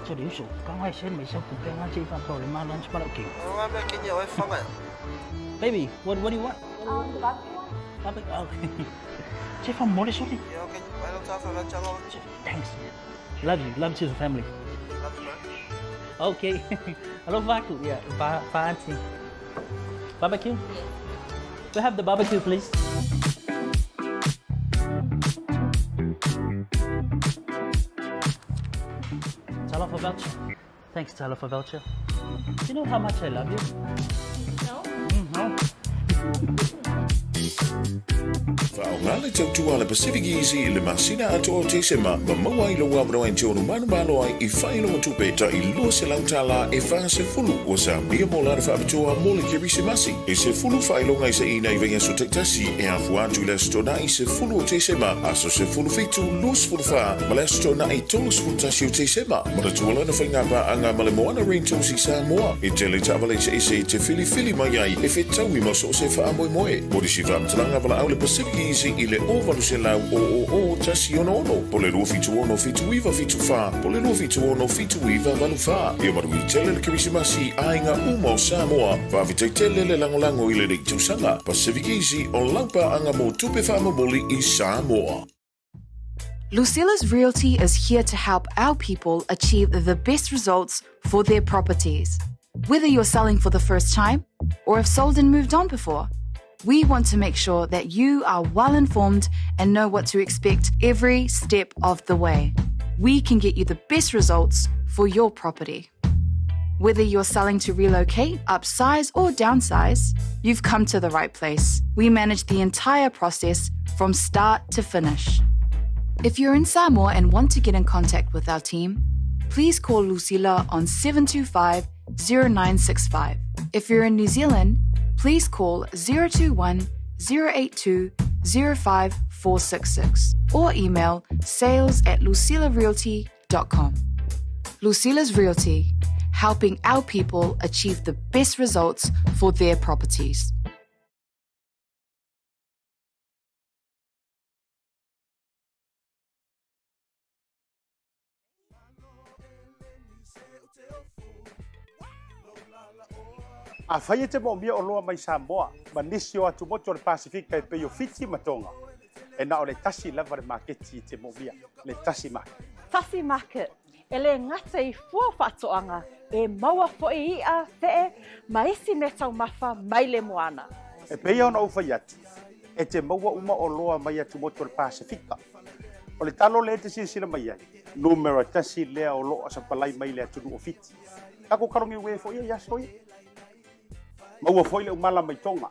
solution. Baby, what what do you want? Um the barbecue Barbecue okay. Chief, I'm more sorry. Yeah, okay. I don't have a lunch alone. Thanks. Love you. Love you to the family. Love you, Okay. [LAUGHS] Hello Vaku. Yeah, ba fancy. Barbecue? Yeah. We have the barbecue please. Hello for Belcher. Thanks, Tyler for Belcher. Do you know how much I love you? No. Mm -hmm. [LAUGHS] Whaongale tau tu ala Pacific Easy le masina ato o te sema ma en manu malo ai i whaino matupe ta i lua se e wha se fulu o sa mia mo masi. E se fulu whailo ngai se ina i venga so tektasi e a le stona i se fulu o te sema aso se fulu fitu fulu wha ma le stona i fulu tasi o te sema ma tuala na whainga pa anga ma le moana sa moa e se te fili fili mai ai e i maso se wha amoe moe. Mo di si valaau le oh, oh, oh, isi i le ooō tasi po le po le le aiga uma o samoa le lagolago i le isi o laupaaga mo tupe faamomoli i samoa Lucilla's Realty is here to help our people achieve the best results for their properties. Whether you're selling for the first time or have sold and moved on before, we want to make sure that you are well informed and know what to expect every step of the way. We can get you the best results for your property. Whether you're selling to relocate, upsize, or downsize, you've come to the right place. We manage the entire process from start to finish. If you're in Samoa and want to get in contact with our team, please call Lucila on 725 0965. If you're in New Zealand, please call 021 082 05466 or email sales at lucilarealty.com. Lucila's Realty, helping our people achieve the best results for their properties. A whaia e te mō mia o loa mai Samoa, ma nisi o atu moto le Pasifika e peio fiti matonga. E na o le tasi lava le maketi i te mō mia, le tasi market. Tasi market, e le ngata i fuawhatoanga, e maua fo i i a fee, ma isi me tau mawha mai le moana. E peyo na ufa iati, e te maua uma o loa mai atu moto le Pasifika. O le talo le e te mai ai, numero tasi lea o loa sa palai mai le atunu o fiti. Kako karongi ue fo i a ma ua foi leʻu mala maitoga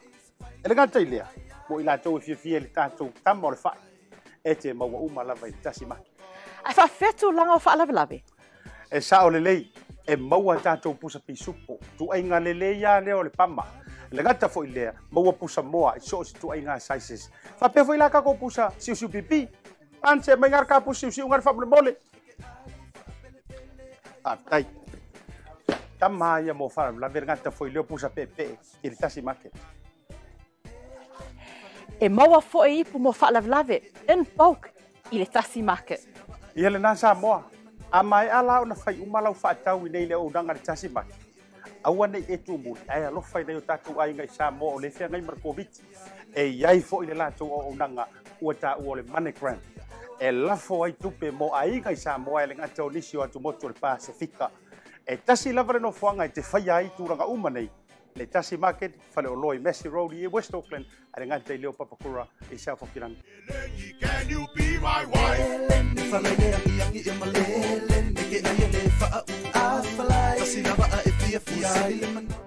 e le gata i lea mo i latou e fiafia i le tatou tama o le faʻi e te maua uma lava i le tasi maki ae faafetulaga o faalavelave e sa o lelei e maua tatou pusa pisupu tuaiga lelei iā lea o le pama le gata foʻi lea maua pusa moa i so o se tuaiga sizes faapea foi la kakou pusa siusiu pipi ance maiga le kapusa siusiu ga le faamolemole apetai Ta maia e e mo fara, la verganta foi leo pusa pepe, ele tá se maque. E maua foi ipu mo fala lave, en pauk, ele tá se maque. E ele na Samoa, a mai ala ona fai umalau fa tau nei leo udanga tá se maque. Aua nei e tumu, ai alo fai nei o tatu ai ngai Samoa o le fia ngai Markovic. E iai foi le latou o unanga ua ta ua le Moneygram. E lafo ai tupe mo ai ngai Samoa e le ngatau nisi e tasi lava le nofoaga e te faia ai turaga uma nei le tasi market fale o loi messi road i e west auckland ae le te i leo papakura i saofokilagi Yeah.